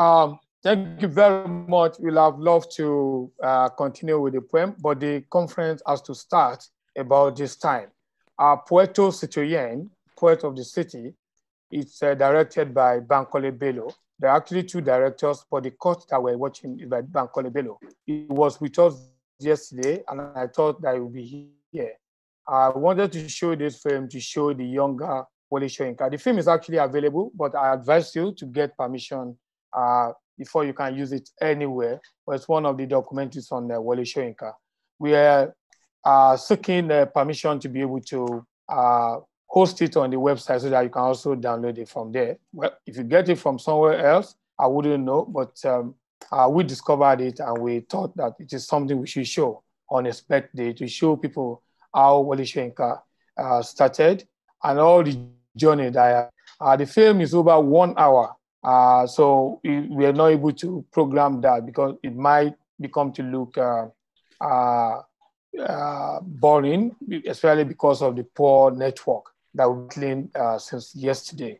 Um, thank you very much. We'll have loved to uh, continue with the poem, but the conference has to start about this time. Our Puerto Citoyen, poet of the city, it's uh, directed by Bankole Bello. There are actually two directors, but the court that we're watching is by Bankole Bello. He was with us yesterday, and I thought that he would be here. I wanted to show this film to show the younger Wole Soyinka. The film is actually available, but I advise you to get permission uh, before you can use it anywhere. It's one of the documentaries on uh, Soyinka. We are uh, seeking uh, permission to be able to uh, host it on the website so that you can also download it from there. Well, if you get it from somewhere else, I wouldn't know, but um, uh, we discovered it and we thought that it is something we should show on a spec day to show people how Wole Soyinka uh, started and all the journey that uh, the film is over one hour. Uh, so we, are not able to program that because it might become to look uh, uh, uh, boring, especially because of the poor network that we cleaned since yesterday,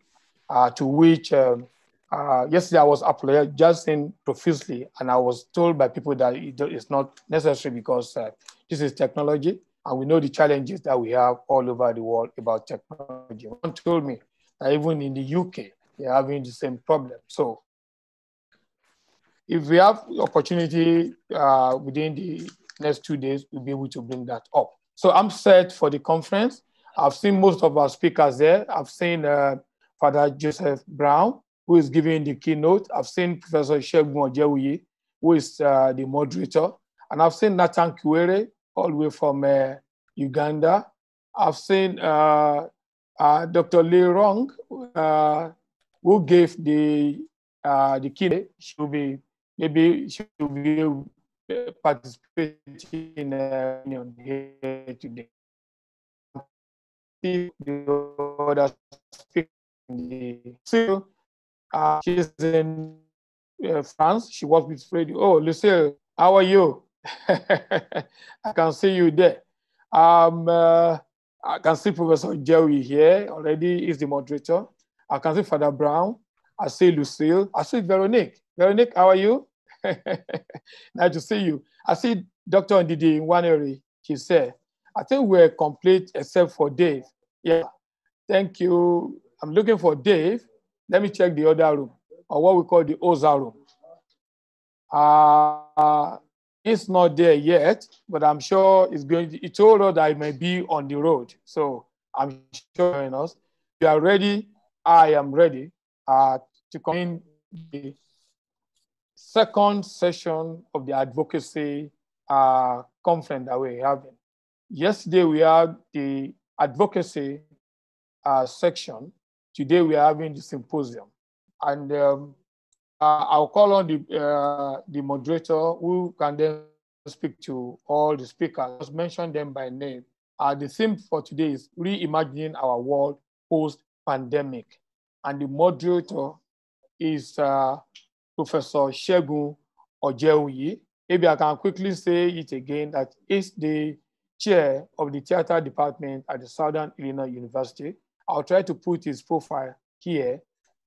to which um, uh, yesterday I was apologizing profusely, and I was told by people that it's not necessary because uh, this is technology, and we know the challenges that we have all over the world about technology. One told me that even in the UK, they're having the same problem. So if we have opportunity uh, within the next two days, we'll be able to bring that up. So I'm set for the conference. I've seen most of our speakers there. I've seen uh, Father Joseph Brown, who is giving the keynote. I've seen Professor Segun Ojewuyi, who is uh, the moderator. And I've seen Nathan Kiwere, all the way from uh, Uganda. I've seen uh, uh, Dr. Lee Rong, who gave the the keynote. She'll be maybe she'll be participating in uh, here today the other So uh, she's in uh, France. She works with Freddie. Oh, Lucille, how are you? I can see you there. Um, uh, I can see Professor Jerry here already. Is the moderator. I can see Father Brown. I see Lucille. I see Veronique. Veronique, how are you? nice to see you. I see Dr. Ndidi area. She said, I think we're complete except for Dave. Yeah, thank you. I'm looking for Dave. Let me check the other room, or what we call the Oza room. Uh, it's not there yet, but I'm sure it's going to, he told us that it may be on the road. So I'm sure us. You are ready. I am ready uh, to come in the second session of the advocacy uh, conference that we're having. Yesterday, we had the advocacy uh, section. Today, we are having the symposium. And um, uh, I'll call on the, uh, the moderator who can then speak to all the speakers, just mention them by name. Uh, the theme for today is reimagining our world post-pandemic. And the moderator is uh, Professor Segun Ojewuyi. Maybe I can quickly say it again that is the chair of the theater department at the Southern Illinois University. I'll try to put his profile here,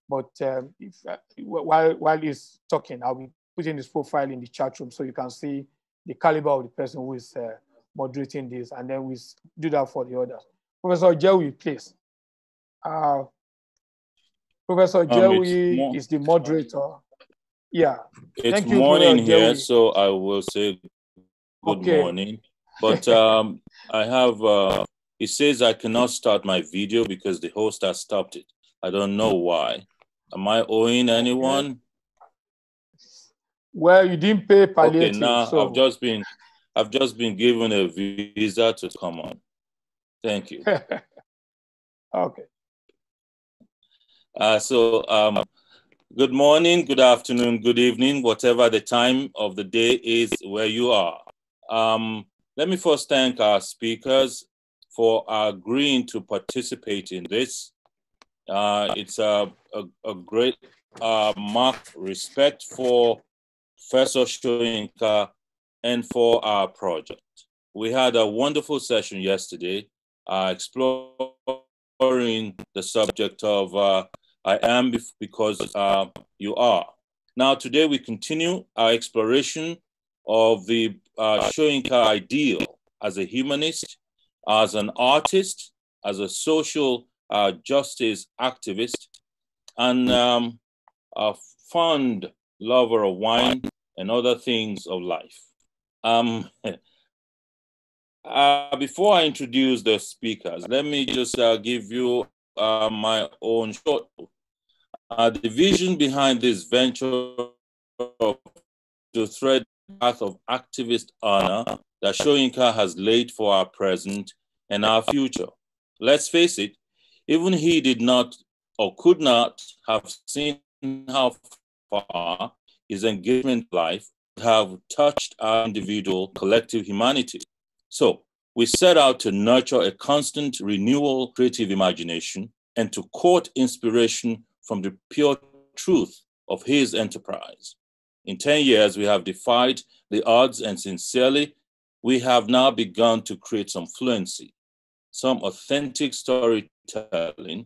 but um, if, uh, while, while he's talking, I'll be putting his profile in the chat room so you can see the caliber of the person who is uh, moderating this, and then we do that for the others. Professor Jerry, please. Uh, Professor um, Jerry is the moderator. Yeah. It's Thank morning here, so I will say good okay. morning. But um, I have, uh, it says I cannot start my video because the host has stopped it. I don't know why. Am I owing anyone? Well, you didn't pay palliative. Okay, now so. I've just been, I've just been given a visa to come on. Thank you. okay. Uh, so, um, good morning, good afternoon, good evening, whatever the time of the day is where you are. Um, let me first thank our speakers for agreeing to participate in this. Uh, it's a, a, a great uh, mark respect for Professor Soyinka and for our project. We had a wonderful session yesterday uh, exploring the subject of uh, I am because uh, you are. Now, today we continue our exploration of the uh, Soyinka ideal as a humanist, as an artist, as a social uh, justice activist, and um, a fond lover of wine and other things of life. Um, uh, before I introduce the speakers, let me just uh, give you uh, my own short. Uh, the vision behind this venture to thread the path of activist honor that Soyinka has laid for our present and our future. Let's face it, even he did not or could not have seen how far his engagement life have touched our individual collective humanity. So we set out to nurture a constant renewal creative imagination and to court inspiration from the pure truth of his enterprise. In 10 years, we have defied the odds and sincerely, we have now begun to create some fluency, some authentic storytelling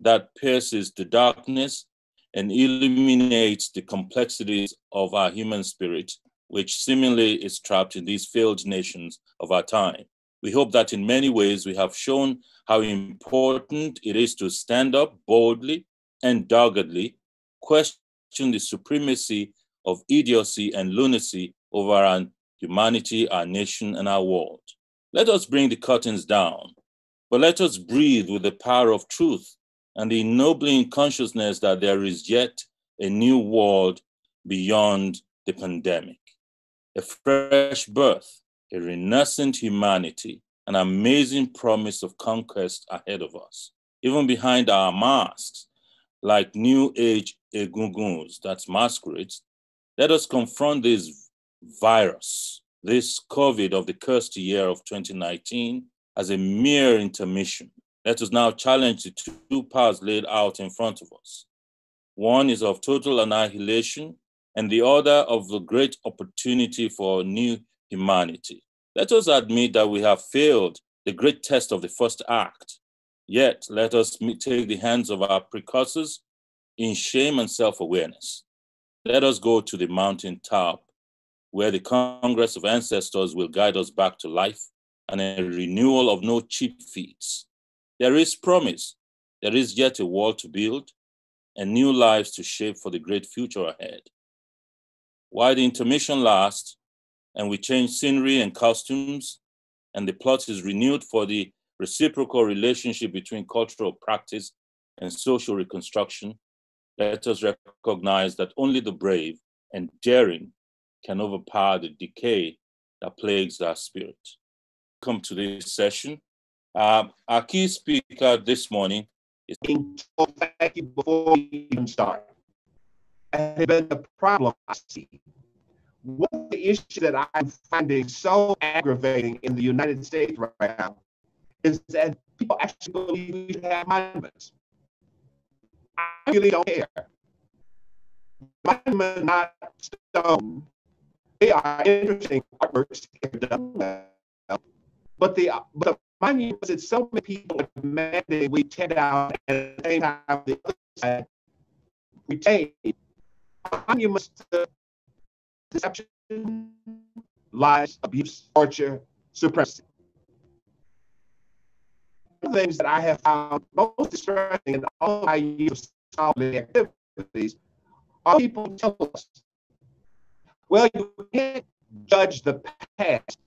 that pierces the darkness and illuminates the complexities of our human spirit, which seemingly is trapped in these failed nations of our time. We hope that in many ways we have shown how important it is to stand up boldly and doggedly, question the supremacy of idiocy and lunacy over our humanity, our nation, and our world. Let us bring the curtains down, but let us breathe with the power of truth and the ennobling consciousness that there is yet a new world beyond the pandemic. A fresh birth, a renascent humanity, an amazing promise of conquest ahead of us. Even behind our masks, like new age egunguns, that's masquerades, let us confront this virus, this COVID of the cursed year of 2019, as a mere intermission let us now challenge the two paths laid out in front of us. One is of total annihilation, and the other of the great opportunity for new humanity. Let us admit that we have failed the great test of the first act. Yet, let us take the hands of our precursors in shame and self awareness. Let us go to the mountain top where the Congress of Ancestors will guide us back to life and a renewal of no cheap feats. There is promise. There is yet a world to build and new lives to shape for the great future ahead. While the intermission lasts and we change scenery and costumes, and the plot is renewed for the reciprocal relationship between cultural practice and social reconstruction, let us recognize that only the brave and daring can overpower the decay that plagues our spirit. Come to this session um, our key speaker this morning is thank you before we even start. And been the problem I see. One the issue that I'm finding so aggravating in the United States right now is that people actually believe we should have monuments. I really don't care. Monuments not stone. They are interesting artworks. But the but the Mind you, it's so many people demanding we tear down and at the same time the other side retain monuments to deception, lies, abuse, torture, supremacy. Of the things that I have found most distressing in all my years of scholarly activities are people tell us, well, you can't judge the past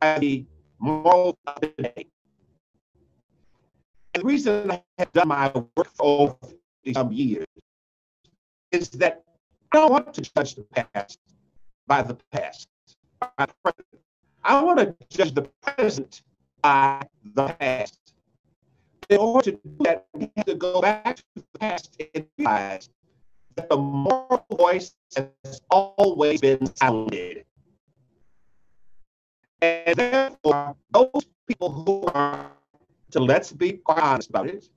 by the moral of the day. The reason I have done my work for over some um, years is that I don't want to judge the past by the past. By the present. I want to judge the present by the past. In order to do that, we have to go back to the past and realize that the moral voice has always been sounded. And therefore, those people who are, so let's be quite honest about it,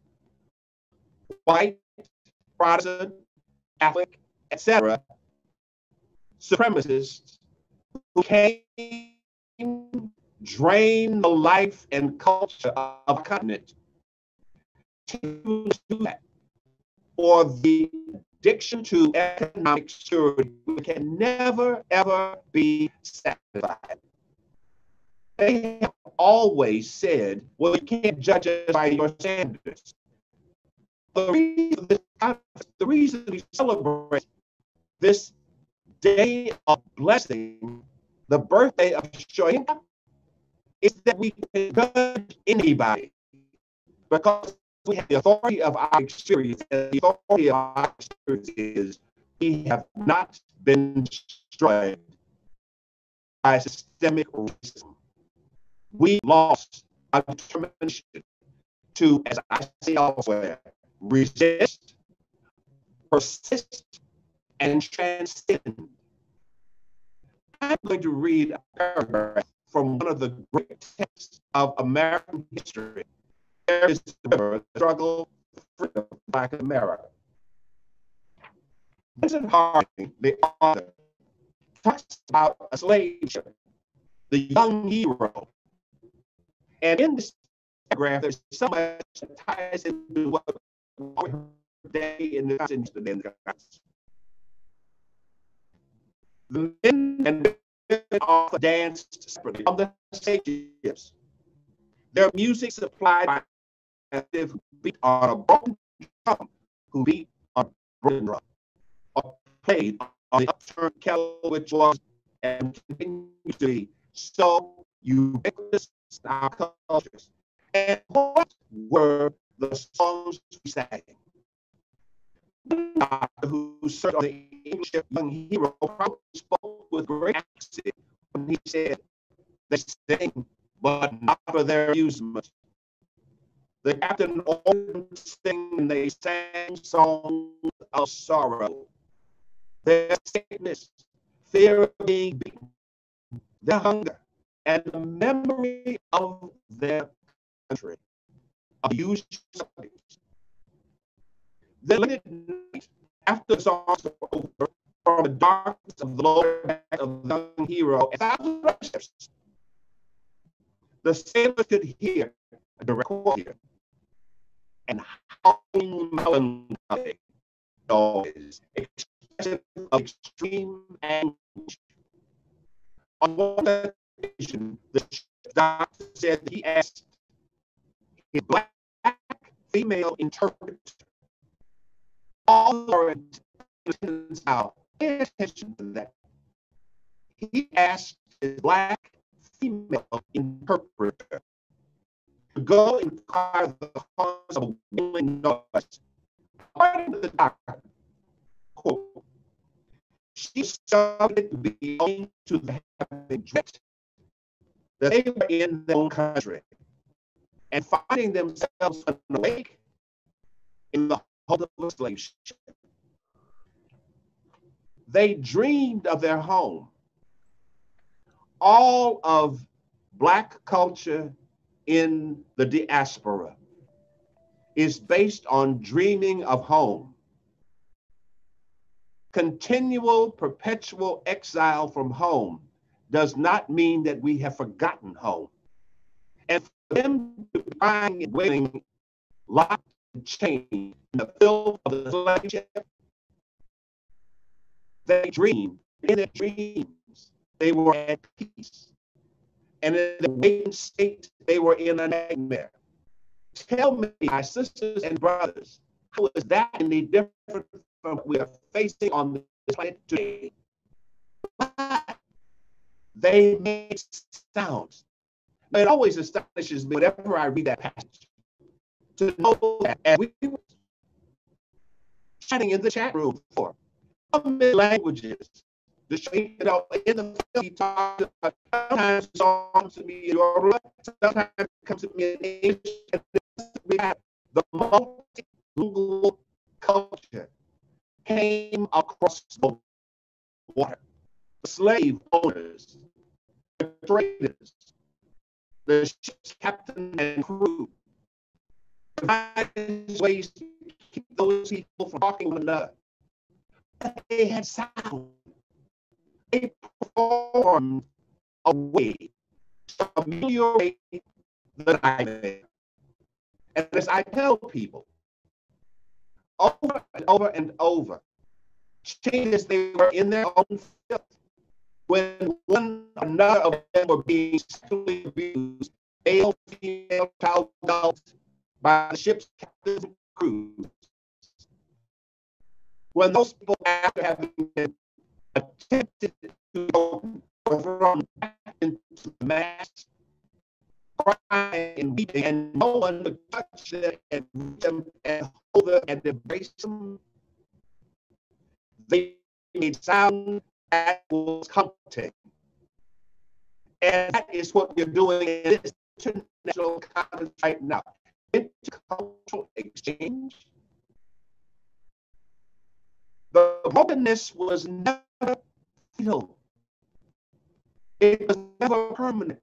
white, Protestant, Catholic, etc., supremacists who came drain the life and culture of a continent to do that for the addiction to economic security can never, ever be satisfied. They have always said, well, you can't judge us by your standards. The reason, the reason we celebrate this day of blessing, the birthday of Soyinka, is that we can judge anybody because we have the authority of our experience, and the authority of our experience is we have not been destroyed by systemic racism. We lost our determination to, as I say elsewhere, resist, persist, and transcend. I'm going to read a paragraph from one of the great texts of American history there is the struggle for freedom of Black America. Vincent Harding, the author, talks about a slave ship, the young hero. And in this paragraph, there's so much that ties into what we in the the The men and women all danced separately on the stages. Their music supplied by who beat on a broken drum, who beat on a broken drum, or played on the upturned kettle, which was and continues to be so ubiquitous in our cultures. And what were the songs we sang? who served on the English young hero probably spoke with great accent when he said, they sing, but not for their amusement, the captain ordered sing and they sang songs of sorrow. Their sickness, fear of being beaten, their hunger, and the memory of their country, subjects. Then late night, after the songs were over, from the darkness of the lower back of the young hero, the sailors could hear direct here and howling melancholy noise, expressive of extreme anguish. On one occasion, the doctor said he asked his black female interpreter, all our attendants now, pay attention to that. He asked his black female interpreter go inquire the cause of wailing noise. According to the doctor, quote, she be owing to the having dread that they were in their own country and finding themselves awake in the hold of slave ship. They dreamed of their home. All of Black culture in the diaspora is based on dreaming of home. Continual, perpetual exile from home does not mean that we have forgotten home. And for them to be crying and wailing, locked and chained in the filth of the slave ship, they dreamed. In their dreams, they were at peace and in the waiting state, they were in a nightmare. Tell me, my sisters and brothers, how is that any different from what we are facing on this planet today? They made sounds. It always astonishes me whenever I read that passage to know that as we were chatting in the chat room for languages the you know, in the film, he about sometimes to me in sometimes it comes to me in and we have the multilingual culture came across the water. The slave owners, the traders, the ship's captain and crew, devised ways to keep those people from talking to one another. They had sound they performed a way to ameliorate the nightmare. And as I tell people over and over and over, changes they were in their own filth. When one another of them were being sexually abused, male, female, child, adults, by the ship's captains. When those people, after having been attempted to go back into the mass, crying and weeping, and no one would touch them and reach them and hold them and embrace them. They made sound that was comforting. And that is what we're doing in this international conference right now. Intercultural exchange. The brokenness was never fatal. It was never permanent.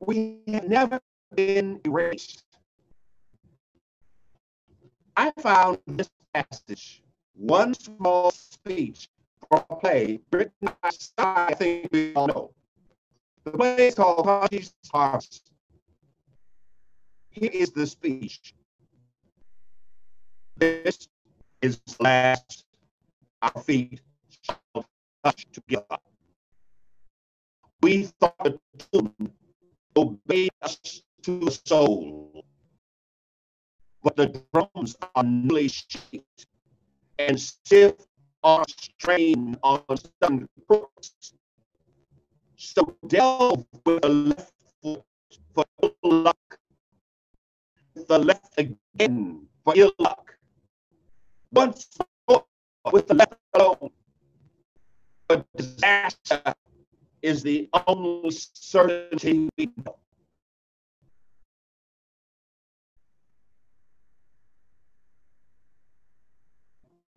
We have never been erased. I found this passage, one small speech from a play written by I think we all know. The play is called Harvey's Harvest. Here is the speech. This is last our feet together. We thought the tune obeyed us to the soul, but the drums are newly shaped and stiff are strain on some. So delve with the left foot for ill luck, the left again for ill luck. Once more with the left alone. But disaster is the only certainty we know.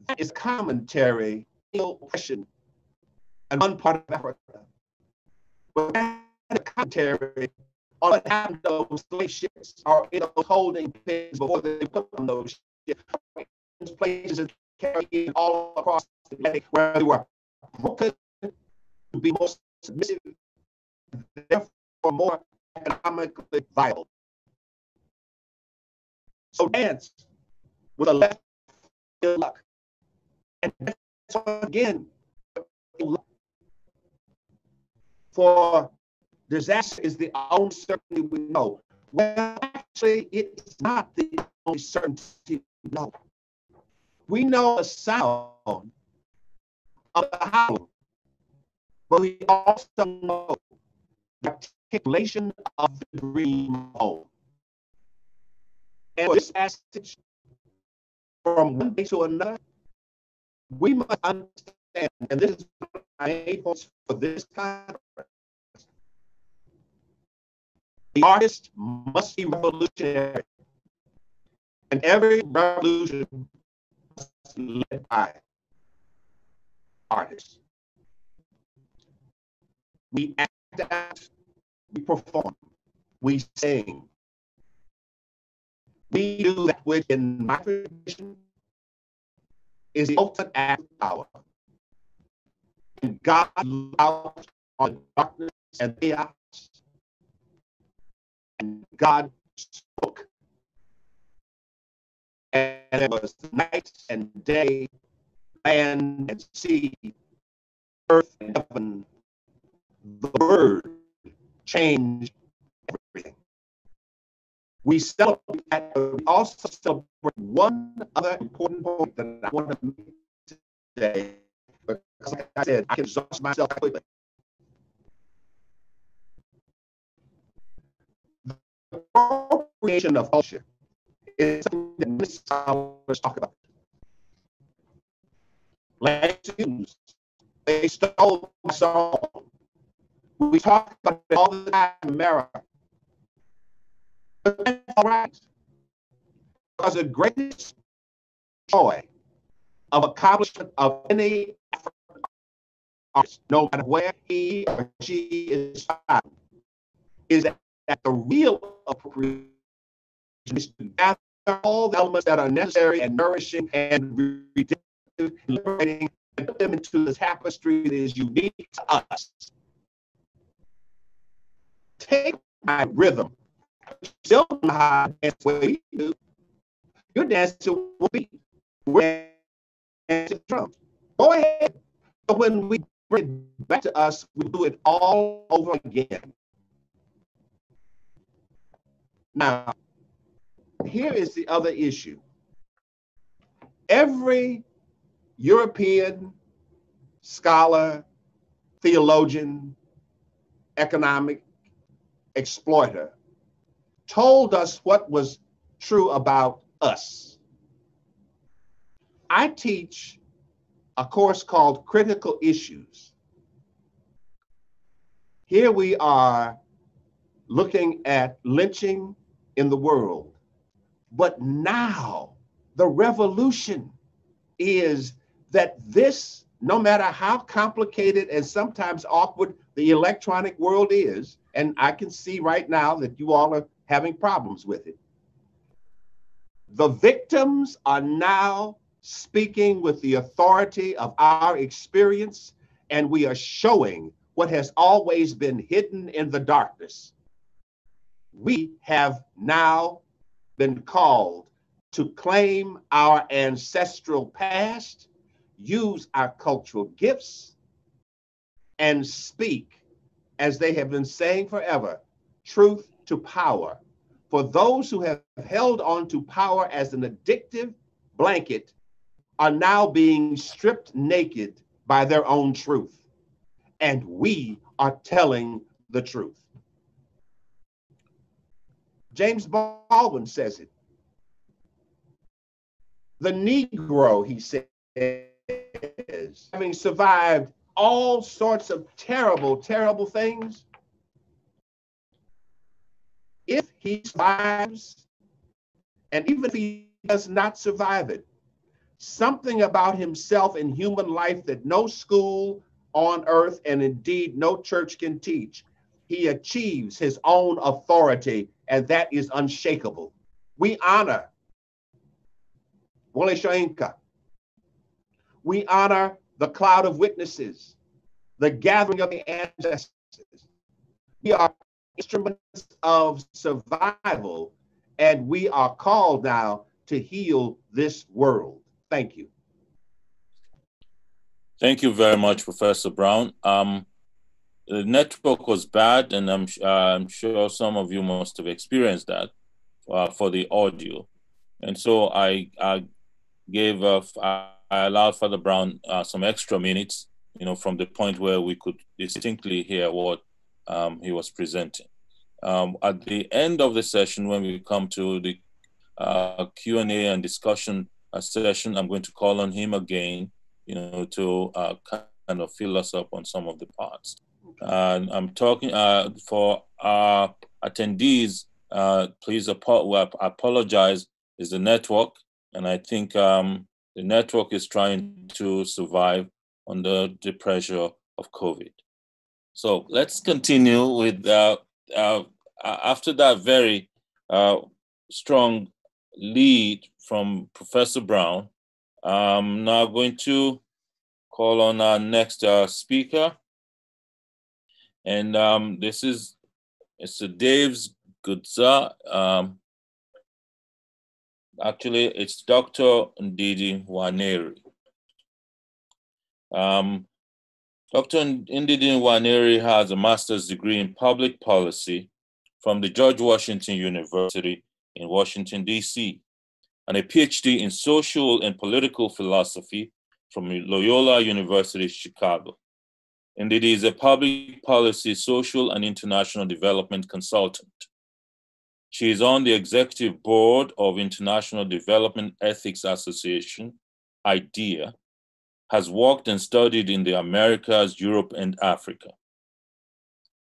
That is commentary, oppression, and one part of Africa. But that commentary on what happened to those slave ships or in those holding pens before they put on those ships. Places carrying all across the Atlantic where they were broken to be more submissive, therefore more economically viable. So dance with a left luck. And that's again, for disaster is the only certainty we know. Well, actually, it's not the only certainty we know. We know a sound howl but we also know the articulation of the dream home. And this passage, from one day to another, we must understand, and this is my main for this conference. The artist must be revolutionary, and every revolution must led by artists. We act out, we perform, we sing. We do that which in my tradition is the ultimate act of power. And God out on darkness and chaos. And God spoke. And it was night and day, land and sea, earth and heaven the word changed everything. We celebrate that, we also celebrate one other important point that I want to make today, because like I said, I can exhaust myself quickly. The appropriation of culture is something that many scholars talk about. Language they stole my song we talk about it all the time in America. Because the greatest joy of accomplishment of any African artist, no matter where he or she is found, is that, that the real appropriation is to gather all the elements that are necessary and nourishing and and liberating put them into the tapestry that is unique to us take my rhythm. Still to dance way you do. Your dancing will be dancing drums. Go ahead. But when we bring it back to us, we do it all over again. Now, here is the other issue. Every European scholar, theologian, economic exploiter told us what was true about us. I teach a course called Critical Issues. Here we are looking at lynching in the world. But now the revolution is that this, no matter how complicated and sometimes awkward the electronic world is, and I can see right now that you all are having problems with it, the victims are now speaking with the authority of our experience, and we are showing what has always been hidden in the darkness. We have now been called to claim our ancestral past, use our cultural gifts, and speak, as they have been saying forever, truth to power. For those who have held on to power as an addictive blanket are now being stripped naked by their own truth. And we are telling the truth. James Baldwin says it. The Negro, he having survived all sorts of terrible, terrible things, if he survives, and even if he does not survive it, something about himself in human life that no school on earth and indeed no church can teach. He achieves his own authority, and that is unshakable. We honor Wole Soyinka. We honor the cloud of witnesses, the gathering of the ancestors. We are instruments of survival, and we are called now to heal this world. Thank you. Thank you very much, Professor Brown. Um, the network was bad, and I'm, uh, I'm sure some of you must have experienced that uh, for the audio. And so I, I gave, uh, I allowed Father Brown uh, some extra minutes, you know, from the point where we could distinctly hear what um, he was presenting. Um, at the end of the session, when we come to the uh, Q&A and discussion session, I'm going to call on him again, you know, to uh, kind of fill us up on some of the parts. And I'm talking uh, for our attendees, uh, please ap- apologize, is the network. And I think um, the network is trying to survive under the pressure of COVID. So let's continue with, uh, uh, after that very uh, strong lead from Professor Brown. I'm now going to call on our next uh, speaker. And um, this is Mr. Dave's Goodza. Um, actually, it's Dr. Ndidi Nwaneri. Um, Dr. Ndidi Nwaneri has a master's degree in public policy from the George Washington University in Washington, D.C and a PhD in social and political philosophy from Loyola University, Chicago. And it is a public policy, social, and international development consultant. She is on the executive board of International Development Ethics Association, IDEA, has worked and studied in the Americas, Europe, and Africa.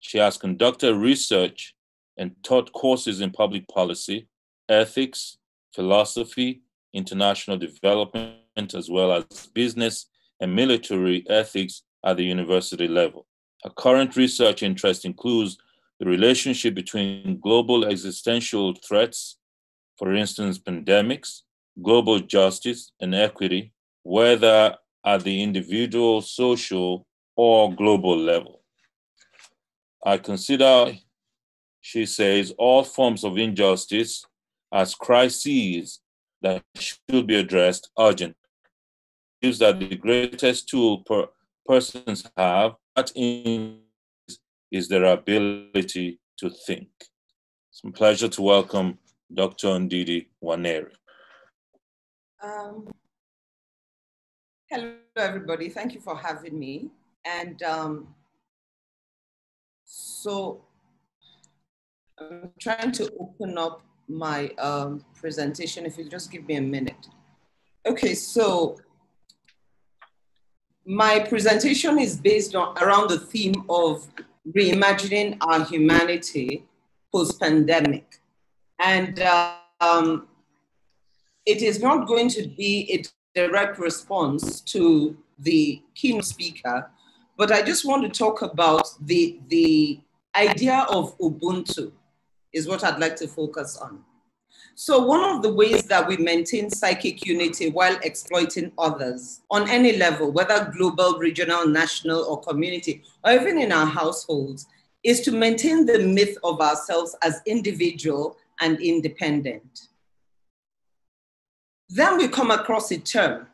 She has conducted research and taught courses in public policy, ethics, philosophy, international development, as well as business and military ethics at the university level. Her current research interest includes the relationship between global existential threats, for instance, pandemics, global justice, and equity, whether at the individual, social, or global level. I consider, she says, all forms of injustice as crises that should be addressed urgently. believes that the greatest tool per persons have that is, is their ability to think. It's a pleasure to welcome Dr. Ndidi Nwaneri. Um, hello, everybody. Thank you for having me. And um, so I'm trying to open up my um, presentation. If you just give me a minute. Okay, so my presentation is based on around the theme of reimagining our humanity post-pandemic. And um, it is not going to be a direct response to the keynote speaker, but I just want to talk about the, the idea of Ubuntu is what I'd like to focus on. So one of the ways that we maintain psychic unity while exploiting others on any level, whether global, regional, national, or community, or even in our households, is to maintain the myth of ourselves as individual and independent. Then we come across a term,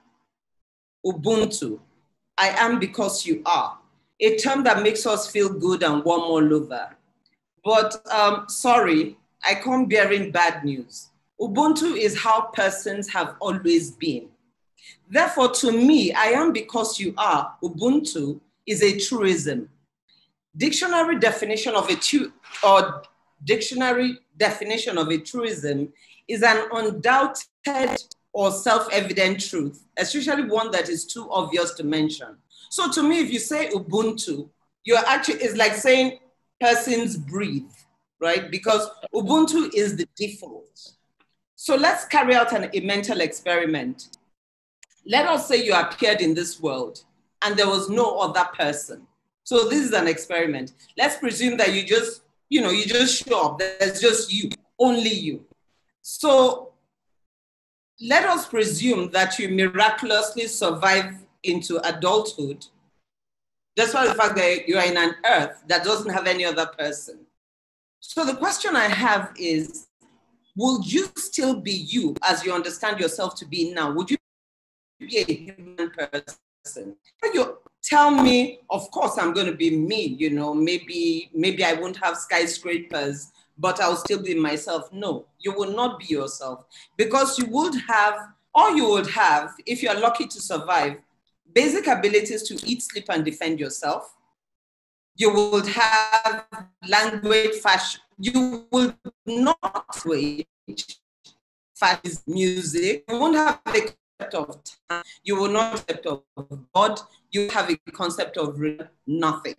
Ubuntu, I am because you are, a term that makes us feel good and warm all over. But um, sorry, I come bearing bad news. Ubuntu is how persons have always been. Therefore, to me, I am because you are, Ubuntu is a truism. Dictionary definition of a tu- or dictionary definition of a truism is an undoubted or self-evident truth, especially one that is too obvious to mention. So to me, if you say Ubuntu, you're actually, it's like saying persons breathe, right? Because Ubuntu is the default. So let's carry out an, a mental experiment. Let us say you appeared in this world and there was no other person. So this is an experiment. Let's presume that you just, you know, you just show up. There's just you, only you. So let us presume that you miraculously survive into adulthood, despite the fact that you are in an earth that doesn't have any other person. So the question I have is, will you still be you as you understand yourself to be now? Would you be a human person? You tell me, of course, I'm going to be me. You know, maybe maybe I won't have skyscrapers, but I'll still be myself. No, you will not be yourself because you would have, or you would have, if you're lucky to survive, basic abilities to eat, sleep, and defend yourself. You would have language, fashion, you will not wage fashion music. You won't have a concept of time. You will not have a concept of God. You have a concept of nothing.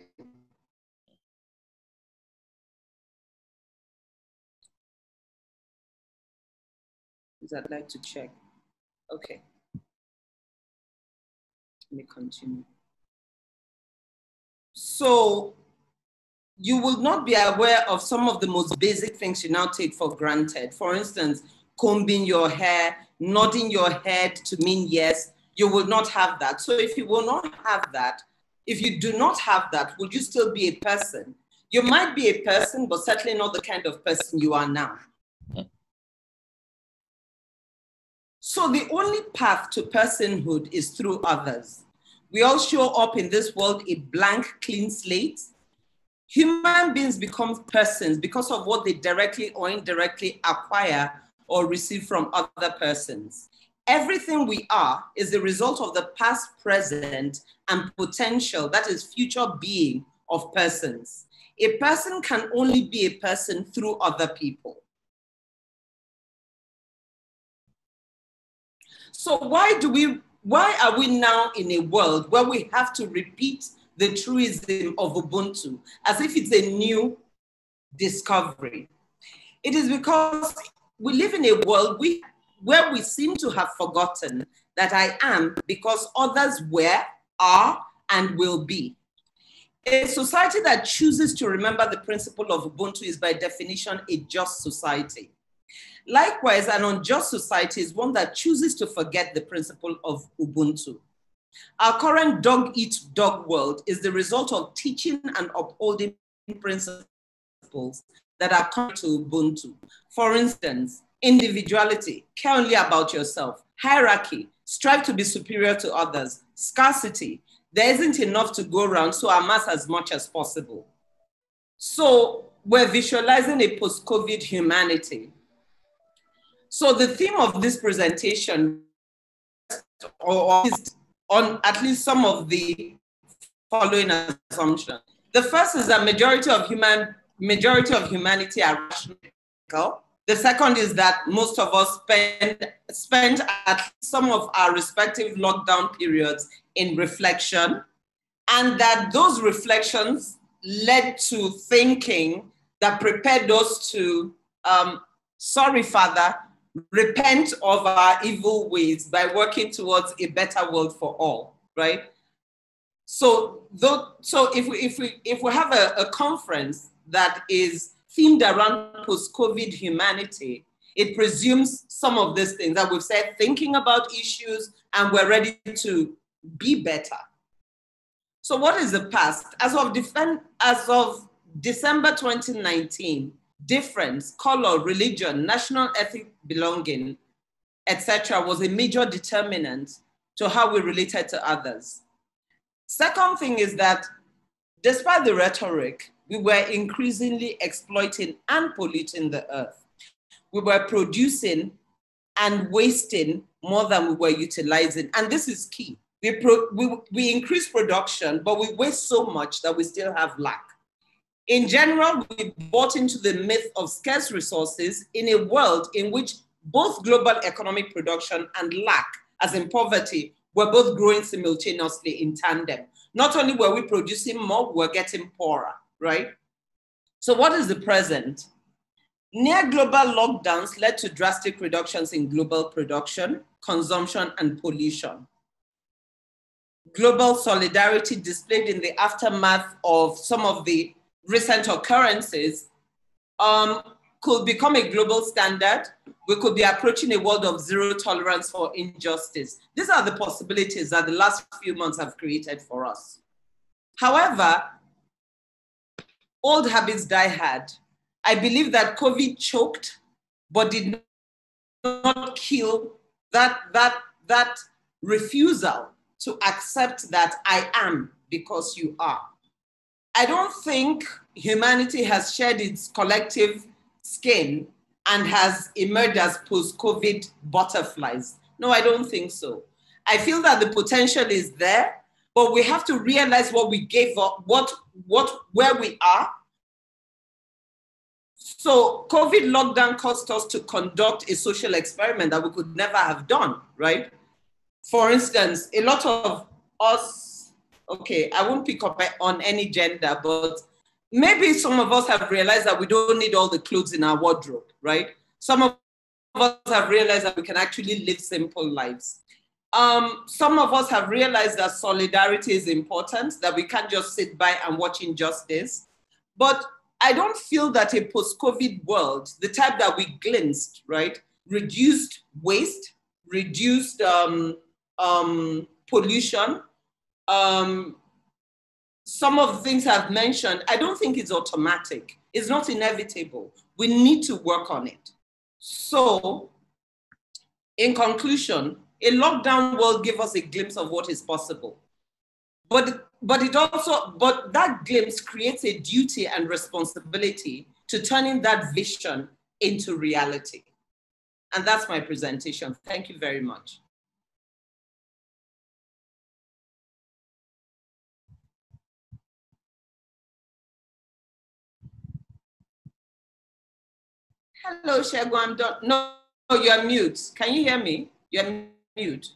I'd like to check. Okay. Let me continue. So you will not be aware of some of the most basic things you now take for granted. For instance, combing your hair, nodding your head to mean yes, you will not have that. So if you will not have that, if you do not have that, will you still be a person? You might be a person, but certainly not the kind of person you are now. So the only path to personhood is through others. We all show up in this world a blank, clean slate Human beings become persons because of what they directly or indirectly acquire or receive from other persons. Everything we are is the result of the past, present, and potential, that is, future being of persons. A person can only be a person through other people. So why do we why are we now in a world where we have to repeat the truism of Ubuntu as if it's a new discovery. It is because we live in a world we, where we seem to have forgotten that I am because others were, are, and will be. A society that chooses to remember the principle of Ubuntu is by definition a just society. Likewise, an unjust society is one that chooses to forget the principle of Ubuntu. Our current dog eat dog world is the result of teaching and upholding principles that are common to Ubuntu. For instance, individuality, care only about yourself, Hierarchy, strive to be superior to others. Scarcity, there isn't enough to go around, so amass as much as possible. So we're visualizing a post-COVID humanity. So the theme of this presentation or on at least some of the following assumptions. The first is that majority of human majority of humanity are rational. The second is that most of us spend spend at some of our respective lockdown periods in reflection, and that those reflections led to thinking that prepared us to, um, sorry, Father, repent of our evil ways by working towards a better world for all, right? So, though, so if we if we if we have a, a conference that is themed around post-COVID humanity, it presumes some of these things that we've said, thinking about issues, and we're ready to be better. So, what is the past? As of defend, as of December 2019, difference, color, religion, national ethnic belonging, etc., was a major determinant to how we related to others. Second thing is that despite the rhetoric, we were increasingly exploiting and polluting the earth. We were producing and wasting more than we were utilizing. And this is key. We, we, we increase production, but we waste so much that we still have lack. In general, we bought into the myth of scarce resources in a world in which both global economic production and lack, as in poverty, were both growing simultaneously in tandem. Not only were we producing more, we were getting poorer, right? So, what is the present? Near global lockdowns led to drastic reductions in global production, consumption, and pollution. Global solidarity displayed in the aftermath of some of the recent occurrences um, could become a global standard. We could be approaching a world of zero tolerance for injustice. These are the possibilities that the last few months have created for us. However, old habits die hard. I believe that COVID choked, but did not kill that, that, that refusal to accept that I am because you are. I don't think humanity has shed its collective skin and has emerged as post COVID butterflies. No, I don't think so. I feel that the potential is there, but we have to realize what we gave up, what, what, where we are. So, COVID lockdown caused us to conduct a social experiment that we could never have done, right? For instance, a lot of us okay, I won't pick up on any gender, but maybe some of us have realized that we don't need all the clothes in our wardrobe, right? Some of us have realized that we can actually live simple lives. Um, some of us have realized that solidarity is important, that we can't just sit by and watch injustice. But I don't feel that a post COVID world, the type that we glimpsed, right, reduced waste, reduced um, um, pollution, um, some of the things I've mentioned, I don't think it's automatic. It's not inevitable. We need to work on it. So, in conclusion, a lockdown will give us a glimpse of what is possible. But, but it also, but that glimpse creates a duty and responsibility to turning that vision into reality. And that's my presentation. Thank you very much. Hello, Shegu. I'm done. No, no, you're mute. Can you hear me? You're mute.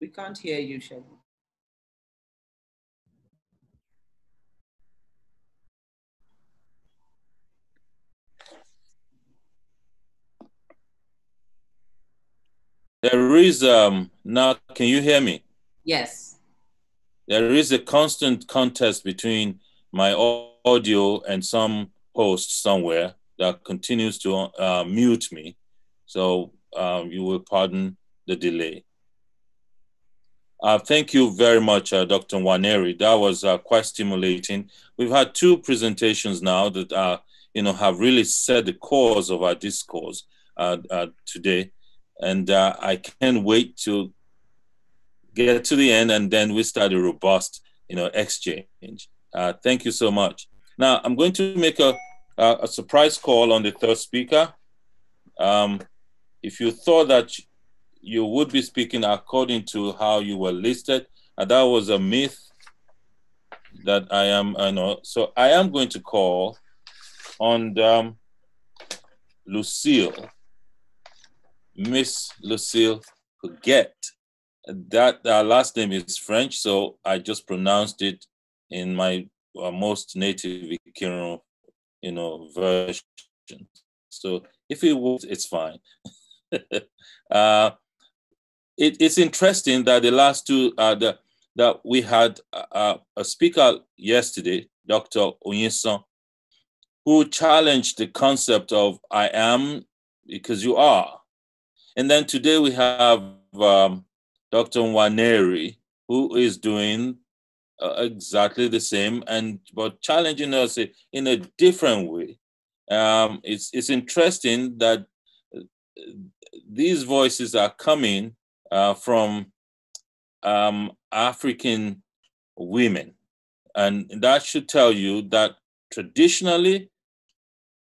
We can't hear you, Shegu. There is um now can you hear me? Yes. There is a constant contest between my audio and some host somewhere that continues to uh, mute me. So um, you will pardon the delay. Uh, thank you very much, uh, Dr. Nwaneri. That was uh, quite stimulating. We've had two presentations now that are, you know, have really set the course of our discourse uh, uh, today, and uh, I can't wait to get to the end, and then we start a robust, you know, exchange. Uh, thank you so much. Now I'm going to make a a surprise call on the third speaker. Um, if you thought that you would be speaking according to how you were listed. And that was a myth that I am, I know. So I am going to call on um, Lucille, Miss Lucille Forget. That uh, last name is French, so I just pronounced it in my uh, most native you know, version. So if it was, it's fine. uh, it, it's interesting that the last two uh, the, that we had uh, a speaker yesterday, Dr. Onyinsan, who challenged the concept of I am because you are. And then today we have um, Dr. Nwaneri, who is doing uh, exactly the same and but challenging us in a different way. Um, it's it's interesting that uh, these voices are coming uh, from um, African women. And that should tell you that traditionally,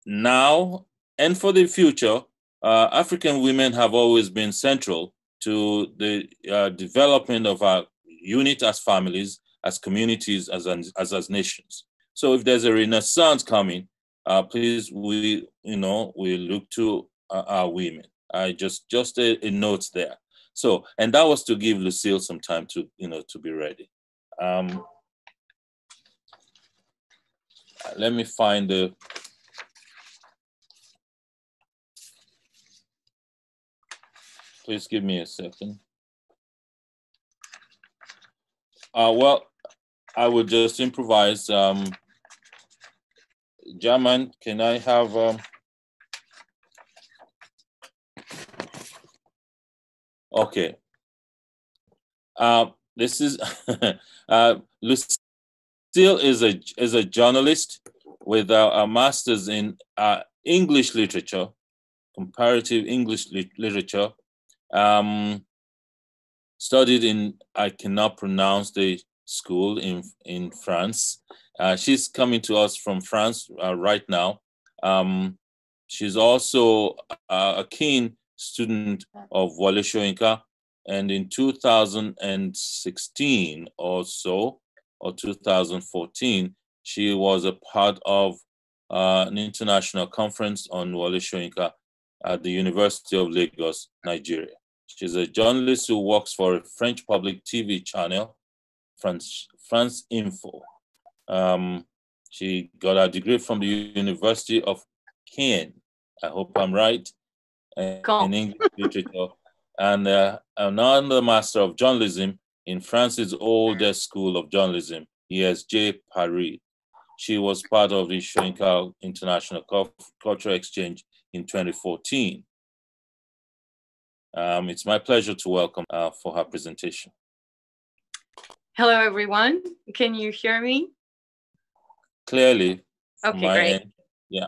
now, and for the future, uh, African women have always been central to the uh, development of our unit as families, as communities, as, as, as nations. So if there's a renaissance coming, uh, please, we, you know, we look to uh, our women. I just, just a, a note there. So, and that was to give Lucille some time to, you know, to be ready. Um, let me find the, please give me a second. Uh, well, I would just improvise. Um, German, can I have um, Okay. Uh, this is uh, Lucille is a is a journalist with a, a master's in uh, English literature, comparative English literature. Um, studied in I cannot pronounce the school in in France. Uh, she's coming to us from France uh, right now. Um, she's also uh, a keen student of Wole Soyinka. And in 2016 or so, or 2014, she was a part of uh, an international conference on Wole Soyinka at the University of Lagos, Nigeria. She's a journalist who works for a French public TV channel, France, France Info. Um, she got a degree from the University of Caen. I hope I'm right in English literature, and uh, another Master of Journalism in France's oldest school of journalism, ESJ Paris. She was part of the Soyinka International Cultural Exchange in 2014. Um, it's my pleasure to welcome uh, for her presentation. Hello, everyone. Can you hear me? Clearly. Okay, great. End. Yeah.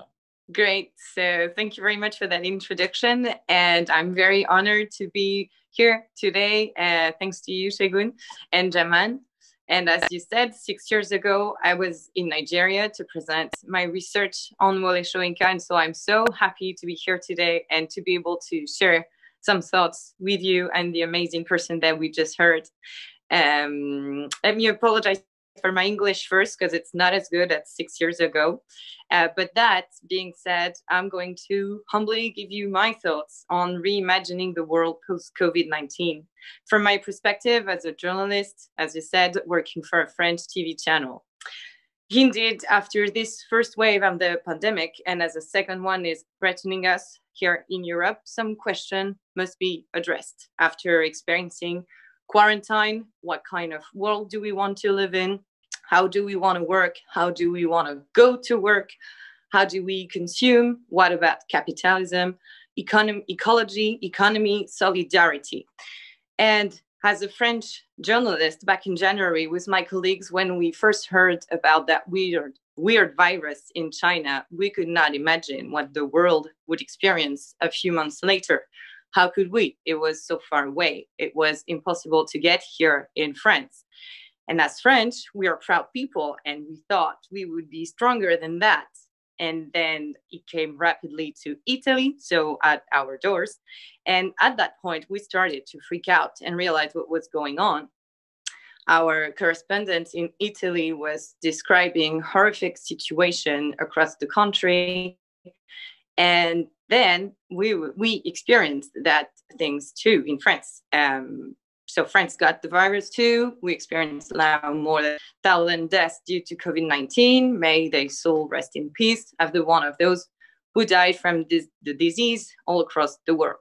Great. So thank you very much for that introduction. And I'm very honored to be here today. Uh, thanks to you, Segun and Jaman. And as you said, six years ago, I was in Nigeria to present my research on Wole Soyinka. And so I'm so happy to be here today and to be able to share some thoughts with you and the amazing person that we just heard. Um, let me apologize for my English first because it's not as good as six years ago. Uh, but that being said, I'm going to humbly give you my thoughts on reimagining the world post COVID 19 from my perspective as a journalist, as you said, working for a French TV channel. Indeed, after this first wave of the pandemic, and as a second one is threatening us here in Europe, some question must be addressed after experiencing quarantine. What kind of world do we want to live in? How do we want to work? How do we want to go to work? How do we consume? What about capitalism economy ecology economy solidarity? And as a French journalist back in January with my colleagues, when we first heard about that weird, weird virus in China, we could not imagine what the world would experience a few months later. How could we? It was so far away. It was impossible to get here in France. And as French, we are proud people, and we thought we would be stronger than that. And then it came rapidly to Italy, so at our doors. And at that point, we started to freak out and realize what was going on. Our correspondent in Italy was describing horrific situation across the country. And then we, we experienced that things too in France. Um, so France got the virus too. We experienced now more than thousand deaths due to COVID-19. May they soul rest in peace after one of those who died from this, the disease all across the world.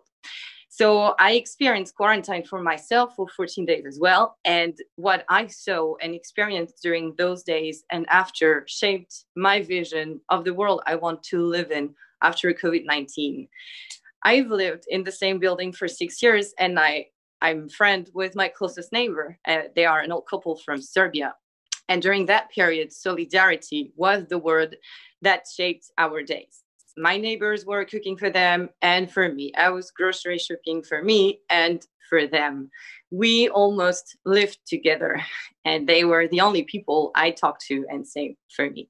So I experienced quarantine for myself for 14 days as well. And what I saw and experienced during those days and after shaped my vision of the world I want to live in after COVID 19. I've lived in the same building for six years and I, I'm friend with my closest neighbor. Uh, they are an old couple from Serbia. And during that period, solidarity was the word that shaped our days my neighbors were cooking for them and for me. I was grocery shopping for me and for them. We almost lived together, and they were the only people I talked to and same for me.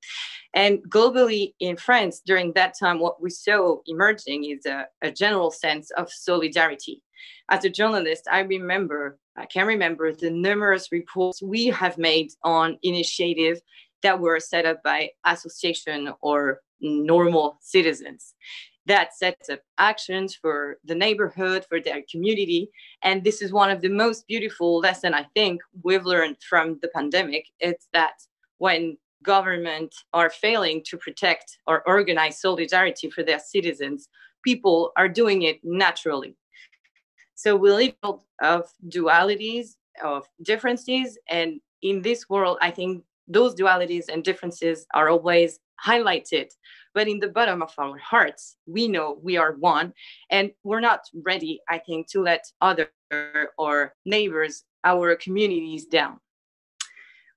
And globally in France, during that time, what we saw emerging is a, a general sense of solidarity. As a journalist, I remember, I can remember the numerous reports we have made on initiative that were set up by association or normal citizens. That sets up actions for the neighborhood for their community and this is one of the most beautiful lesson i think we've learned from the pandemic. It's that when government are failing to protect or organize solidarity for their citizens people are doing it naturally. So we live of dualities of differences and in this world i think those dualities and differences are always highlighted. But in the bottom of our hearts we know we are one and we're not ready i think to let other or neighbors our communities down.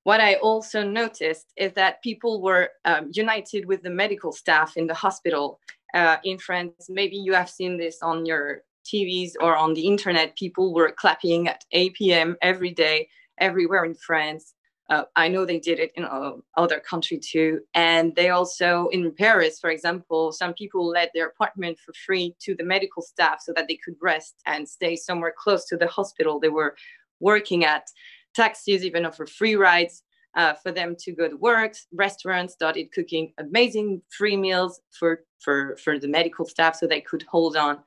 What i also noticed is that people were um, united with the medical staff in the hospital. Uh, in france maybe you have seen this on your tvs or on the internet people were clapping at 8 p.m every day everywhere in france uh, I know they did it in uh, other country too. And they also, in Paris, for example, some people let their apartment for free to the medical staff so that they could rest and stay somewhere close to the hospital they were working at. Taxis even offer free rides uh, for them to go to work. Restaurants started cooking amazing free meals for, for, for the medical staff so they could hold on.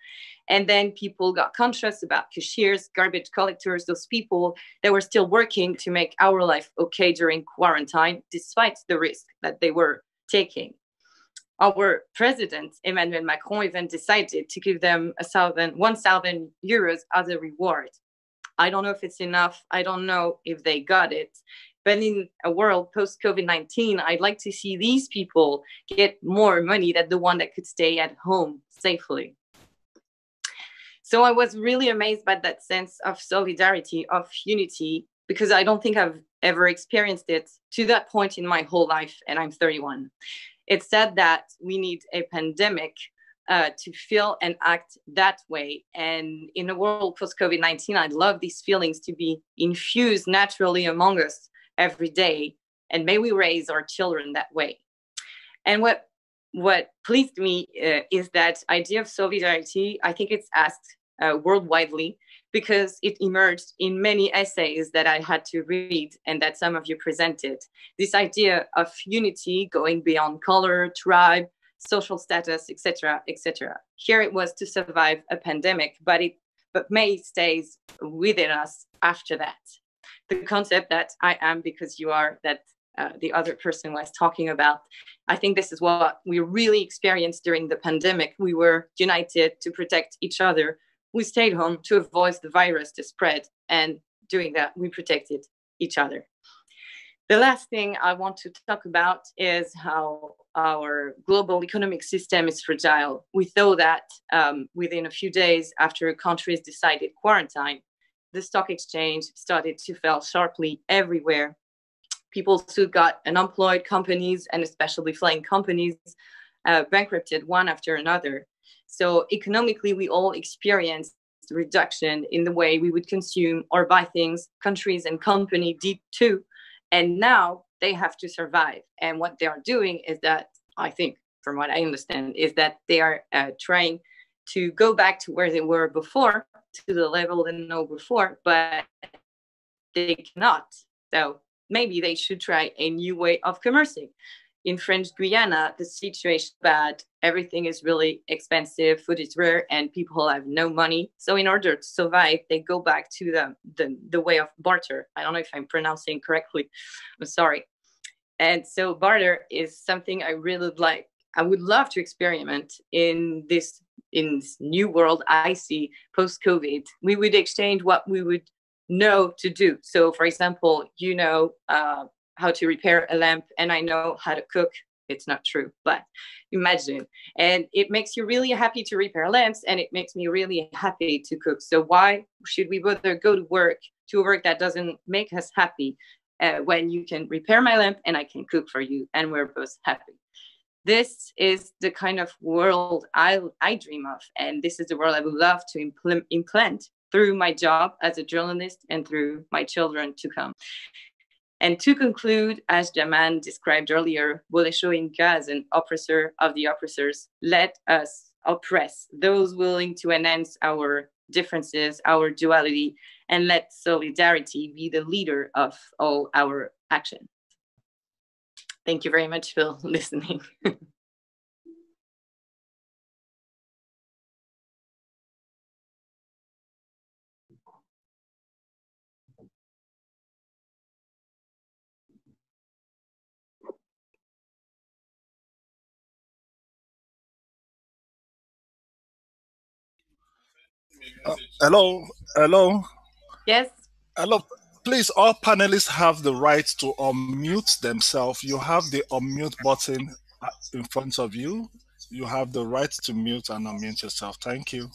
And then people got conscious about cashiers, garbage collectors, those people that were still working to make our life okay during quarantine, despite the risk that they were taking. Our president, Emmanuel Macron, even decided to give them a thousand, 1,000 euros as a reward. I don't know if it's enough. I don't know if they got it. But in a world post COVID 19, I'd like to see these people get more money than the one that could stay at home safely. So I was really amazed by that sense of solidarity, of unity, because I don't think I've ever experienced it to that point in my whole life, and I'm 31. It's said that we need a pandemic uh, to feel and act that way. And in a world post COVID 19, I'd love these feelings to be infused naturally among us every day. And may we raise our children that way. And what what pleased me uh, is that idea of solidarity. I think it's asked uh, worldwidely because it emerged in many essays that I had to read and that some of you presented. This idea of unity going beyond color, tribe, social status, etc., etc. Here it was to survive a pandemic, but it but may stays within us after that. The concept that I am because you are that uh, the other person was talking about. I think this is what we really experienced during the pandemic. We were united to protect each other we stayed home to avoid the virus to spread. And doing that, we protected each other. The last thing I want to talk about is how our global economic system is fragile. We saw that um, within a few days after countries decided quarantine, the stock exchange started to fall sharply everywhere. People who got unemployed, companies, and especially flying companies, uh, bankrupted one after another. So economically, we all experienced reduction in the way we would consume or buy things. Countries and company did too, and now they have to survive. And what they are doing is that I think, from what I understand, is that they are uh, trying to go back to where they were before, to the level they know before, but they cannot. So maybe they should try a new way of commercing. In French Guiana, the situation bad. Everything is really expensive, food is rare, and people have no money. So in order to survive, they go back to the, the, the way of barter. I don't know if I'm pronouncing correctly. I'm sorry. And so barter is something I really like. I would love to experiment in this in this new world I see post COVID. We would exchange what we would know to do. So, for example, you know uh, how to repair a lamp, and I know how to cook. It's not true, but imagine. And it makes you really happy to repair lamps, and it makes me really happy to cook. So, why should we bother go to work to work that doesn't make us happy uh, when you can repair my lamp and I can cook for you, and we're both happy? this is the kind of world I, I dream of. And this is the world I would love to implant through my job as a journalist and through my children to come. And to conclude, as Jaman described earlier, Wole Soyinka as an oppressor of the oppressors, let us oppress those willing to enhance our differences, our duality, and let solidarity be the leader of all our action. Thank you very much for listening. Uh, hello, hello. Yes. Hello. Please, all panelists have the right to unmute themselves. You have the unmute button uh, in front of you. You have the right to mute and unmute yourself. Thank you.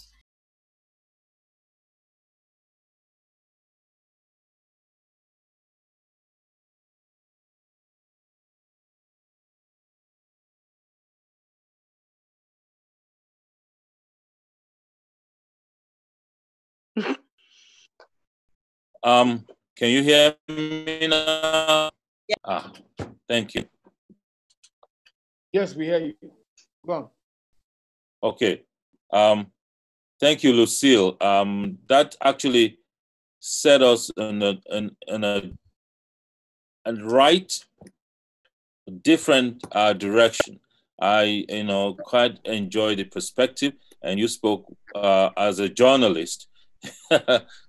Um, can you hear me now? Yeah. Ah, thank you. Yes, we hear you. Go on. Okay. Um, thank you, Lucille. Um, that actually set us in a, in, in a, a right, different uh, direction. I, you know, quite enjoy the perspective, and you spoke uh, as a journalist,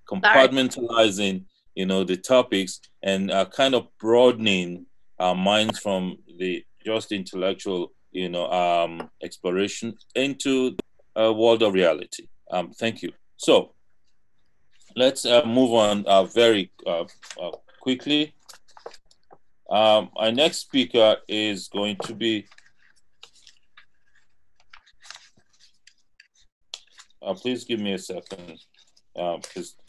compartmentalizing you know, the topics and uh, kind of broadening our minds from the just intellectual, you know, um, exploration into a world of reality. Um, thank you. So let's uh, move on uh, very uh, uh, quickly. Um, our next speaker is going to be Uh, please give me a second, because uh,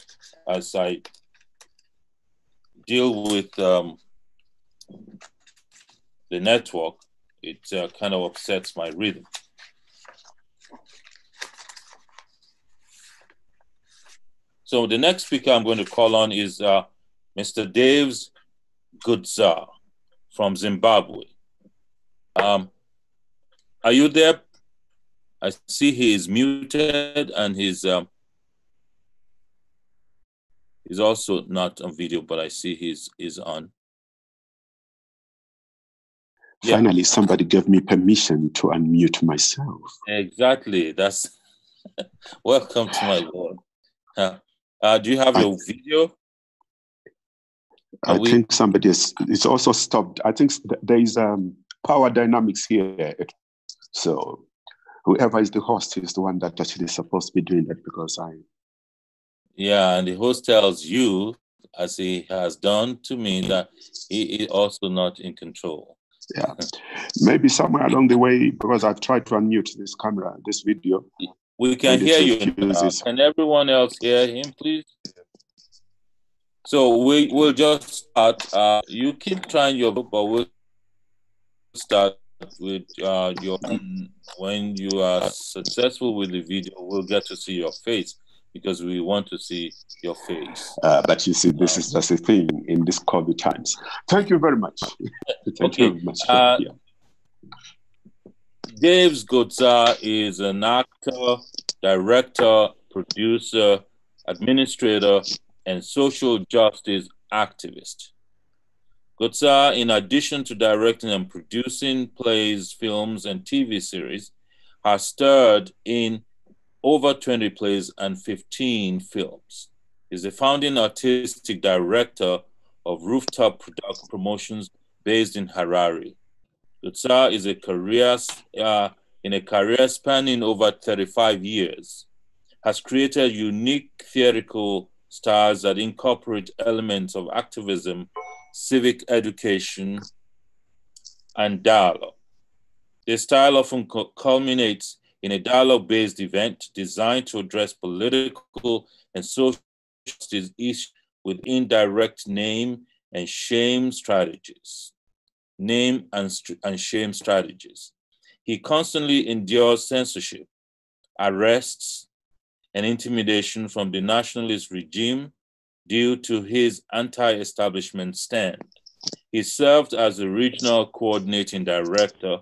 as I deal with um, the network, it uh, kind of upsets my rhythm. So the next speaker I'm going to call on is uh, Mr. Daves Guzha from Zimbabwe. Um, are you there? I see he is muted and he's um, He's also not on video, but I see he's is on. Yeah. Finally, somebody gave me permission to unmute myself. Exactly. That's welcome to my world. Uh, uh, do you have I, your video? Are I we... think somebody is. It's also stopped. I think there is um, power dynamics here. So whoever is the host is the one that actually is supposed to be doing that because I yeah, and the host tells you, as he has done to me, that he is also not in control. Yeah, maybe somewhere along the way, because I've tried to unmute this camera, this video. We can hear you. Now. Can everyone else hear him, please? So we will just start. Uh, you keep trying your book, but we'll start with uh, your when you are successful with the video. We'll get to see your face because we want to see your face. Uh, but you see, this is just a thing in this COVID times. Thank you very much. Thank okay. you very much. Uh, Daves Guzha is an actor, director, producer, administrator, and social justice activist. Guzha, in addition to directing and producing plays, films, and TV series, has starred in over 20 plays and 15 films. He's the founding artistic director of Rooftop Product Promotions based in Harare. Guzha is a career uh, in a career spanning over 35 years, has created unique theatrical styles that incorporate elements of activism, civic education, and dialogue. This style often culminates in a dialogue based event designed to address political and social issues with indirect name and shame strategies. Name and, and shame strategies. He constantly endures censorship, arrests, and intimidation from the nationalist regime due to his anti establishment stand. He served as the regional coordinating director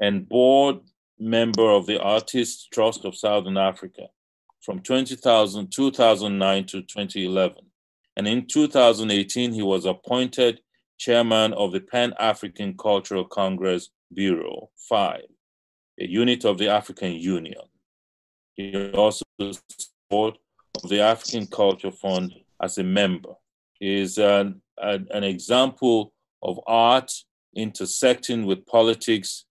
and board member of the Artists Trust of Southern Africa from 2000, 2009 to 2011. And in 2018, he was appointed chairman of the Pan African Cultural Congress Bureau, 5, a unit of the African Union. He also support of the African Culture Fund as a member. He is an, an, an example of art intersecting with politics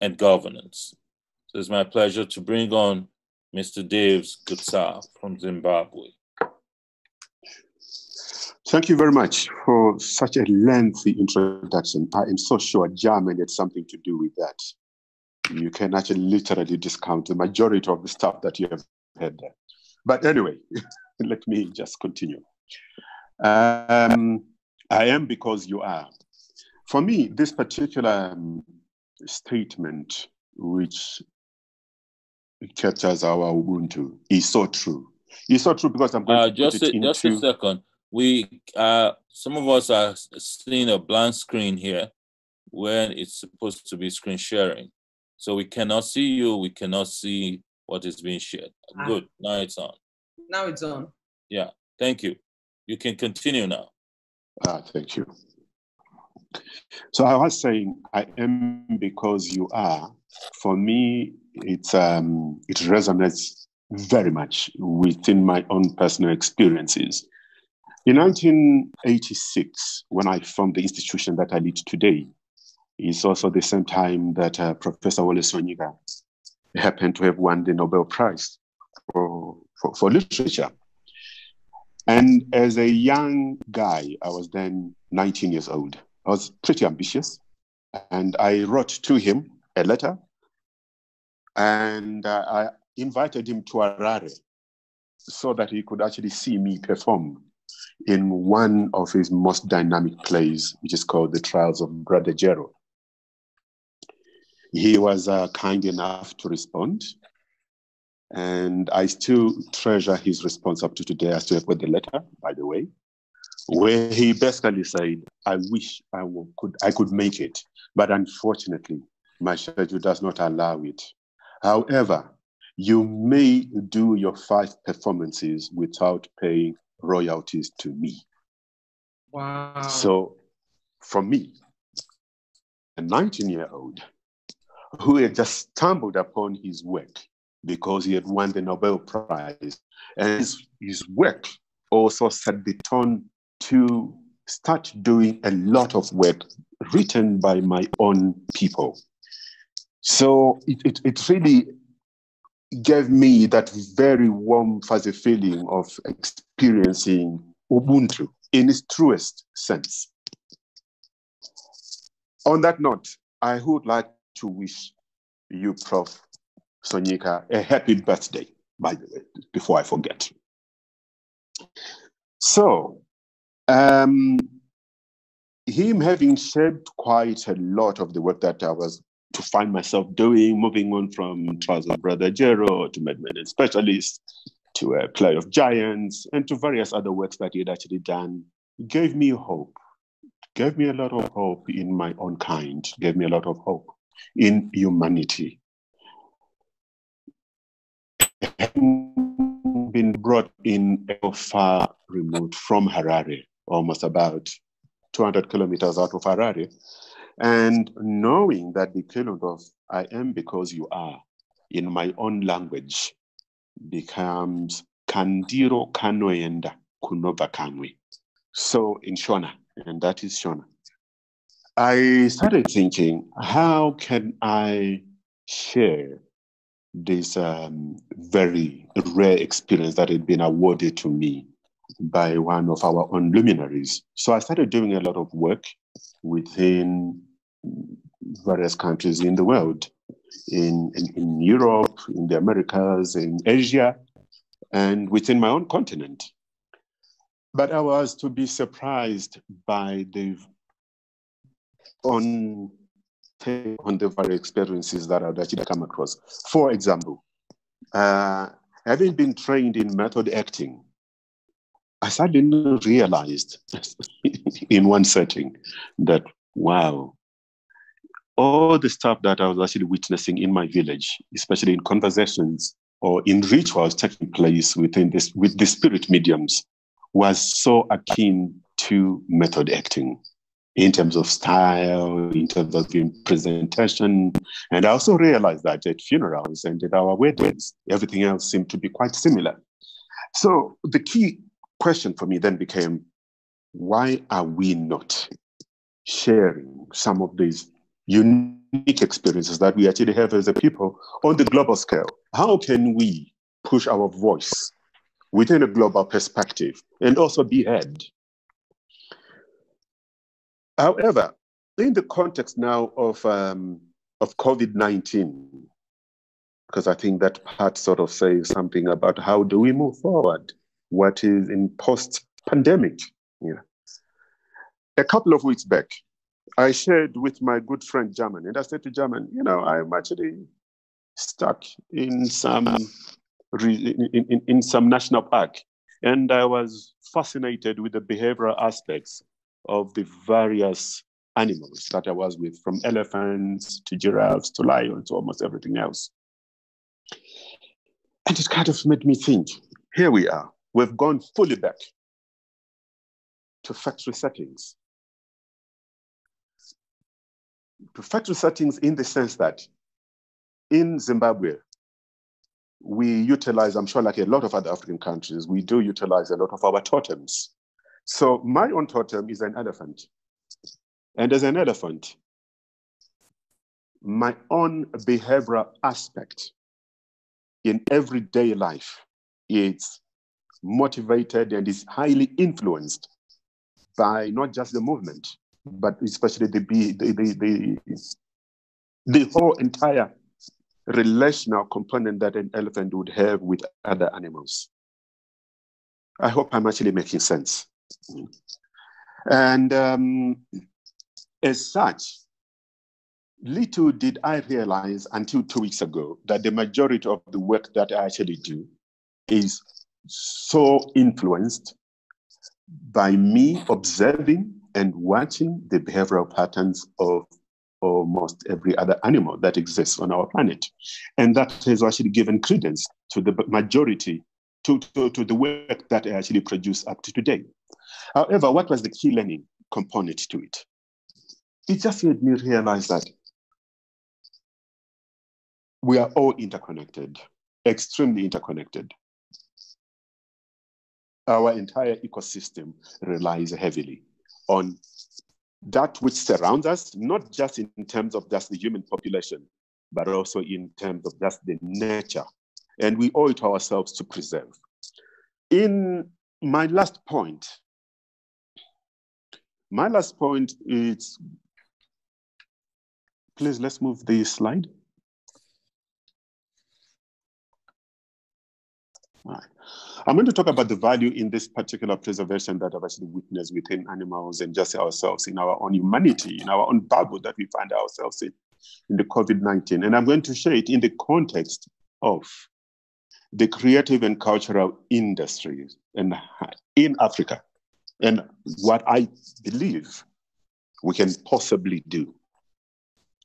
and governance. So it's my pleasure to bring on Mr. Daves Guzha from Zimbabwe. Thank you very much for such a lengthy introduction. I am so sure German had something to do with that. You can actually literally discount the majority of the stuff that you have heard there. But anyway, let me just continue. Um, I am because you are. For me, this particular um, statement, which captures our Ubuntu, is so true. It's so true because I'm going uh, to just a, into... just a second. We uh, some of us are seeing a blank screen here when it's supposed to be screen sharing. So we cannot see you. We cannot see what is being shared. Ah. Good. Now it's on. Now it's on. Yeah. Thank you. You can continue now. Ah, thank you. So I was saying, I am because you are. For me, it's um, it resonates very much within my own personal experiences. In 1986, when I formed the institution that I lead today, it's also the same time that uh, Professor Wole Soyinka happened to have won the Nobel Prize for, for, for literature. And as a young guy, I was then 19 years old. I was pretty ambitious. And I wrote to him a letter and uh, I invited him to Harare so that he could actually see me perform in one of his most dynamic plays, which is called The Trials of Brother Jero. He was uh, kind enough to respond. And I still treasure his response up to today. I still have the letter, by the way, where he basically said, I wish I could, I could make it, but unfortunately, my schedule does not allow it. However, you may do your five performances without paying royalties to me. Wow. So, for me, a 19 year old who had just stumbled upon his work because he had won the Nobel Prize. And his, his work also set the tone to start doing a lot of work written by my own people. So it, it, it really gave me that very warm, fuzzy feeling of experiencing Ubuntu in its truest sense. On that note, I would like to wish you, Prof. Soyinka, a happy birthday, by the way, before I forget. So, Um, him having shaped quite a lot of the work that I was to find myself doing, moving on from Trials of Brother Jero to Madman and Specialist to a uh, Play of Giants and to various other works that he had actually done, gave me hope, gave me a lot of hope in my own kind, gave me a lot of hope in humanity. been brought in far removed from Harare, almost about 200 kilometers out of Harare, and knowing that the equivalent of I am because you are in my own language becomes Kandiro Kanoenda Kunobva Kamwe. So in Shona, and that is Shona. I started thinking, how can I share this um, very rare experience that had been awarded to me by one of our own luminaries? So I started doing a lot of work within various countries in the world, in, in, in Europe, in the Americas, in Asia, and within my own continent. But I was to be surprised by the on on the various experiences that I've actually come across. For example, uh, having been trained in method acting, I suddenly realized in one setting that, wow, all the stuff that I was actually witnessing in my village, especially in conversations or in rituals taking place within this with the spirit mediums, was so akin to method acting in terms of style, in terms of presentation. And I also realized that at funerals and at our weddings, everything else seemed to be quite similar. So the key question for me then became why are we not sharing some of these unique experiences that we actually have as a people on the global scale. How can we push our voice within a global perspective and also be heard? However, in the context now of, um, of COVID 19, because I think that part sort of says something about how do we move forward? What is in post pandemic? Yeah. A couple of weeks back, I shared with my good friend German, and I said to German, you know, I'm actually stuck in some in, in, in some national park, and I was fascinated with the behavioral aspects of the various animals that I was with, from elephants to giraffes to lions to almost everything else. And it kind of made me think here we are, we've gone fully back to factory settings To factory settings in the sense that in Zimbabwe, we utilize, I'm sure like a lot of other African countries, we do utilize a lot of our totems. So my own totem is an elephant. And as an elephant, my own behavioral aspect in everyday life is motivated and is highly influenced by not just the movement, but especially the, the, the, the, the whole entire relational component that an elephant would have with other animals. I hope I'm actually making sense. And um, as such, little did I realize until two weeks ago that the majority of the work that I actually do is so influenced by me observing and watching the behavioral patterns of almost every other animal that exists on our planet. And that has actually given credence to the majority, to, to, to the work that I actually produced up to today. However, what was the key learning component to it? It just made me realize that we are all interconnected, extremely interconnected. Our entire ecosystem relies heavily on that which surrounds us, not just in terms of just the human population, but also in terms of just the nature. And we owe it to ourselves to preserve. In my last point, my last point is, please let's move the slide. Right. I'm going to talk about the value in this particular preservation that I've actually witnessed within animals and just ourselves in our own humanity, in our own bubble that we find ourselves in, in the COVID 19. And I'm going to share it in the context of the creative and cultural industries in, in Africa and what I believe we can possibly do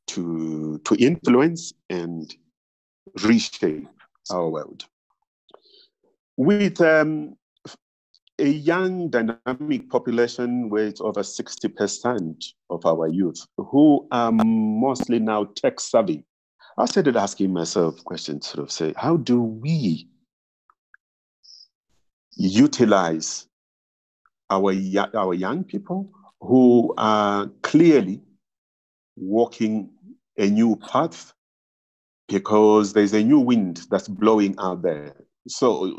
to, to influence and reshape our world. With um, a young dynamic population with over 60% of our youth who are mostly now tech savvy, I started asking myself questions, sort of say, how do we utilize our, our young people who are clearly walking a new path because there's a new wind that's blowing out there. So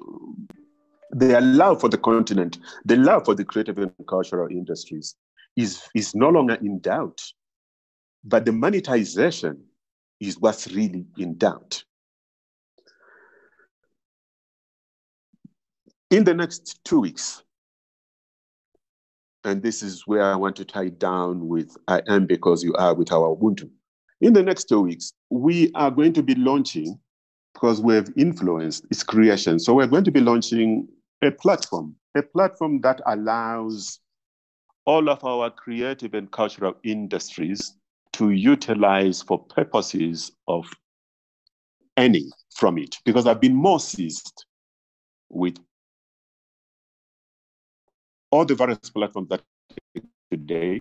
their love for the continent, the love for the creative and cultural industries is, is no longer in doubt. But the monetization is what's really in doubt. In the next two weeks, and this is where I want to tie down with I am because you are with our Ubuntu. In the next two weeks, we are going to be launching, because we've influenced its creation. So we're going to be launching a platform, a platform that allows all of our creative and cultural industries to utilize for purposes of earning from it. Because I've been more seized with all the various platforms that today,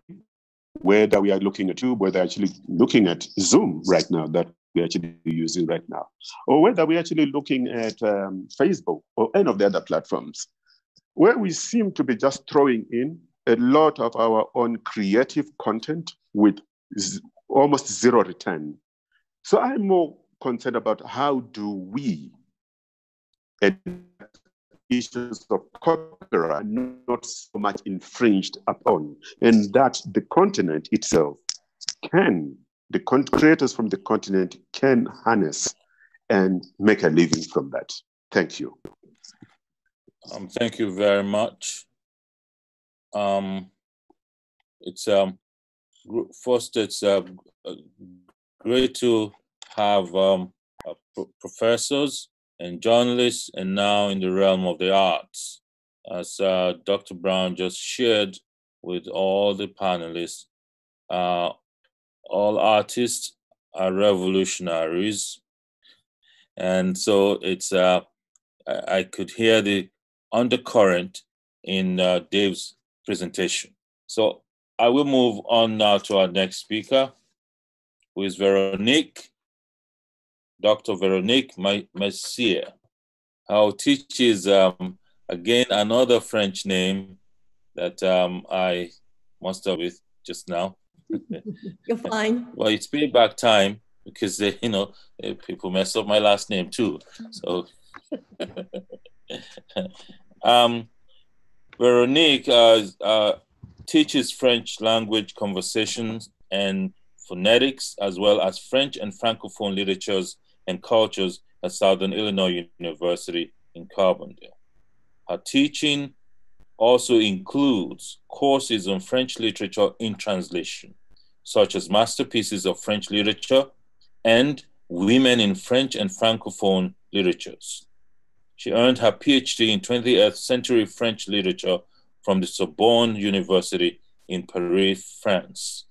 whether we are looking at YouTube, whether actually looking at Zoom right now that we're actually using right now, or whether we're actually looking at um, Facebook or any of the other platforms, where we seem to be just throwing in a lot of our own creative content with z- almost zero return. So I'm more concerned about how do we issues of copyright not so much infringed upon, and that the continent itself can, the creators from the continent can harness and make a living from that. Thank you. Um, thank you very much. Um, it's um, first, it's uh, great to have um, uh, professors and journalists, and now in the realm of the arts. As uh, Dr. Brown just shared with all the panelists, uh, all artists are revolutionaries. And so it's, uh, I could hear the undercurrent in uh, Dave's presentation. So I will move on now to our next speaker, who is Veronique. Dr. Veronique Maisier, who teaches, um, again, another French name that um, I must have with just now. You're fine. well, it's payback time because, they, you know, eh, people mess up my last name too. So, um, Veronique uh, uh, teaches French language conversations and phonetics, as well as French and Francophone literatures and Cultures at Southern Illinois University in Carbondale. Her teaching also includes courses on French literature in translation, such as masterpieces of French literature and women in French and Francophone literatures. She earned her PhD in 20th century French literature from the Sorbonne University in Paris, France.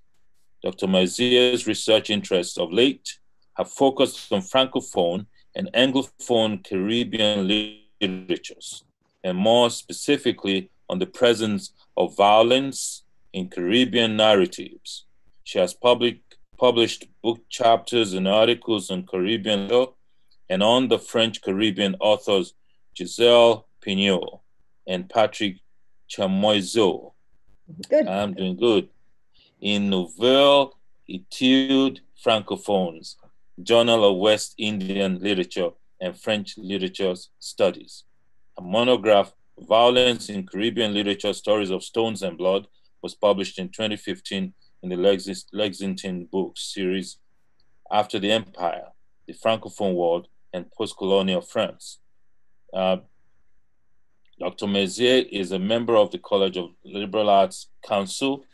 Dr. Maisier's research interests of late have focused on Francophone and Anglophone Caribbean literatures, and more specifically on the presence of violence in Caribbean narratives. She has public, published book chapters and articles on Caribbean law and on the French Caribbean authors Gisèle Pineau and Patrick Chamoiseau. Good. I'm doing good. In Nouvelles Études Francophones, Journal of West Indian Literature and French Literature Studies. A monograph, Violence in Caribbean Literature Stories of Stones and Blood, was published in 2015 in the Lexington Books series After the Empire, the Francophone World, and Postcolonial France. Uh, Dr. Maisier is a member of the College of Liberal Arts Council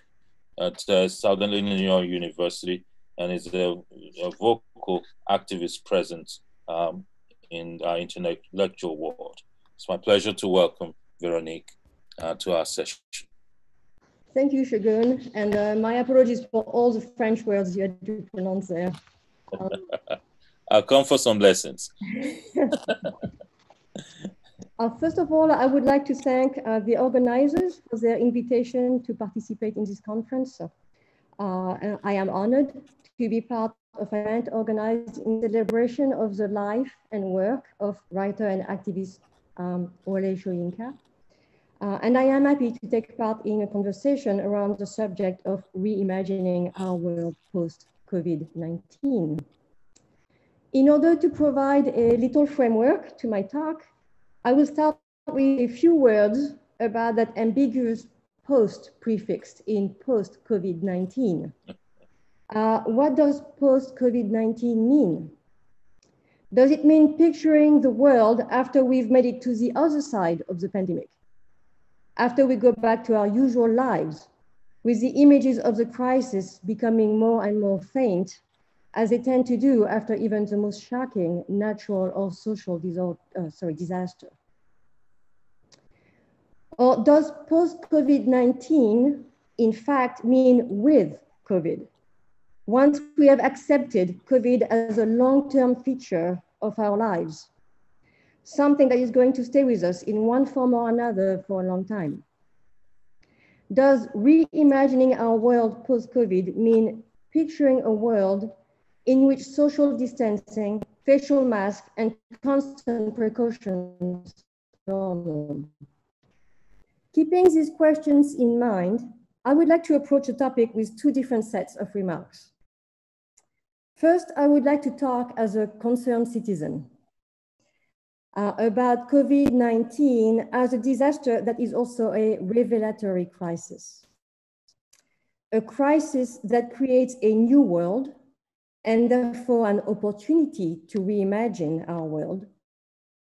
at uh, Southern Illinois University and is a, a vocal activist present um, in our intellectual world. It's my pleasure to welcome Veronique uh, to our session. Thank you, Segun, and uh, my apologies for all the French words you had to pronounce there. Um, I'll come for some lessons. uh, first of all, I would like to thank uh, the organizers for their invitation to participate in this conference. Uh, I am honored to be part of an event organized in celebration of the life and work of writer and activist um, Wole Soyinka. Uh, and I am happy to take part in a conversation around the subject of reimagining our world post-COVID-19. In order to provide a little framework to my talk, I will start with a few words about that ambiguous post prefixed in post-COVID-19. Uh, what does post-COVID-19 mean? Does it mean picturing the world after we've made it to the other side of the pandemic? After we go back to our usual lives, with the images of the crisis becoming more and more faint, as they tend to do after even the most shocking natural or social disorder, uh, sorry, disaster? Or does post-COVID-19 in fact mean with COVID? once we have accepted COVID as a long-term feature of our lives, something that is going to stay with us in one form or another for a long time. Does reimagining our world post-COVID mean picturing a world in which social distancing, facial masks, and constant precautions Keeping these questions in mind, I would like to approach the topic with two different sets of remarks. First, I would like to talk as a concerned citizen uh, about COVID-19 as a disaster that is also a revelatory crisis. A crisis that creates a new world and therefore an opportunity to reimagine our world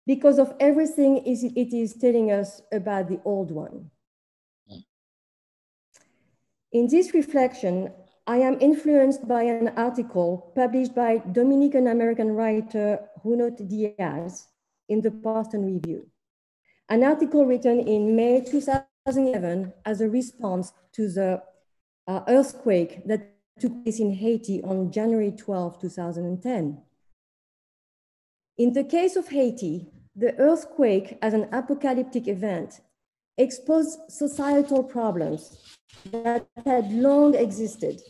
because of everything it is telling us about the old one. In this reflection, I am influenced by an article published by Dominican American writer Junot Diaz in the Boston Review. An article written in May 2011 as a response to the uh, earthquake that took place in Haiti on January 12, 2010. In the case of Haiti, the earthquake as an apocalyptic event exposed societal problems that had long existed,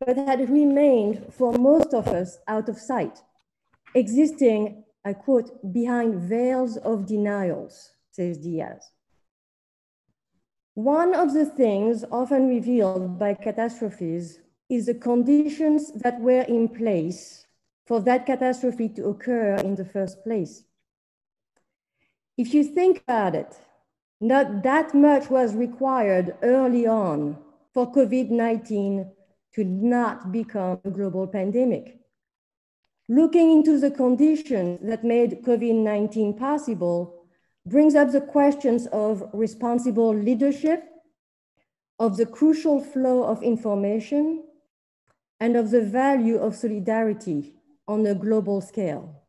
but had remained for most of us out of sight, existing, I quote, behind veils of denials, says Diaz. One of the things often revealed by catastrophes is the conditions that were in place for that catastrophe to occur in the first place. If you think about it, not that much was required early on for COVID-19 to not become a global pandemic. Looking into the conditions that made COVID-19 possible brings up the questions of responsible leadership, of the crucial flow of information, and of the value of solidarity on a global scale.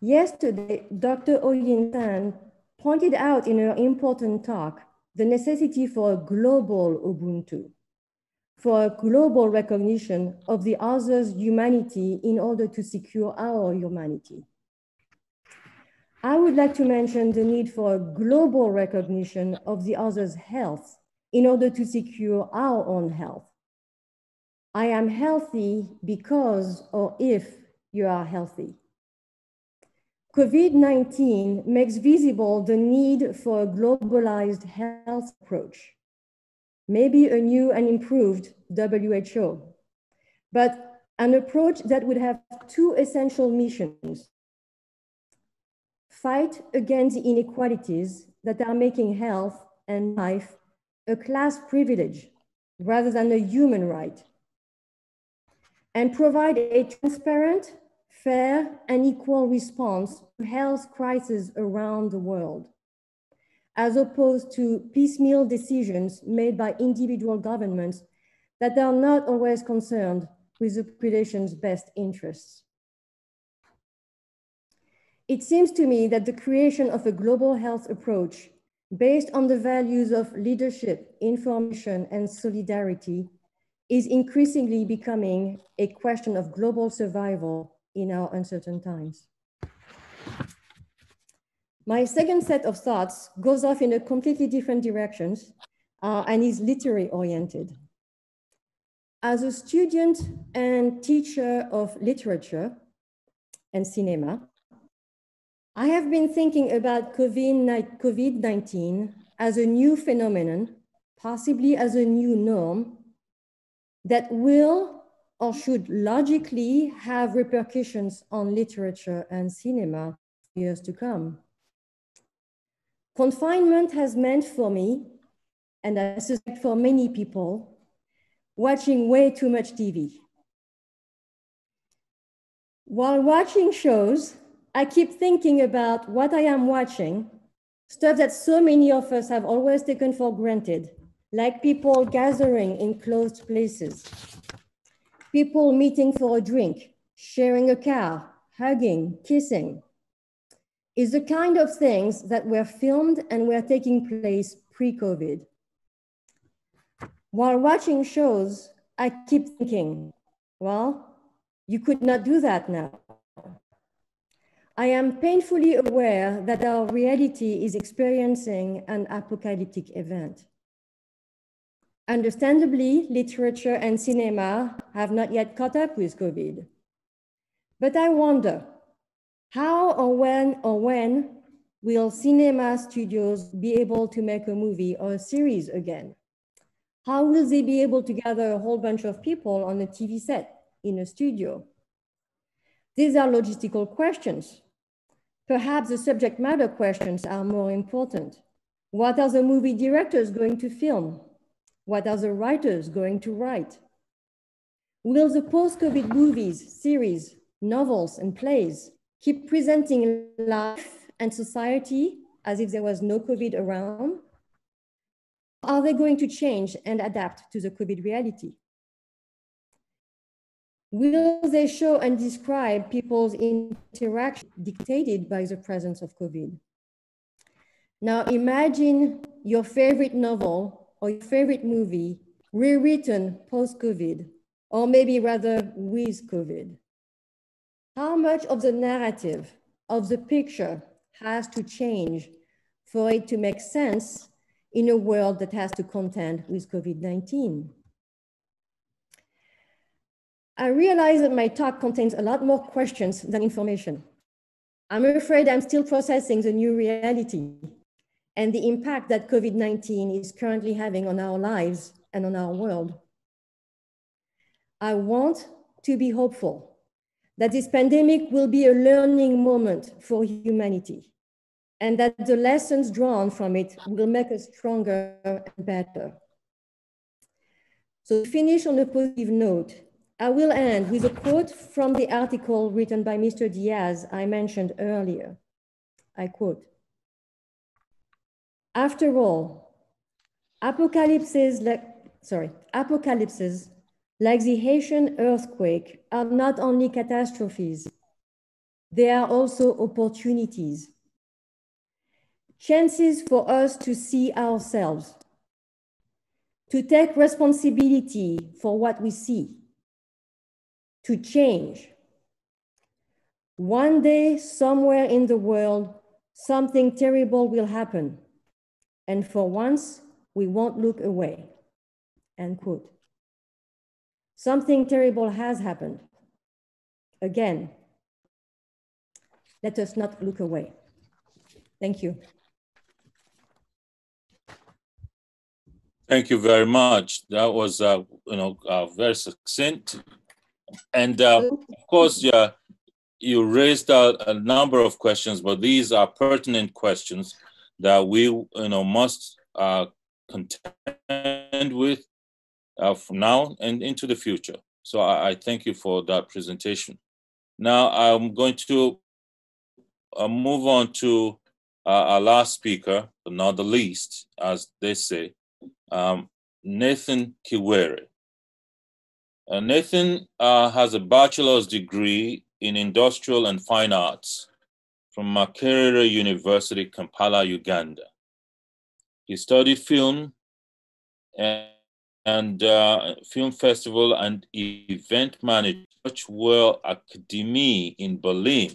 Yesterday, Dr. Oyin Tan pointed out in her important talk the necessity for a global Ubuntu, for global recognition of the other's humanity in order to secure our humanity. I would like to mention the need for a global recognition of the other's health in order to secure our own health. I am healthy because or if you are healthy. COVID-19 makes visible the need for a globalized health approach, maybe a new and improved WHO, but an approach that would have two essential missions. Fight against the inequalities that are making health and life a class privilege rather than a human right, and provide a transparent fair and equal response to health crises around the world, as opposed to piecemeal decisions made by individual governments that are not always concerned with the population's best interests. It seems to me that the creation of a global health approach based on the values of leadership, information, and solidarity is increasingly becoming a question of global survival in our uncertain times. My second set of thoughts goes off in a completely different directions uh, and is literary oriented. As a student and teacher of literature and cinema, I have been thinking about COVID-19 as a new phenomenon, possibly as a new norm, that will or should logically have repercussions on literature and cinema years to come. Confinement has meant for me, and I suspect for many people, watching way too much TV. While watching shows, I keep thinking about what I am watching, stuff that so many of us have always taken for granted, like people gathering in closed places, people meeting for a drink, sharing a car, hugging, kissing, is the kind of things that were filmed and were taking place pre-COVID. While watching shows, I keep thinking, well, you could not do that now. I am painfully aware that our reality is experiencing an apocalyptic event. Understandably, literature and cinema have not yet caught up with COVID. But I wonder, how or when or when will cinema studios be able to make a movie or a series again? How will they be able to gather a whole bunch of people on a TV set in a studio? These are logistical questions Perhaps the subject matter questions are more important. What are the movie directors going to film? What are the writers going to write? Will the post-COVID movies, series, novels, and plays keep presenting life and society as if there was no COVID around? Are they going to change and adapt to the COVID reality? Will they show and describe people's interaction dictated by the presence of COVID? Now imagine your favorite novel or your favorite movie rewritten post-COVID, or maybe rather with COVID. How much of the narrative of the picture has to change for it to make sense in a world that has to contend with COVID-19? I realize that my talk contains a lot more questions than information. I'm afraid I'm still processing the new reality and the impact that COVID-19 is currently having on our lives and on our world. I want to be hopeful that this pandemic will be a learning moment for humanity and that the lessons drawn from it will make us stronger and better. So to finish on a positive note, I will end with a quote from the article written by Mr. Diaz I mentioned earlier. I quote, after all, apocalypses like, sorry, apocalypses like the Haitian earthquake are not only catastrophes, they are also opportunities. Chances for us to see ourselves, to take responsibility for what we see, to change. One day, somewhere in the world, something terrible will happen. And for once, we won't look away. End quote. Something terrible has happened. Again, let us not look away. Thank you. Thank you very much. That was, uh, you know, uh, very succinct and uh, of course, yeah, you raised a, a, number of questions, but these are pertinent questions that we, you know, must uh, contend with uh, from now and into the future. So I, I thank you for that presentation. Now I'm going to uh, move on to uh, our last speaker, but not the least, as they say, um, Nathan Kiwere. Uh, Nathan has a bachelor's degree in industrial and fine arts from Makerere University, Kampala, Uganda. He studied film and, and uh, film festival and event manager at World Academy in Berlin,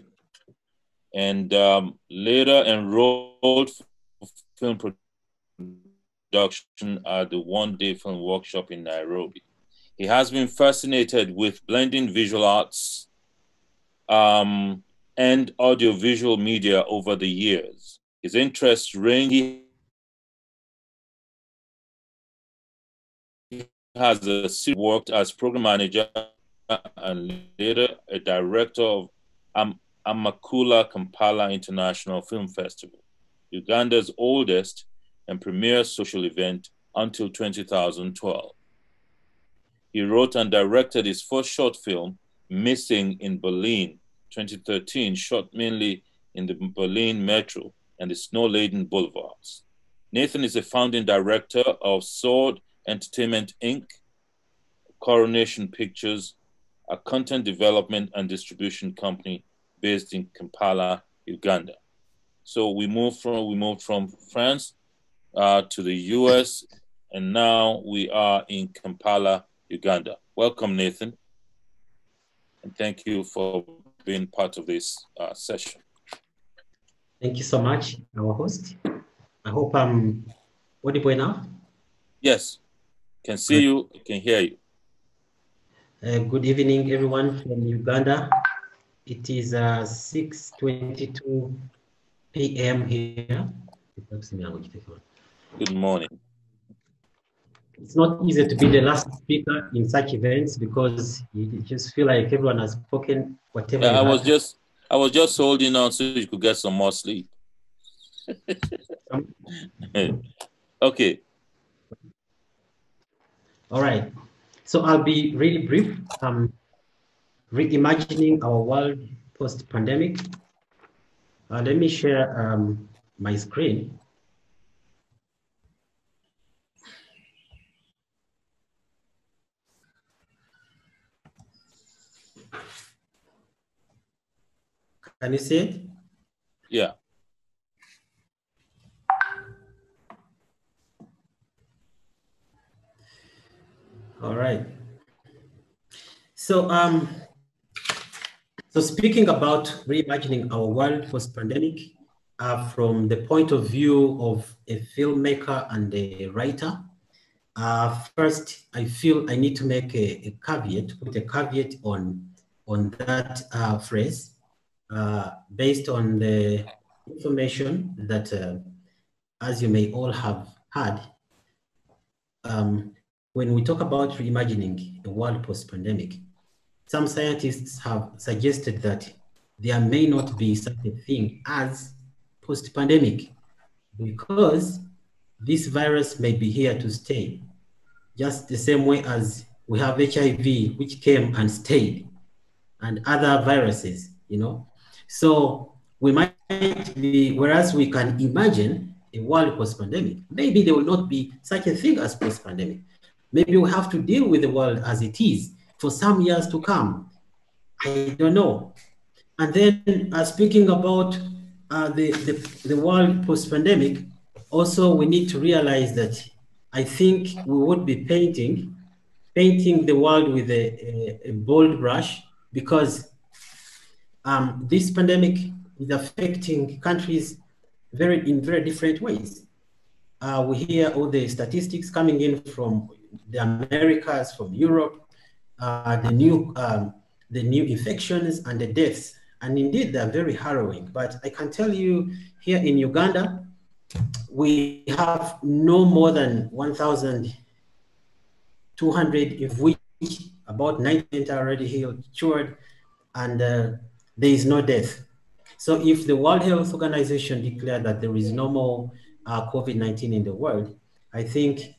and um, later enrolled for film production at the One Day Film Workshop in Nairobi. He has been fascinated with blending visual arts um, and audiovisual media over the years. His interests range. Has a, worked as program manager and later a director of Am- Amakula Kampala International Film Festival, Uganda's oldest and premier social event until 2012. He wrote and directed his first short film, Missing in Berlin, 2013, shot mainly in the Berlin metro and the snow laden boulevards. Nathan is a founding director of Sword Entertainment Inc., Coronation Pictures, a content development and distribution company based in Kampala, Uganda. So we moved from we moved from France uh, to the U.S. and now we are in Kampala, Uganda. Welcome, Nathan, and thank you for being part of this uh, session. Thank you so much, our host. I hope I'm audible enough. Yes, can see you, can hear you. Uh, good evening, everyone from Uganda. It is uh, 6.22 p.m. here. Good morning. It's not easy to be the last speaker in such events because you just feel like everyone has spoken whatever. Yeah, I was just I was just holding on so you could get some more sleep. okay. All right. So I'll be really brief. Um, reimagining our world post-pandemic. Uh, let me share um, my screen. Can you see it? Yeah. All right. So, um, so speaking about reimagining our world post-pandemic, uh, from the point of view of a filmmaker and a writer, uh, first, I feel I need to make a, a caveat, put a caveat on, on that uh, phrase, uh, based on the information that, uh, as you may all have had, um, when we talk about reimagining a world post-pandemic, some scientists have suggested that there may not be such a thing as post-pandemic because this virus may be here to stay, just the same way as we have HIV, which came and stayed, and other viruses, you know. So we might be, whereas we can imagine a world post-pandemic, maybe there will not be such a thing as post-pandemic. Maybe we have to deal with the world as it is for some years to come. I don't know. And then uh, speaking about uh, the, the, the world post-pandemic, also we need to realize that I think we would be painting, painting the world with a, a, a bold brush because um, this pandemic is affecting countries very in very different ways. Uh, we hear all the statistics coming in from the Americas, from Europe, uh, the new um, the new infections and the deaths. And indeed, they're very harrowing. But I can tell you here in Uganda, we have no more than 1,200 of which about 90 are already healed, cured, and uh, there is no death. So if the World Health Organization declared that there is no more uh, COVID-19 in the world, I think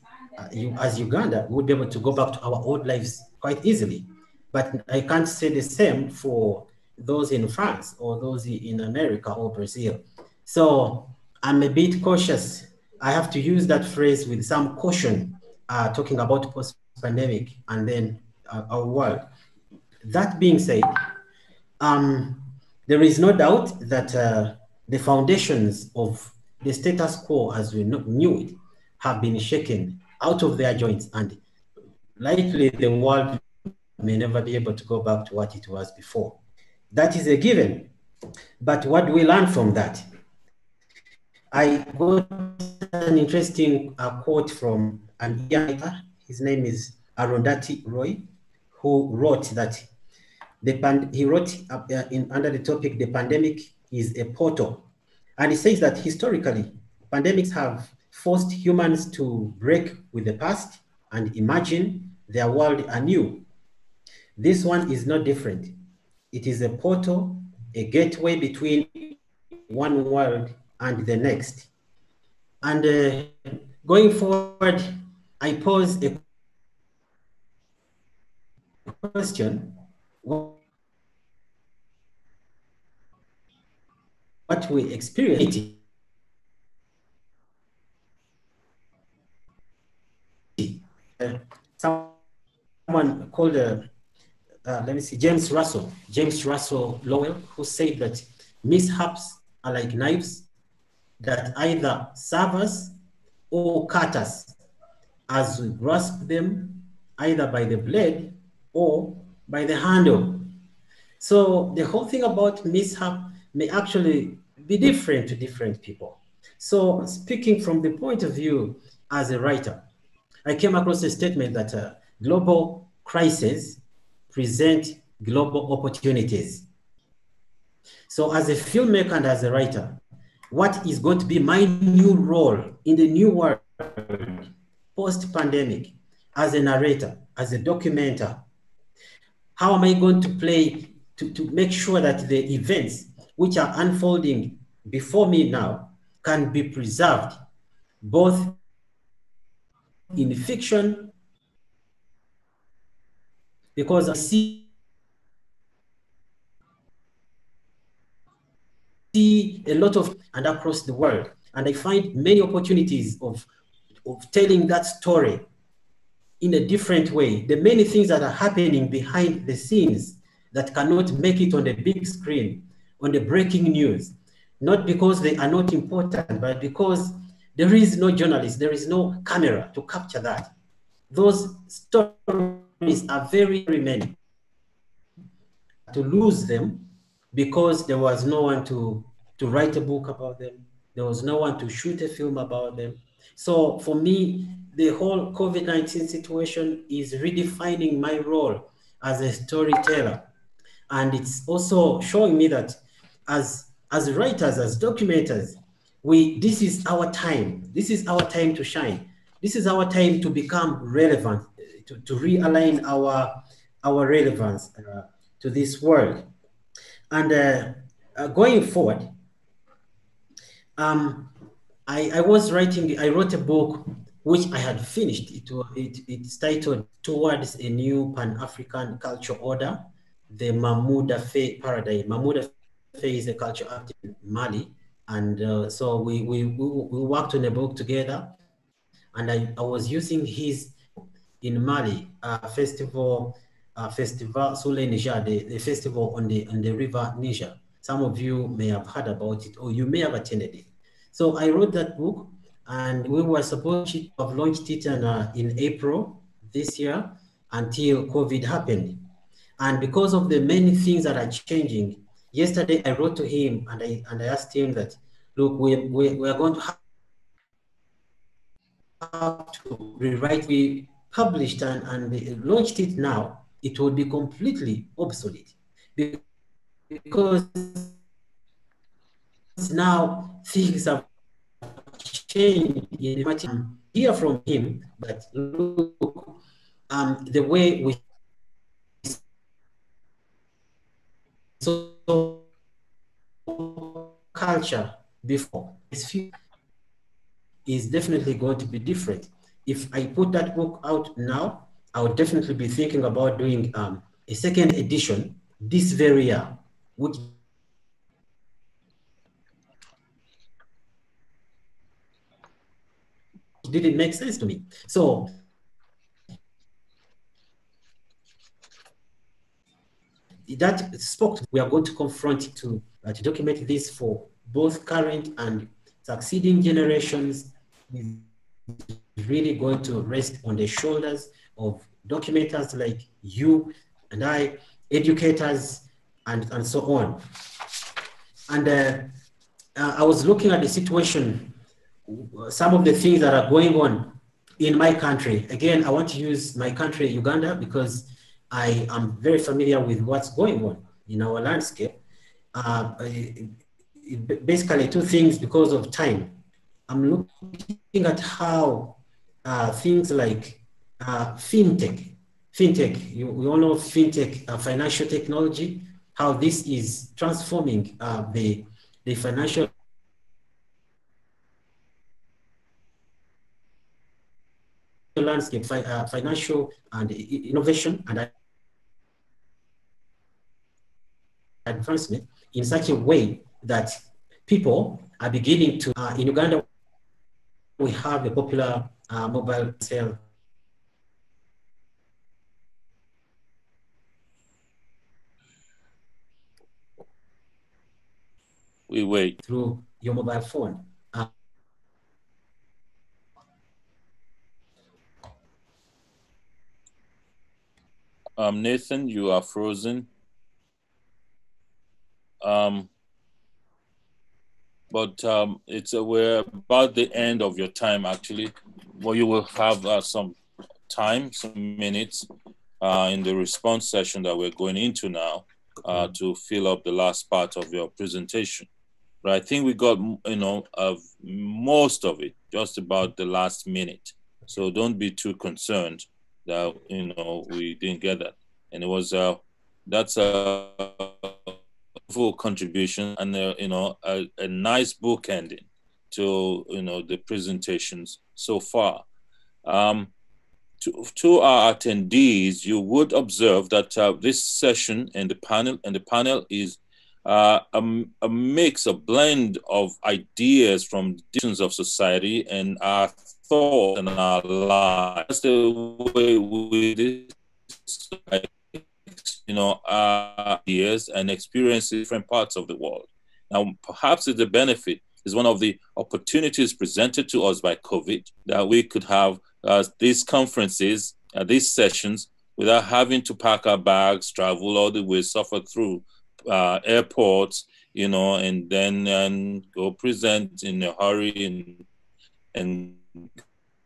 you, as Uganda, we'd be able to go back to our old lives quite easily. But I can't say the same for those in France or those in America or Brazil. So I'm a bit cautious. I have to use that phrase with some caution, uh, talking about post-pandemic and then uh, our world. That being said, um, there is no doubt that uh, the foundations of the status quo as we knew it have been shaken out of their joints and likely the world may never be able to go back to what it was before. That is a given. But what do we learn from that? I got an interesting uh, quote from an writer. His name is Arundhati Roy, who wrote that the pan- he wrote uh, in, under the topic "The pandemic is a portal," and he says that historically, pandemics have forced humans to break with the past and imagine their world anew. This one is not different. It is a portal, a gateway between one world and the next. And uh, going forward, I pose a question. What we experience uh, someone called uh, uh, let me see, James Russell, James Russell Lowell, who said that mishaps are like knives that either serve us or cut us as we grasp them either by the blade or by the handle. So the whole thing about mishap may actually be different to different people. So speaking from the point of view as a writer, I came across a statement that uh, global crises present global opportunities. So as a filmmaker and as a writer, what is going to be my new role in the new world post-pandemic as a narrator, as a documenter? How am I going to play to, to make sure that the events which are unfolding before me now can be preserved both in fiction because I see see a lot of and across the world and I find many opportunities of of telling that story in a different way. The many things that are happening behind the scenes that cannot make it on the big screen, on the breaking news, not because they are not important, but because there is no journalist, there is no camera to capture that. Those stories are very, very many. To lose them because there was no one to, to write a book about them, there was no one to shoot a film about them. So for me, the whole COVID 19 situation is redefining my role as a storyteller. And it's also showing me that as, as writers, as documenters, we, this is our time. This is our time to shine. This is our time to become relevant to, to realign our, our relevance uh, to this world. And uh, uh, going forward, um, I, I was writing, I wrote a book which I had finished. It, it, it's titled Towards a New Pan-African Culture Order, the Mamou Daffé Paradigm. Mamou Daffé is a culture activist in Mali. And uh, so we, we, we worked on a book together and I, I was using his in Mali, uh, festival, uh, festival sur le Niger, the, the festival on the on the river Niger. Some of you may have heard about it, or you may have attended it. So I wrote that book, and we were supposed to have launched it in, uh, in April this year until COVID happened. And because of the many things that are changing, yesterday I wrote to him and I and I asked him that, look, we, we, we are going to have to rewrite. We published and, and launched it now, it would be completely obsolete because now things have changed. In hear from him that look, um, the way we so culture before is definitely going to be different if I put that book out now, I would definitely be thinking about doing um, a second edition this very year which didn't make sense to me. So that spoke, we are going to confront to, uh, to document this for both current and succeeding generations is really going to rest on the shoulders of documenters like you and I, educators, and, and so on. And uh, uh, I was looking at the situation, some of the things that are going on in my country. Again, I want to use my country, Uganda, because I am very familiar with what's going on in our landscape. Uh, basically, two things because of time. I'm looking at how uh, things like uh, fintech, fintech, you, we all know fintech, uh, financial technology, how this is transforming uh, the, the financial landscape, uh, financial and innovation and advancement in such a way that people are beginning to, uh, in Uganda, we have a popular uh, mobile cell we wait through your mobile phone. Uh, um, Nathan, you are frozen. Um, but um, it's uh, we're about the end of your time actually. Well, you will have uh, some time, some minutes uh, in the response session that we're going into now uh, to fill up the last part of your presentation. But I think we got you know of most of it, just about the last minute. So don't be too concerned that you know we didn't get that. And it was uh, that's a full contribution and uh, you know a, a nice book ending to you know the presentations so far. Um, to, to our attendees, you would observe that uh, this session and the panel and the panel is uh, a, a, mix, a blend of ideas from divisions of society and our thoughts and our lives. That's the way we you know, ideas and experiences different parts of the world. Now, perhaps the benefit is one of the opportunities presented to us by COVID that we could have uh, these conferences, uh, these sessions, without having to pack our bags, travel all the way, suffer through uh, airports, you know, and then and go present in a hurry and and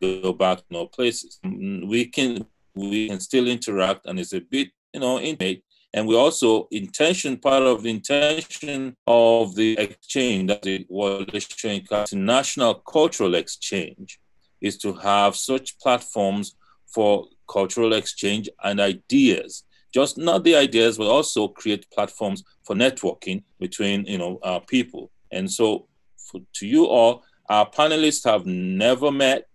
go back to no places. We can we can still interact, and it's a bit you know, inmate. And we also intention part of the intention of the exchange, that the World Exchange, National Cultural Exchange, is to have such platforms for cultural exchange and ideas. Just not the ideas, but also create platforms for networking between you know uh, people. And so, for, to you all, our panelists have never met.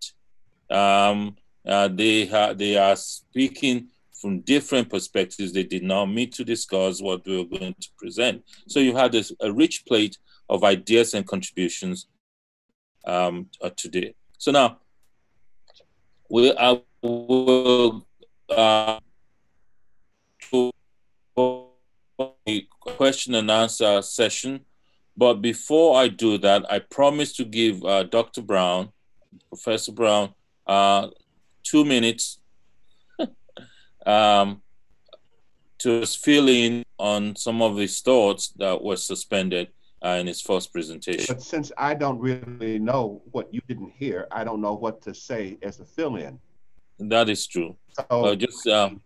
Um, uh, they ha- they are speaking from different perspectives. They did not meet to discuss what we were going to present. So you had this, a rich plate of ideas and contributions um, uh, today. So now, we will uh, question and answer session. But before I do that, I promise to give uh, Dr. Brown, Professor Brown, uh, two minutes um, to fill in on some of his thoughts that were suspended uh, in his first presentation. But since I don't really know what you didn't hear, I don't know what to say as a fill-in. That is true. So uh, just um,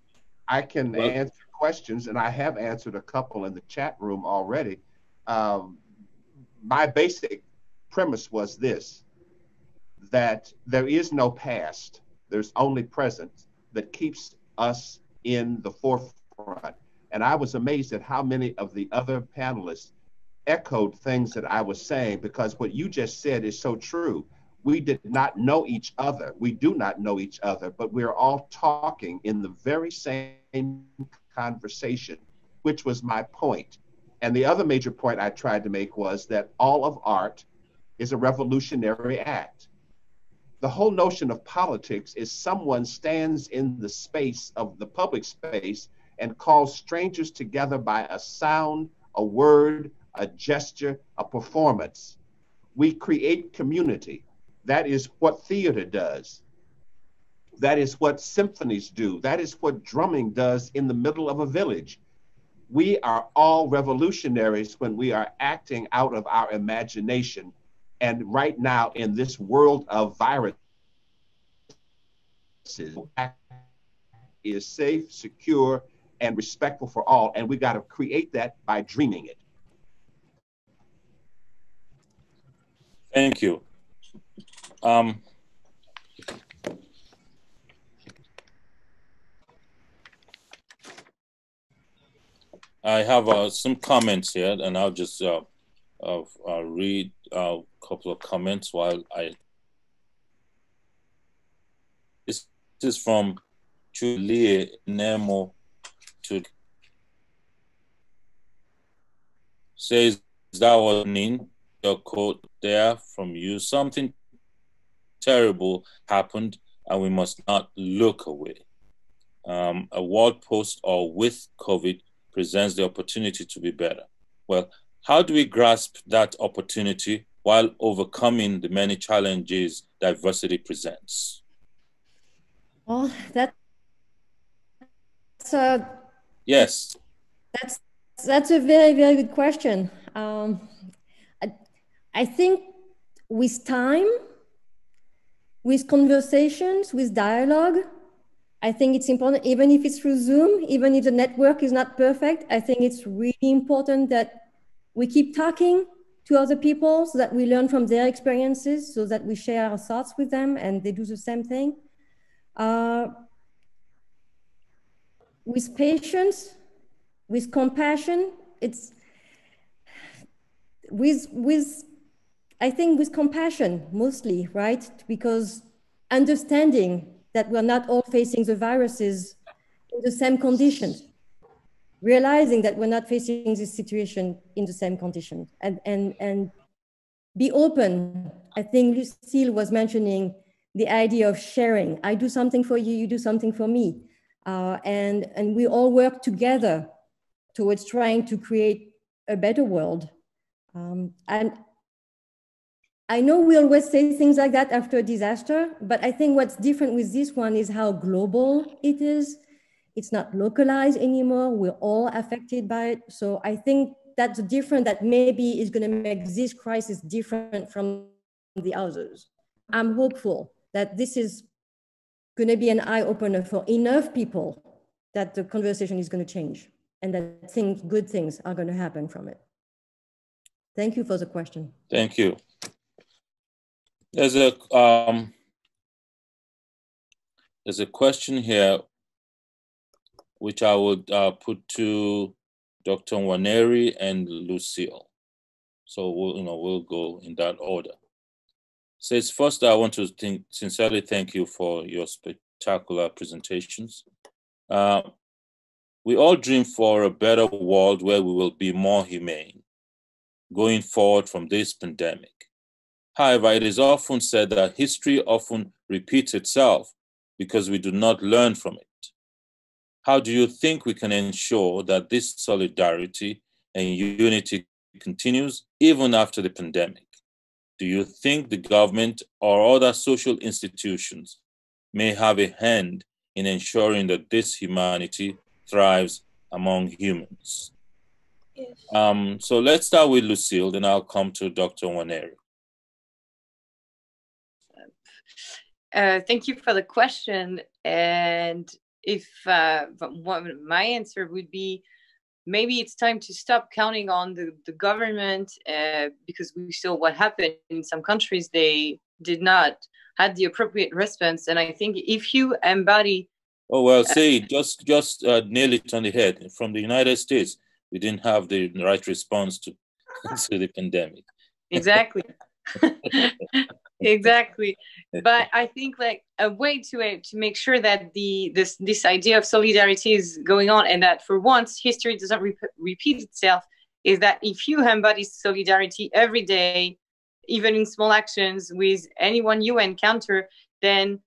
I can well, answer questions, and I have answered a couple in the chat room already. Um, my basic premise was this: that there is no past. There's only present that keeps us in the forefront. And I was amazed at how many of the other panelists echoed things that I was saying because what you just said is so true. We did not know each other. We do not know each other, but we're all talking in the very same conversation, which was my point. And the other major point I tried to make was that all of art is a revolutionary act. The whole notion of politics is someone stands in the space of the public space and calls strangers together by a sound, a word, a gesture, a performance. We create community. That is what theater does. That is what symphonies do. That is what drumming does in the middle of a village we are all revolutionaries when we are acting out of our imagination. And right now, in this world of viruses, is safe, secure, and respectful for all. And we got to create that by dreaming it. Thank you. Um, I have uh, some comments here, and I'll just uh, uh, read a couple of comments while I. This, is from Julie Nemo to says that was mean your quote there from you something terrible happened and we must not look away um, a world post or with covid presents the opportunity to be better. Well, how do we grasp that opportunity while overcoming the many challenges diversity presents? Well, that, that's a yes. That's that's a very very good question. Um, I, I think with time, with conversations, with dialogue, I think it's important, even if it's through Zoom, even if the network is not perfect, I think it's really important that we keep talking to other people so that we learn from their experiences, so that we share our thoughts with them and they do the same thing. Uh, with patience, with compassion, it's with, with, I think with compassion mostly, right? Because understanding that we're not all facing the viruses in the same conditions, realizing that we're not facing this situation in the same condition and, and, and be open. I think Lucille was mentioning the idea of sharing. I do something for you, you do something for me. Uh, and, and we all work together towards trying to create a better world. Um, and I know we always say things like that after a disaster, but I think what's different with this one is how global it is. It's not localized anymore. We're all affected by it. So I think that's different that maybe is going to make this crisis different from the others. I'm hopeful that this is going to be an eye opener for enough people that the conversation is going to change and that things, good things are going to happen from it. Thank you for the question. Thank you. There's a um, there's a question here which I would uh, put to Dr. Nwaneri and Lucille. So we'll, you know, we'll go in that order. Says first, I want to think, sincerely thank you for your spectacular presentations. Uh, we all dream for a better world where we will be more humane going forward from this pandemic. However, it is often said that history often repeats itself because we do not learn from it. How do you think we can ensure that this solidarity and unity continues even after the pandemic? Do you think the government or other social institutions may have a hand in ensuring that this humanity thrives among humans? Yes. Um, so let's start with Lucille, then I'll come to Dr. Nwaneri. Uh, thank you for the question. And if uh, my answer would be maybe it's time to stop counting on the, the government uh, because we saw what happened in some countries. They did not had the appropriate response. And I think if you embody. Oh, well, uh, say just, just uh, nail it on the head. From the United States, we didn't have the right response to, to the pandemic. Exactly. exactly but i think like a way to uh, to make sure that the this this idea of solidarity is going on and that for once history doesn't re- repeat itself is that if you embody solidarity every day, even in small actions with anyone you encounter, then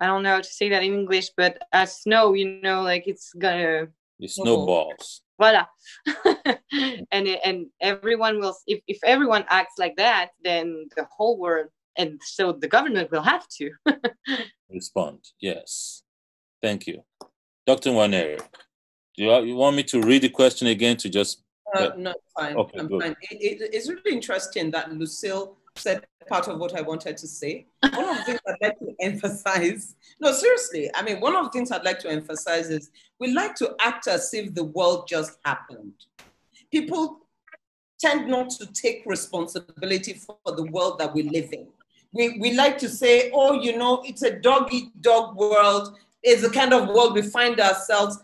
I don't know how to say that in English, but as snow, you know, like it's gonna snowballs. Voila. and and everyone will if, if everyone acts like that, then the whole world and so the government will have to respond. Yes. Thank you. Dr. Nwaneri, do you, you want me to read the question again to just uh, no, fine. Okay, I'm good. fine. It, it, it's really interesting that Lucille said part of what I wanted to say. One of the things I'd like to emphasize, no, seriously, I mean, one of the things I'd like to emphasize is we like to act as if the world just happened. People tend not to take responsibility for the world that we live in. We, we like to say, oh, you know, it's a dog eat dog world. It's the kind of world we find ourselves.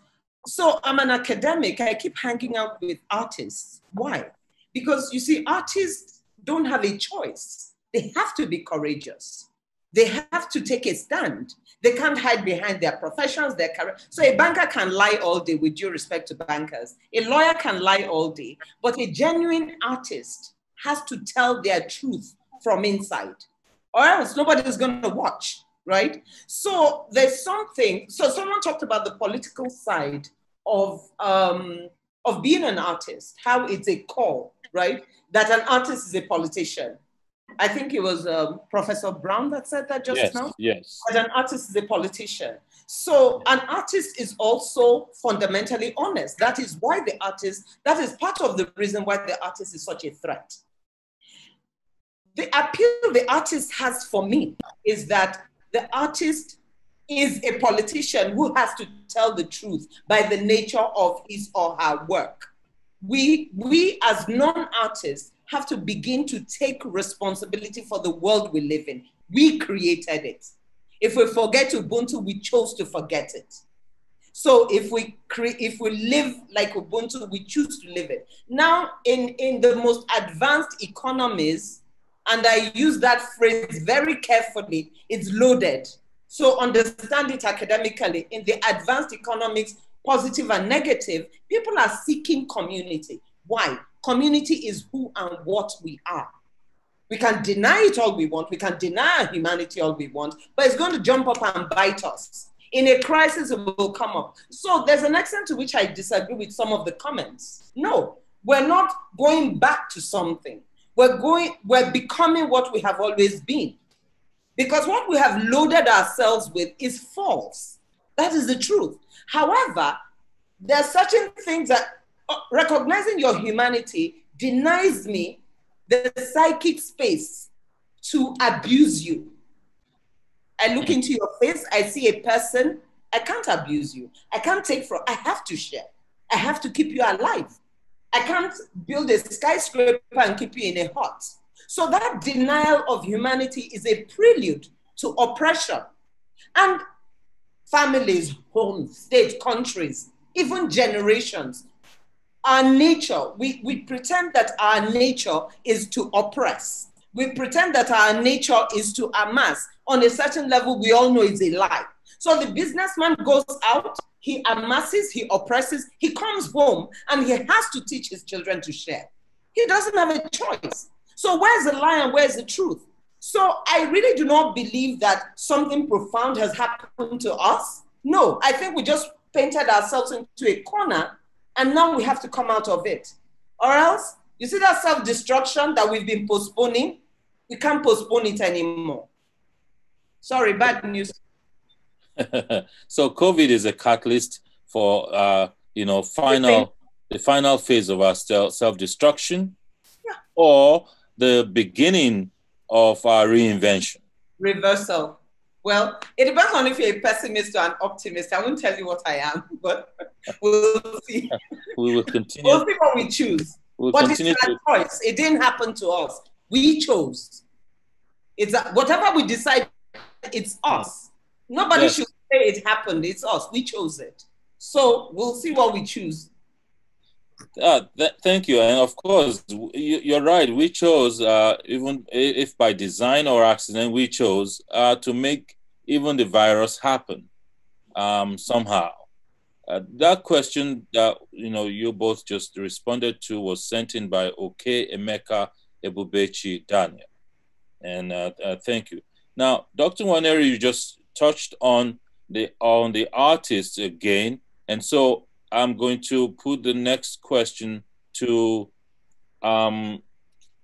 So I'm an academic. I keep hanging out with artists. Why? Because you see, artists don't have a choice. They have to be courageous. They have to take a stand. They can't hide behind their professions, their career. So a banker can lie all day with due respect to bankers. A lawyer can lie all day, but a genuine artist has to tell their truth from inside, or else nobody is going to watch right? So there's something. So someone talked about the political side of um, of being an artist, how it's a call, right? That an artist is a politician. I think it was um, Professor Brown that said that just yes, now. Yes. That an artist is a politician. So an artist is also fundamentally honest. That is why the artist, that is part of the reason why the artist is such a threat. The appeal the artist has for me is that the artist is a politician who has to tell the truth by the nature of his or her work. We, we as non-artists have to begin to take responsibility for the world we live in. We created it. If we forget Ubuntu, we chose to forget it. So if we if we live like Ubuntu, we choose to live it. Now, in, in the most advanced economies, and I use that phrase very carefully, it's loaded. So understand it academically. In the advanced economics, positive and negative, people are seeking community. Why? Community is who and what we are. We can deny it all we want. We can deny humanity all we want, but it's going to jump up and bite us. In a crisis, it will come up. So there's an extent to which I disagree with some of the comments. No, we're not going back to something. We're going, we're becoming what we have always been. Because what we have loaded ourselves with is false. That is the truth. However, there are certain things that uh, recognizing your humanity denies me the psychic space to abuse you. I look into your face, I see a person, I can't abuse you. I can't take from, I have to share. I have to keep you alive. I can't build a skyscraper and keep you in a hut. So that denial of humanity is a prelude to oppression. And families, homes, states, countries, even generations, our nature, we, we pretend that our nature is to oppress. We pretend that our nature is to amass. On a certain level, we all know it's a lie. So the businessman goes out, he amasses, he oppresses, he comes home, and he has to teach his children to share. He doesn't have a choice. So where's the lie and where's the truth? So I really do not believe that something profound has happened to us. No, I think we just painted ourselves into a corner and now we have to come out of it. Or else, you see that self destruction that we've been postponing? We can't postpone it anymore. Sorry, bad news. so COVID is a catalyst for uh, you know final the final phase of our self destruction, yeah. or the beginning of our reinvention? Reversal. Well, it depends on if you're a pessimist or an optimist. I won't tell you what I am, but we'll see. we will continue. We'll see what we choose. We'll but it's our to... choice. It didn't happen to us. We chose. It's a, whatever we decide. It's us. Nobody yes. should say it happened. It's us. We chose it. So we'll see what we choose. Uh, th- thank you. And of course, you, are right. We chose, uh, even if by design or accident, we chose uh, to make even the virus happen um, somehow. Uh, that question that you know you both just responded to was sent in by OK Emeka Ebubechi Daniel, and uh, uh, thank you. Now, Dr. Nwaneri, you just touched on the on the artist again, and so I'm going to put the next question to um,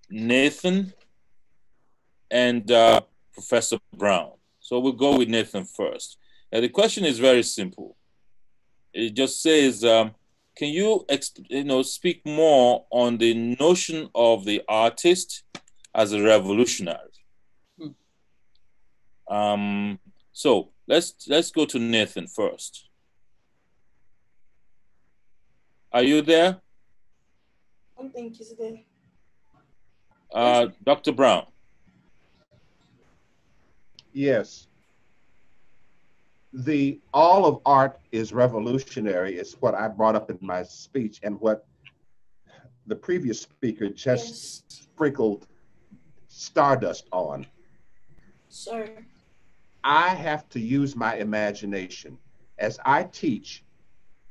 Nathan and uh, Professor Brown. So we'll go with Nathan first. The question is very simple. It just says, um, can you, you know, speak more on the notion of the artist as a revolutionary? Hmm. Um, so let's let's go to Nathan first. Are you there? I don't think he's there. Uh, Dr. Brown. Yes. The all of art is revolutionary is what I brought up in my speech and what the previous speaker just yes. sprinkled stardust on. Sir. I have to use my imagination. As I teach,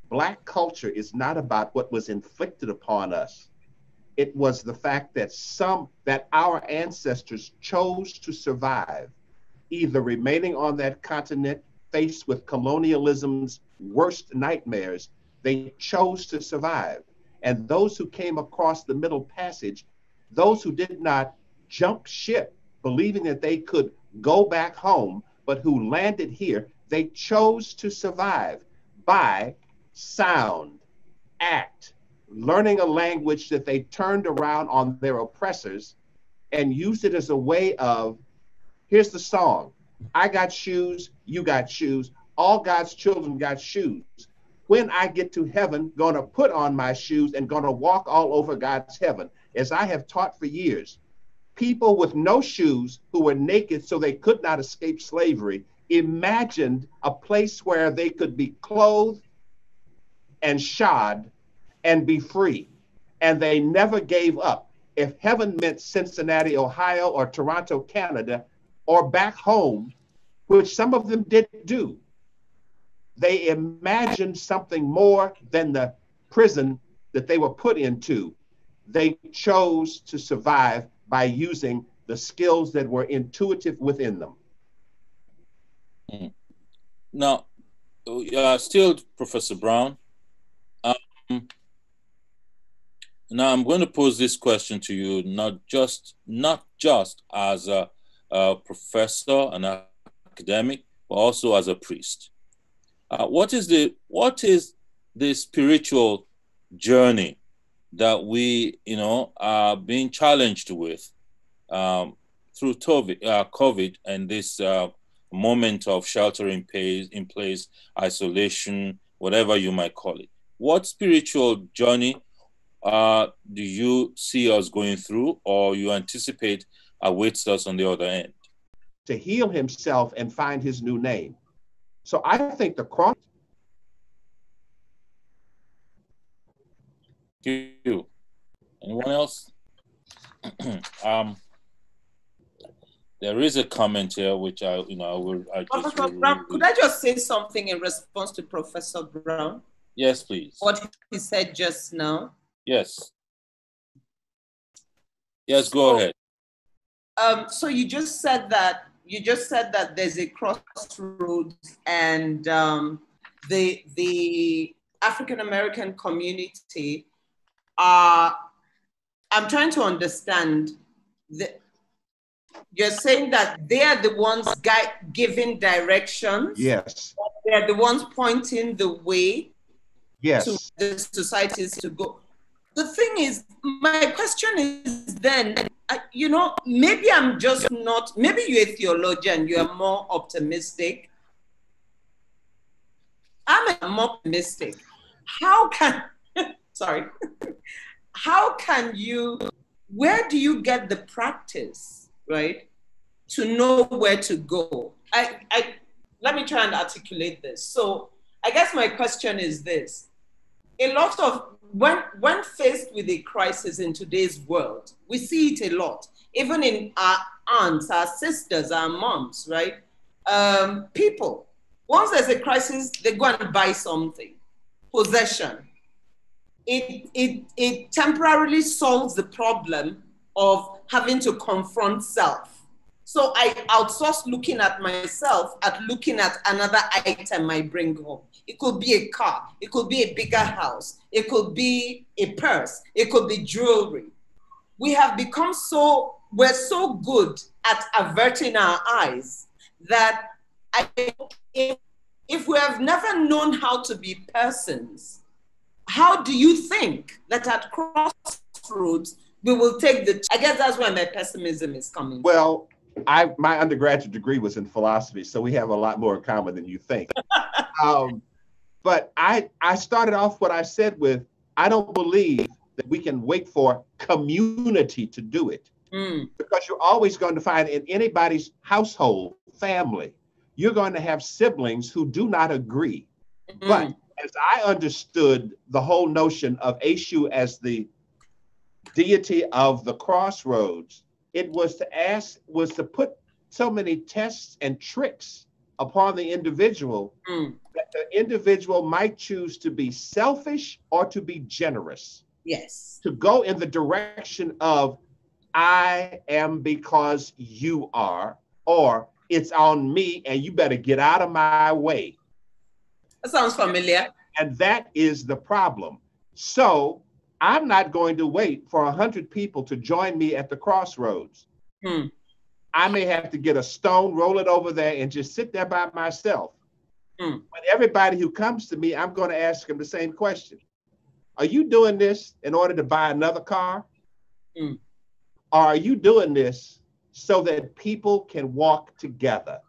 Black culture is not about what was inflicted upon us. It was the fact that some, that our ancestors chose to survive either remaining on that continent faced with colonialism's worst nightmares, they chose to survive. And those who came across the Middle Passage, those who did not jump ship, believing that they could go back home, but who landed here, they chose to survive by sound, act, learning a language that they turned around on their oppressors and used it as a way of Here's the song I got shoes, you got shoes, all God's children got shoes. When I get to heaven, gonna put on my shoes and gonna walk all over God's heaven. As I have taught for years, people with no shoes who were naked so they could not escape slavery imagined a place where they could be clothed and shod and be free. And they never gave up. If heaven meant Cincinnati, Ohio, or Toronto, Canada, or back home, which some of them did do. They imagined something more than the prison that they were put into. They chose to survive by using the skills that were intuitive within them. Mm. Now, uh, still, Professor Brown. Um, now, I'm going to pose this question to you, not just not just as a a professor, an academic, but also as a priest. Uh, what is the what is the spiritual journey that we, you know, are being challenged with um, through COVID, uh, COVID and this uh, moment of sheltering place, in place, isolation, whatever you might call it? What spiritual journey uh, do you see us going through, or you anticipate awaits us on the other end. To heal himself and find his new name. So I think the cross. You. Anyone else? um, there is a comment here which I, you know, I will. I Professor Brown, could I just say something in response to Professor Brown? Yes, please. What he said just now. Yes. Yes, go so, ahead. Um, so you just said that you just said that there's a crossroads and um, the the African American community are. I'm trying to understand. The, you're saying that they are the ones guide, giving directions. Yes. They are the ones pointing the way. Yes. To the societies to go. The thing is, my question is then I, you know, maybe I'm just not, maybe you're a theologian, you are more optimistic. I'm more optimistic. How can, sorry, how can you, where do you get the practice, right, to know where to go? I, I, let me try and articulate this. So I guess my question is this. A lot of when, when faced with a crisis in today's world, we see it a lot, even in our aunts, our sisters, our moms, right? Um, people, once there's a crisis, they go and buy something. possession. It, it, it temporarily solves the problem of having to confront self. So I outsource looking at myself at looking at another item I bring home. It could be a car, it could be a bigger house, it could be a purse, it could be jewelry. We have become so, we're so good at averting our eyes that I, if, if we have never known how to be persons, how do you think that at crossroads we will take the? I guess that's where my pessimism is coming. Well, I my undergraduate degree was in philosophy, so we have a lot more in common than you think. um, but I I started off what I said with I don't believe that we can wait for community to do it. Mm. Because you're always going to find in anybody's household, family, you're going to have siblings who do not agree. Mm. But as I understood the whole notion of Eshu as the deity of the crossroads, it was to ask, was to put so many tests and tricks upon the individual mm. that the individual might choose to be selfish or to be generous. Yes. To go in the direction of I am because you are, or it's on me and you better get out of my way. That sounds familiar. And that is the problem. So I'm not going to wait for 100 people to join me at the crossroads. Hmm. I may have to get a stone, roll it over there, and just sit there by myself. Hmm. But everybody who comes to me, I'm going to ask them the same question Are you doing this in order to buy another car? Hmm. Or are you doing this so that people can walk together?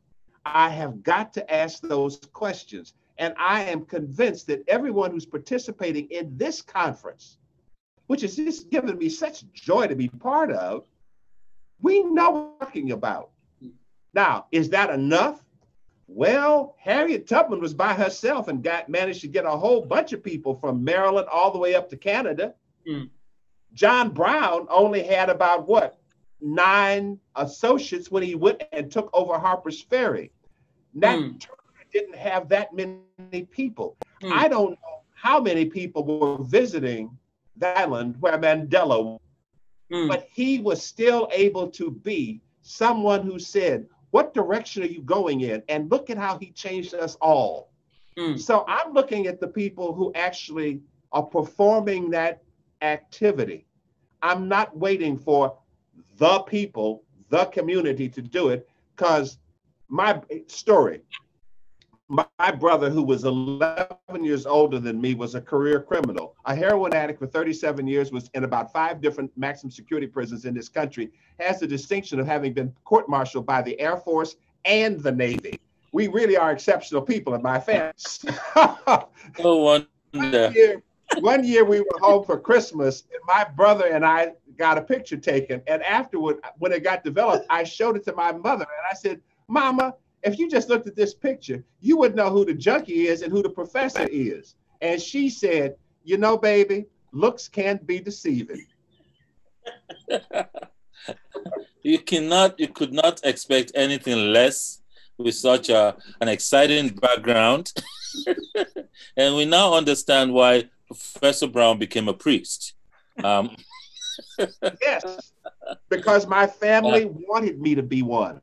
I have got to ask those questions. And I am convinced that everyone who's participating in this conference, which has just given me such joy to be part of, we know what we're talking about. Now, is that enough? Well, Harriet Tubman was by herself and got managed to get a whole bunch of people from Maryland all the way up to Canada. Mm. John Brown only had about what nine associates when he went and took over Harper's Ferry. Nat mm. Didn't have that many people. Mm. I don't know how many people were visiting that island where Mandela, mm. but he was still able to be someone who said, "What direction are you going in?" And look at how he changed us all. Mm. So I'm looking at the people who actually are performing that activity. I'm not waiting for the people, the community to do it, because my story, my, brother, who was 11 years older than me, was a career criminal, a heroin addict for 37 years, was in about five different maximum security prisons in this country, has the distinction of having been court martialed by the Air Force and the Navy. We really are exceptional people in my family. no wonder. One year, one year we were home for Christmas, and my brother and I got a picture taken. And afterward, when it got developed, I showed it to my mother, and I said, "Mama, if you just looked at this picture, you would know who the junkie is and who the professor is." And she said, "You know, baby, looks can't be deceiving." you cannot, you could not expect anything less with such a, an exciting background. and we now understand why Professor Brown became a priest. Um, yes, because my family wanted me to be one.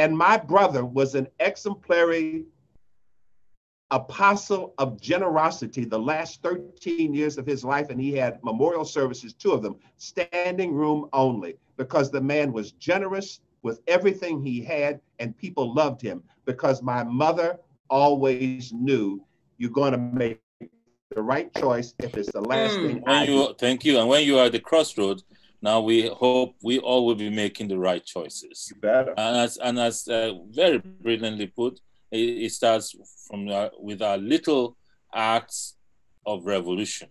And my brother was an exemplary apostle of generosity the last 13 years of his life. And he had memorial services, two of them, standing room only, because the man was generous with everything he had, and people loved him because my mother always knew you're going to make the right choice if it's the last mm. thing. When you, thank you. And when you are at the crossroads, now we hope we all will be making the right choices. You better. And as and as uh, very brilliantly put, it, it starts from uh, with our little acts of revolution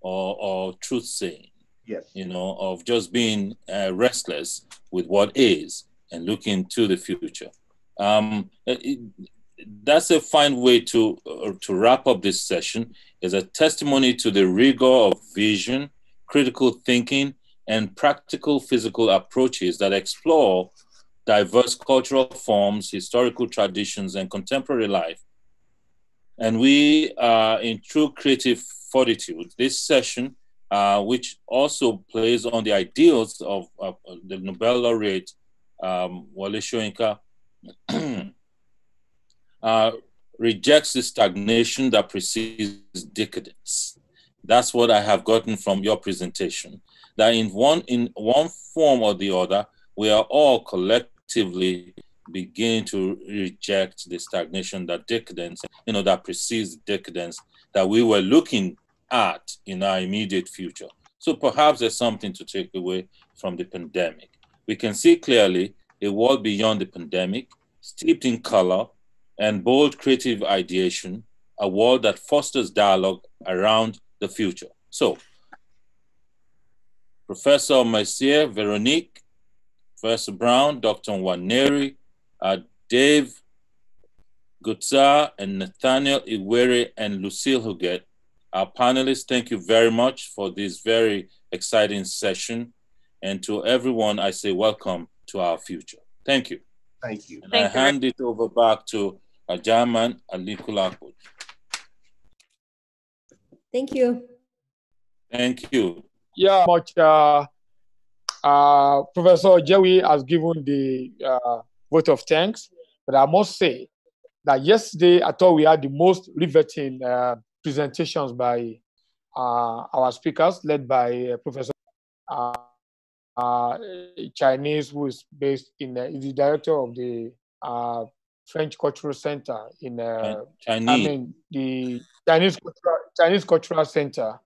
or, or truth saying. Yes. You know, of just being uh, restless with what is and looking to the future. Um, it, that's a fine way to uh, to wrap up this session. Is a testimony to the rigor of vision, critical thinking, and practical physical approaches that explore diverse cultural forms, historical traditions, and contemporary life And we are in true creative fortitude. This session, uh, which also plays on the ideals of, of the Nobel laureate um, Wole Soyinka, uh, rejects the stagnation that precedes decadence. That's what I have gotten from your presentation. That in one in one form or the other, we are all collectively beginning to reject the stagnation, that decadence, you know, that precedes decadence that we were looking at in our immediate future. So perhaps there's something to take away from the pandemic. We can see clearly a world beyond the pandemic, steeped in color and bold creative ideation, a world that fosters dialogue around the future. So, Professor Maisier, Veronique, Professor Brown, Dr. Nwaneri, uh, Dave Guzha, and Nathaniel Iwere and Lucille Huguet. Our panelists, thank you very much for this very exciting session. And to everyone, I say welcome to our future. Thank you. Thank you. And Thank I you. hand it over back to Ajaman Anikulapo. Thank you. Thank you. Yeah, much. Uh, uh, Professor Jerry has given the uh, vote of thanks, but I must say that yesterday I thought we had the most riveting uh, presentations by uh, our speakers, led by uh, Professor uh, uh, Chinese, who is based in, uh, is the director of the uh, French Cultural Center in, uh, I mean, the Chinese Cultural, Chinese Cultural Center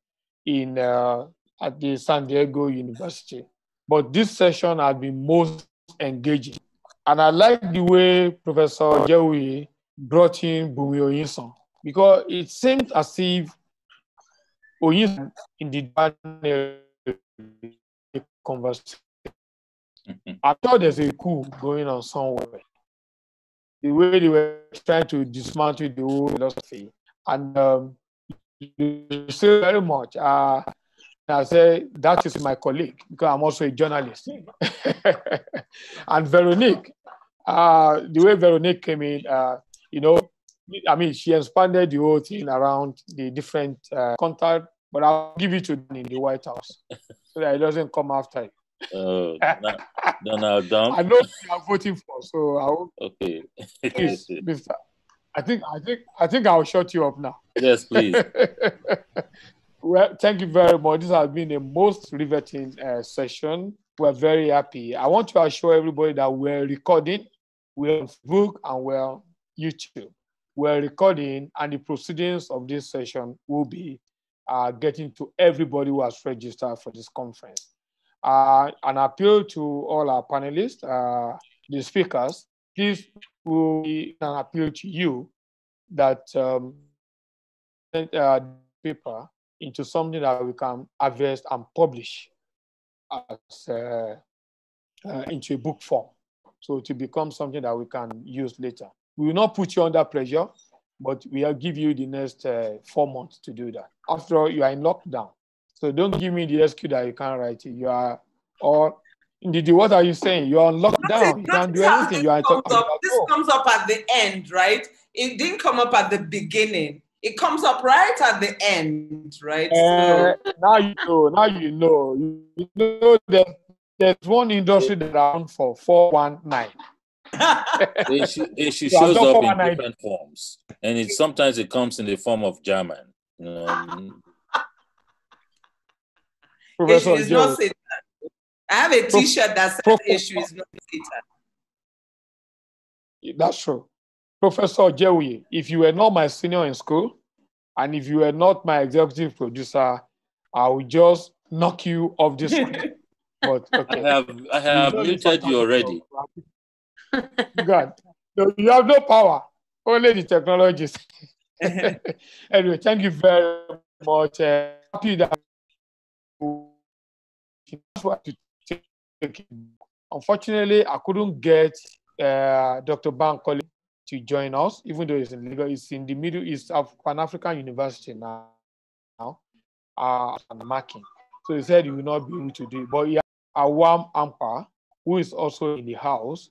in uh, at the San Diego University. But this session has been most engaging. And I like the way Professor Jewi brought in Bumi Oyinsan because it seemed as if Oyinsan in the conversation. I thought there's a coup going on somewhere. The way they were trying to dismantle the whole philosophy. And um, you say very much. Uh, I say that is my colleague because I'm also a journalist. and Veronique, uh, the way Veronique came in, uh, you know, I mean, she expanded the whole thing around the different uh, contact, but I'll give it to them in the White House so that it doesn't come after you. Uh, Donald Trump. I know you are voting for, so I will, Okay. please, Mister. I think I think I think I'll shut you up now. yes, please. Well, thank you very much. This has been a most riveting uh, session. We're very happy. I want to assure everybody that we're recording. We're on Facebook and we're YouTube. We're recording, and the proceedings of this session will be uh, getting to everybody who has registered for this conference. Uh, an appeal to all our panelists, uh, the speakers, please will be an appeal to you that um, uh, paper into something that we can harvest and publish as uh, uh, into a book form. So to become something that we can use later. We will not put you under pressure, but we will give you the next uh, four months to do that. After all, you are in lockdown. So don't give me the excuse that you can't write it. You are or indeed, what are you saying? You're on lockdown. You can't do anything. You are comes talking up. This comes up at the end, right? It didn't come up at the beginning. It comes up right at the end, right? Uh, now you know. Now you know. You know that there's one industry that around for four one nine. It, sh- it she So shows done up in 419. different forms, and it sometimes it comes in the form of Jahman. Um, Professor Eshu is not Satan. I have a Prof- T-shirt that says Prof- Eshu is not Satan. That's true. Professor Jewi, if you were not my senior in school, and if you were not my executive producer, I would just knock you off this screen. But I have I have You muted you already. God. No, you have no power. Only the technologies. anyway, thank you very much. Uh, happy that. Unfortunately, I couldn't get uh, Dr. Bankole to join us, even though it's in. It's in the Middle East of Pan African University now. now uh, and marking. So he said he will not be able to do it. But he has Awam Amkpa, who is also in the house,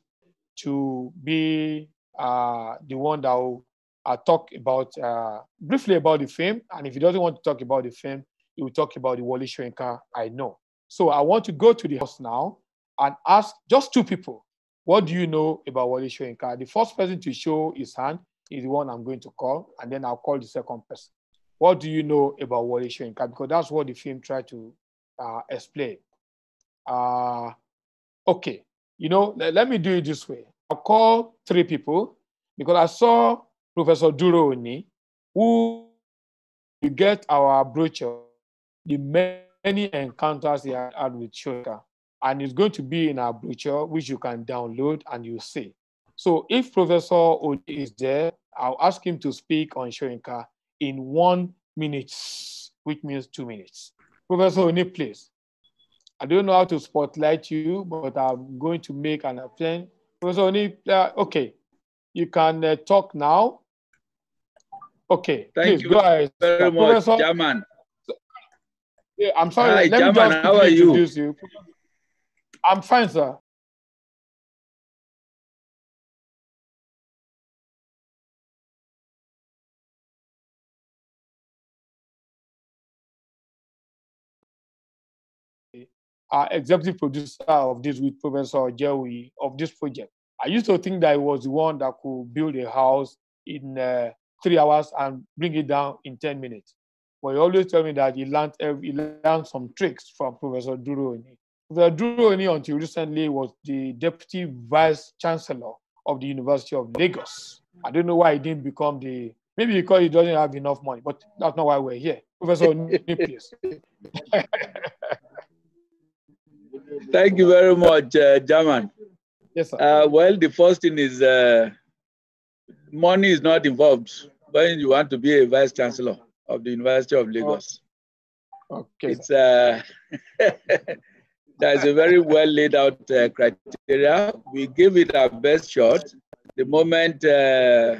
to be uh, the one that will uh, talk about uh, briefly about the film. And if he doesn't want to talk about the film, he will talk about the Wole Soyinka I know. So I want to go to the house now and ask just two people, what do you know about Wole Soyinka? The first person to show his hand is the one I'm going to call, and then I'll call the second person. What do you know about Wole Soyinka? Because that's what the film tried to uh, explain. Uh, okay, you know, let, let me do it this way. I'll call three people because I saw Professor Duro Oni, who you get our brochure, the many encounters he had with Soyinka, and it's going to be in our brochure, which you can download and you see. So if Professor Oni is there, I'll ask him to speak on Soyinka in one minute, which means two minutes. Professor Oni, please. I don't know how to spotlight you, but I'm going to make an attempt. Professor Oni, uh, okay, you can uh, talk now. Okay, Thank please you go ahead. very Uh, much, Professor, Jahman. yeah, I'm sorry, Hi, let me just how are you? you. I'm fine, sir. Our executive producer of this with Professor Jerry of this project. I used to think that he was the one that could build a house in uh, three hours and bring it down in 10 minutes. But he always tell me that he learned, he learned some tricks from Professor Duro Oni. Professor Duro Oni, until recently, was the deputy vice chancellor of the University of Lagos. I don't know why he didn't become the, maybe because he doesn't have enough money, but that's not why we're here. Professor Oni, please. Thank you very much, uh, Jahman. Yes, sir. Uh, well, the first thing is uh, money is not involved when you want to be a vice chancellor of the University of Lagos. Okay. It's uh, there's a very well laid out uh, criteria. We give it our best shot. The moment uh,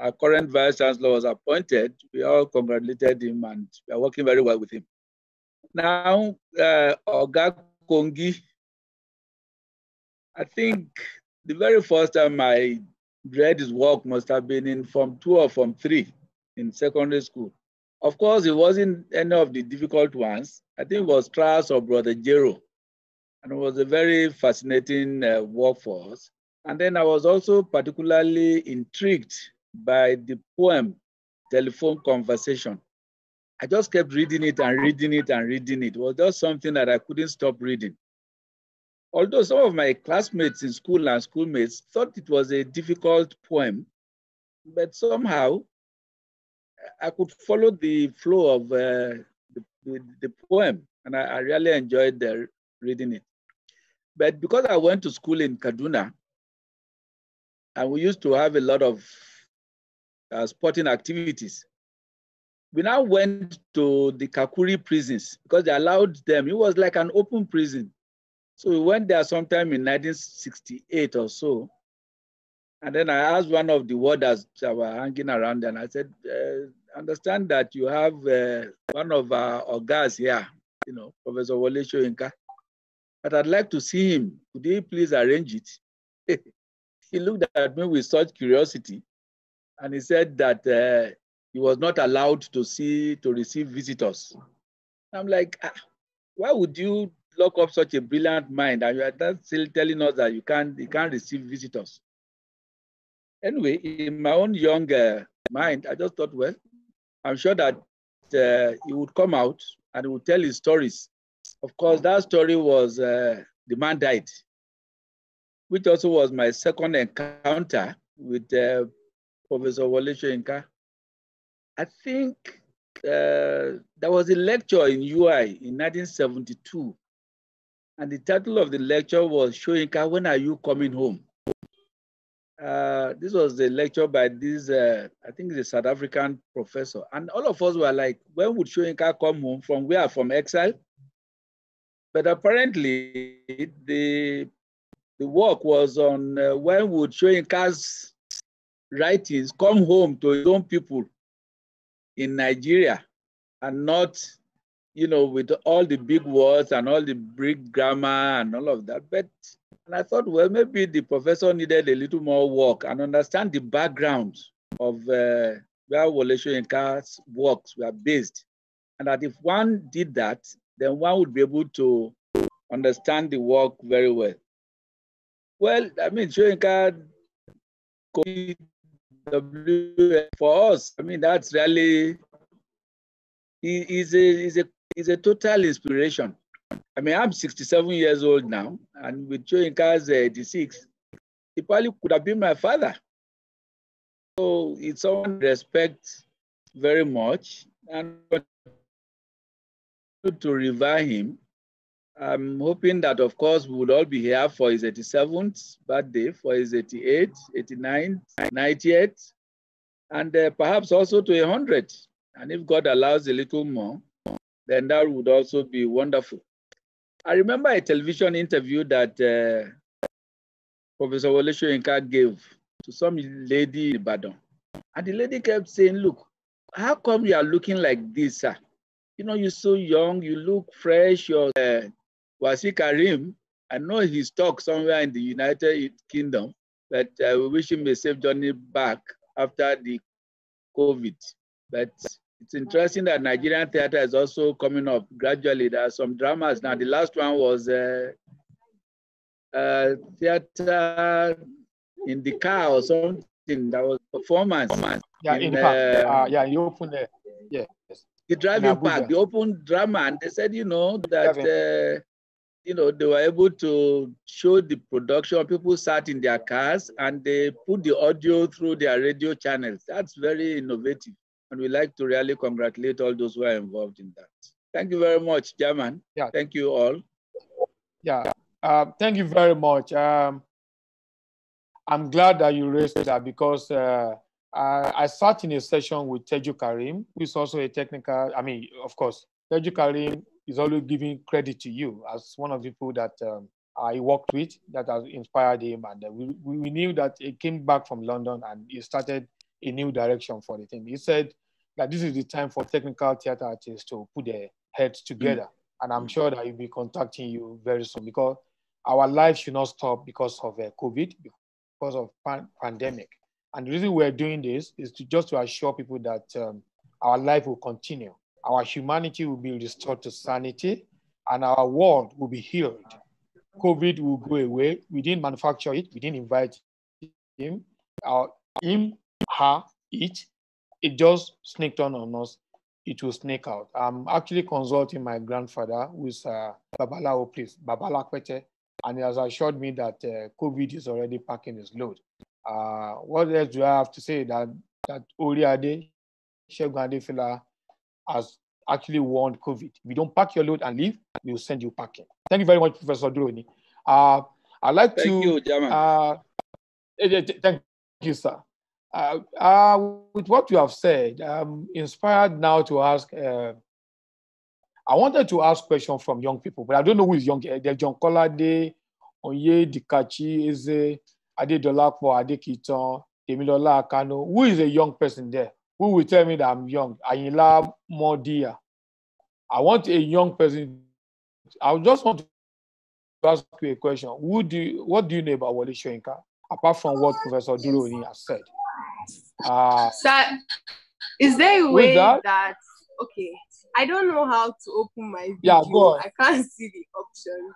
our current vice chancellor was appointed, we all congratulated him and we are working very well with him. Now, uh, Oga Kongi, I think the very first time I read his work must have been in Form 2 or Form 3 in secondary school. Of course, it wasn't any of the difficult ones. I think it was Trials of Brother Jero. And it was a very fascinating uh, work for us. And then I was also particularly intrigued by the poem, Telephone Conversation. I just kept reading it and reading it and reading it. It was just something that I couldn't stop reading. Although some of my classmates in school and schoolmates thought it was a difficult poem, but somehow I could follow the flow of uh, the, the, the, poem, and I, I really enjoyed the, reading it. But because I went to school in Kaduna, and we used to have a lot of uh, sporting activities, we now went to the Kakuri prisons because they allowed them. It was like an open prison. So we went there sometime in 1968 or so. And then I asked one of the warders that were hanging around, and I said, uh, understand that you have uh, one of our guys here, you know, Professor Wole Soyinka, but I'd like to see him. Could he please arrange it? he looked at me with such curiosity, and he said that uh, he was not allowed to see to receive visitors. I'm like, ah, why would you lock up such a brilliant mind and you are still telling us that you can't you can't receive visitors? Anyway, in my own young uh, mind, I just thought, well, I'm sure that uh, he would come out and he would tell his stories. Of course, that story was uh, the man died, which also was my second encounter with uh, Professor Soyinka. I think uh, there was a lecture in UI in 1972, and the title of the lecture was Soyinka, when are you coming home? Uh, this was a lecture by this, uh, I think, the South African professor, and all of us were like, when would Soyinka come home? From where? From exile? But apparently, the the work was on uh, when would Soyinka's writings come home to his own people in Nigeria and not, you know, with all the big words and all the big grammar and all of that. But and I thought, well, maybe the professor needed a little more work and understand the background of uh, where Wole Soyinka's works were based. And that if one did that, then one would be able to understand the work very well. Well, I mean, Soyinka for us, I mean, that's really is a is a is a total inspiration. I mean, I'm 67 years old now, and with Soyinka's uh, 86, he probably could have been my father. So it's someone respect very much and to revere him. I'm hoping that, of course, we would all be here for his 87th birthday, for his 88th, 89th, 90th, and uh, perhaps also to 100. And if God allows a little more, then that would also be wonderful. I remember a television interview that uh, Professor Wole gave to some lady in Ibadan. And the lady kept saying, look, how come you are looking like this, sir? You know, you're so young, you look fresh, you're uh, Wasi Karim. I know he's stuck somewhere in the United Kingdom, but uh, we wish him a safe journey back after the COVID. But it's interesting that Nigerian theater is also coming up gradually. There are some dramas now. The last one was uh, uh, theater in the car or something. That was performance. Yeah, in, in the park. Uh, yeah, you open there. Yeah. The driving park, the open drama, and they said, you know, that uh, you know they were able to show the production. People sat in their cars and they put the audio through their radio channels. That's very innovative. And we like to really congratulate all those who are involved in that. Thank you very much, Jahman. Yeah. Thank you all. Yeah. Uh, thank you very much. Um, I'm glad that you raised that because uh, I, I, sat in a session with Teju Karim, who is also a technical, I mean, of course, Teju Karim is always giving credit to you as one of the people that um, I worked with that has inspired him. And uh, we, we knew that he came back from London and he started a new direction for the thing. He said that this is the time for technical theater artists to put their heads together. Mm. And I'm sure that he'll be contacting you very soon because our life should not stop because of uh, COVID, because of pan- pandemic. And the reason we're doing this is to just to assure people that um, our life will continue. Our humanity will be restored to sanity and our world will be healed. COVID will go away. We didn't manufacture it. We didn't invite him. Our, him, her, it. It just sneaked on on us. It will sneak out. I'm actually consulting my grandfather, who is uh, Babalawo, please, Babalakwete, and he has assured me that uh, COVID is already packing his load. Uh, what else do I have to say? That that Oriade, Shegun Adefila has actually warned COVID. If you don't pack your load and leave, we will send you packing. Thank you very much, Professor Duro Oni. Uh, I'd like thank to. You, uh, eh, eh, thank you, sir. Uh, uh, with what you have said, I'm inspired now to ask. Uh, I wanted to ask questions from young people, but I don't know who is young. There's John Kolade, Onyedikachi, Eze, Adedolapo, Adekiton, Temilola Akano. Who is a young person there? Who will tell me that I'm young? Ayinla Modia. I want a young person. I just want to ask you a question. Who do you, what do you know about Wole Soyinka, apart from what Professor Duro Oni has said? Uh, Sir, is there a way that? that? okay? I don't know how to open my video. Yeah, go on. I can't see the option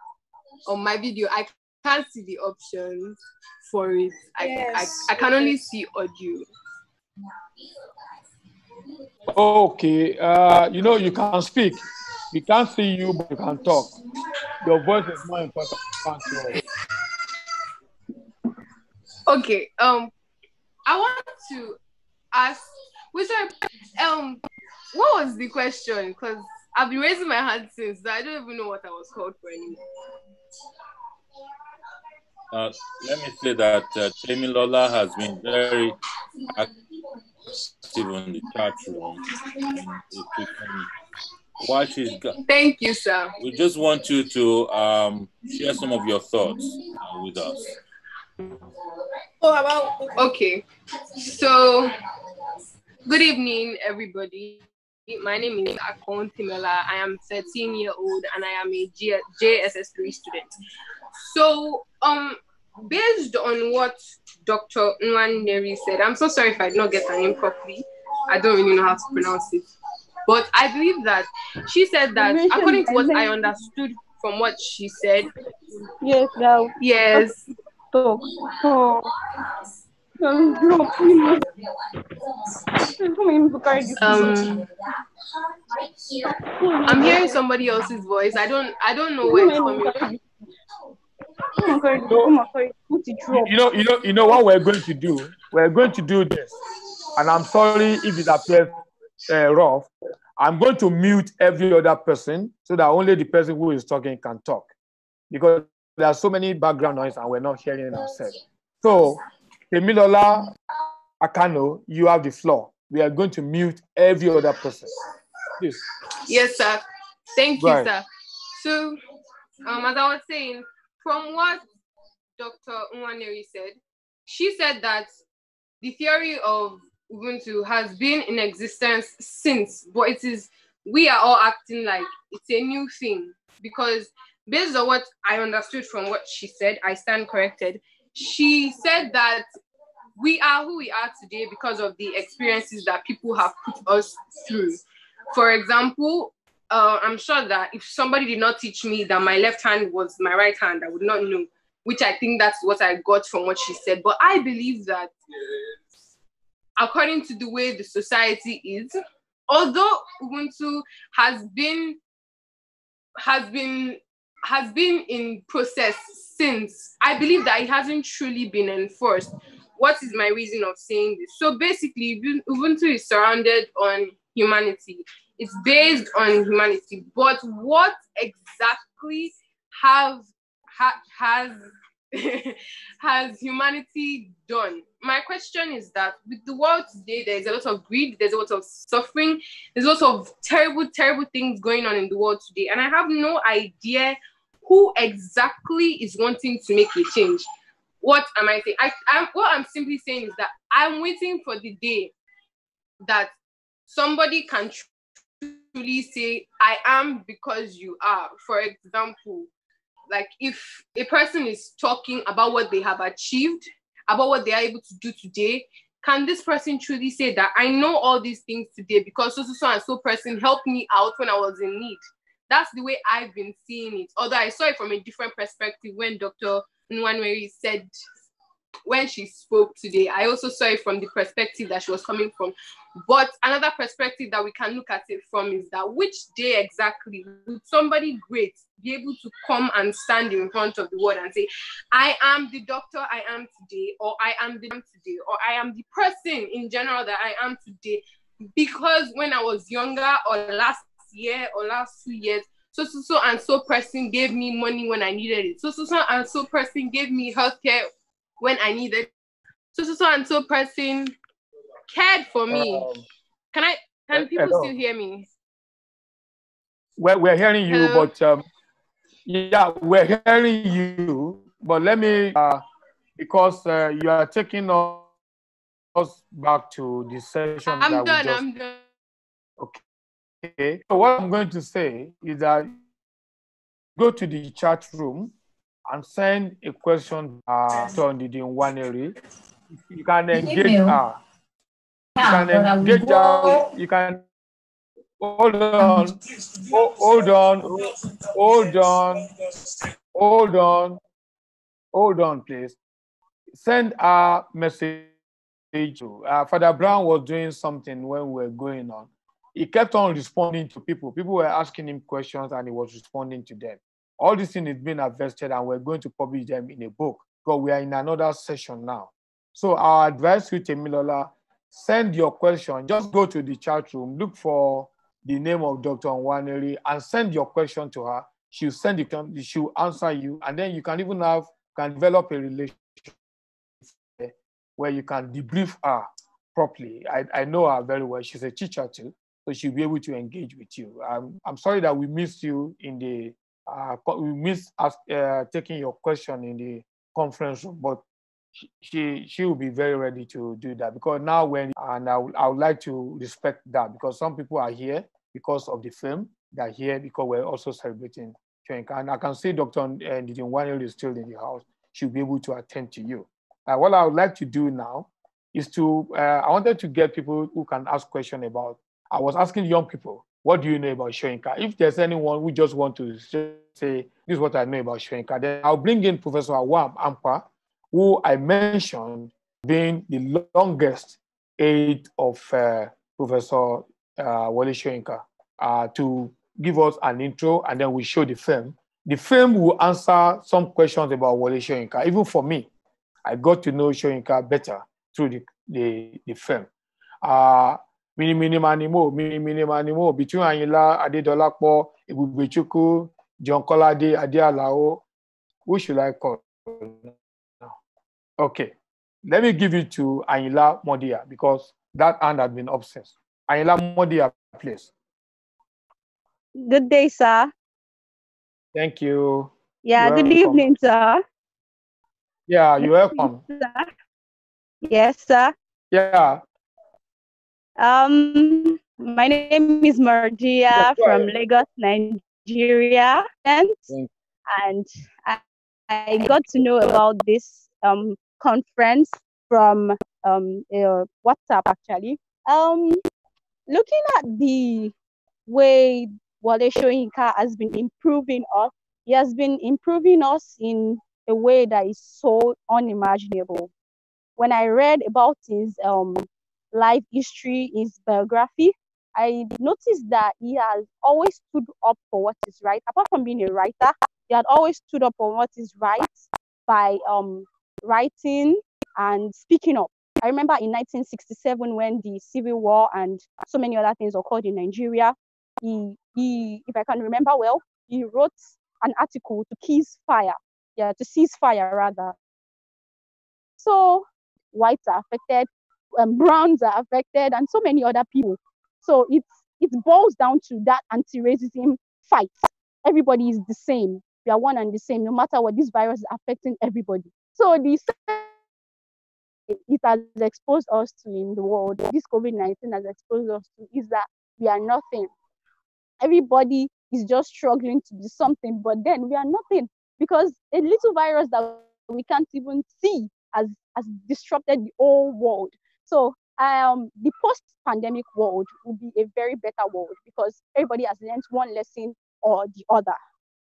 on my video. I can't see the options for it. I, yes. I, I can only see audio. Okay, uh, you know, you can speak. We can't see you, but you can talk. Your voice is more important. Okay, um, I want to ask, which are, um, what was the question? Because I've been raising my hand since. I don't even know what I was called for anymore. Uh, let me say that uh, Temi Lola has been very active in the chat room. Why she's got, Thank you, sir. We just want you to um, share some of your thoughts uh, with us. Oh, about okay. So, good evening, everybody. My name is Akon Timela. I am 13 year old and I am a G- JSS3 student. So, um, based on what Dr. Nwaneri said, I'm so sorry if I did not get her name properly. I don't really know how to pronounce it. But I believe that she said that, according to what I understood from what she said. Yes, now. Yes. Talk. Um, I'm hearing somebody else's voice. I don't I don't know where it's coming from. You know, you know, you know what we're going to do? We're going to do this. And I'm sorry if it appears uh, rough. I'm going to mute every other person so that only the person who is talking can talk. Because there are so many background noise and we're not hearing ourselves. So, Temilola Akano, you have the floor. We are going to mute every other person. Please. Yes, sir. Thank you, right. sir. So, um, as I was saying, from what Dr. Nwaneri said, she said that the theory of Ubuntu has been in existence since, but it is we are all acting like it's a new thing because based on what I understood from what she said, I stand corrected. She said that we are who we are today because of the experiences that people have put us through. For example, uh, I'm sure that if somebody did not teach me that my left hand was my right hand, I would not know, which I think that's what I got from what she said. But I believe that according to the way the society is, although Ubuntu has been has been has been in process since, I believe that it hasn't truly been enforced. What is my reason of saying this? So basically, Ubuntu is surrounded on humanity. It's based on humanity. But what exactly have ha, has has humanity done? My question is that with the world today, there's a lot of greed, there's a lot of suffering, there's a lot of terrible, terrible things going on in the world today. And I have no idea who exactly is wanting to make a change. What am I saying? I, I'm, what I'm simply saying is that I'm waiting for the day that somebody can truly say, I am because you are. For example, like if a person is talking about what they have achieved, about what they are able to do today, can this person truly say that I know all these things today because so so so and so person helped me out when I was in need? That's the way I've been seeing it. Although I saw it from a different perspective when Dr. Nwaneri said when she spoke today, I also saw it from the perspective that she was coming from. But another perspective that we can look at it from is that which day exactly would somebody great be able to come and stand in front of the world and say, I am the doctor I am today, or I am the today, or I am the person in general that I am today? Because when I was younger or last year or last two years, so so so and so person gave me money when I needed it. So so so and so person gave me healthcare when I needed. So so so and so person cared for me. Um, can I? Can people hello. still hear me? We're, we're hearing you, hello? but um, yeah, we're hearing you. But let me, uh, because uh, you are taking us back to the session. I'm done. Just... I'm done. Okay. So what I'm going to say is that go to the chat room and send a question uh, to Ndidi Nwaneri. You can engage her. You can engage her. You can hold on, hold on, hold on, hold on, hold on, please. Send a message. to Uh, Father Brown was doing something when we were going on. He kept on responding to people. People were asking him questions and he was responding to them. All these things is being invested and we're going to publish them in a book But we are in another session now. So our advice to Temilola, send your question. Just go to the chat room, look for the name of Dr. Nwaneri and send your question to her. She'll send it, she'll answer you. And then you can even have, can develop a relationship where you can debrief her properly. I, I know her very well. She's a teacher too, so she'll be able to engage with you. I'm, I'm sorry that we missed you in the uh, we missed ask, uh, taking your question in the conference room, but she she will be very ready to do that because now when and I I would like to respect that because some people are here because of the film they're here because we're also celebrating Soyinka and I can see Dr. Ndidi Nwaneri is still in the house should be able to attend to you. Uh, what I would like to do now is to, uh, I wanted to get people who can ask questions about, I was asking young people, what do you know about Soyinka? If there's anyone who just want to say, this is what I know about Soyinka, then I'll bring in Professor Awam Amkpa, who I mentioned being the longest aide of uh, Professor uh, Soyinka, uh, to give us an intro and then we show the film. The film will answer some questions about Wole Soyinka. Even for me, I got to know Soyinka better through the, the, the film. Uh, mini mini manimo, mini mini manimo, between Ayinla, Adedolapo, Ebubechukwu, John Kolade, Adealao, who should I call now? Okay, let me give it to Ayinla Modia because that hand had been obsessed. Ayinla Modia, please. Good day, sir. Thank you. Yeah, You're good welcome. evening, sir. Yeah, you're welcome. Yes, sir. Yeah, Um, my name is Margia from. Lagos, Nigeria, and and I, I got to know about this um conference from um uh, WhatsApp actually. Um, looking at the way Wole Soyinka has been improving us, he has been improving us in a way that is so unimaginable. When I read about his um life history, his biography, I noticed that he has always stood up for what is right. Apart from being a writer, he had always stood up for what is right by um writing and speaking up. I remember in 1967 when the civil war and so many other things occurred in Nigeria, he he if I can remember well, he wrote an article to cease fire. Yeah, to cease fire rather. So whites are affected, um, browns are affected, and so many other people. So it's it boils down to that anti-racism fight. Everybody is the same. We are one and the same, no matter what. This virus is affecting everybody. So the it has exposed us to in the world. This COVID-19 has exposed us to is that we are nothing. Everybody is just struggling to do something, but then we are nothing because a little virus that we can't even see has has disrupted the whole world. So um, the post-pandemic world will be a very better world because everybody has learned one lesson or the other.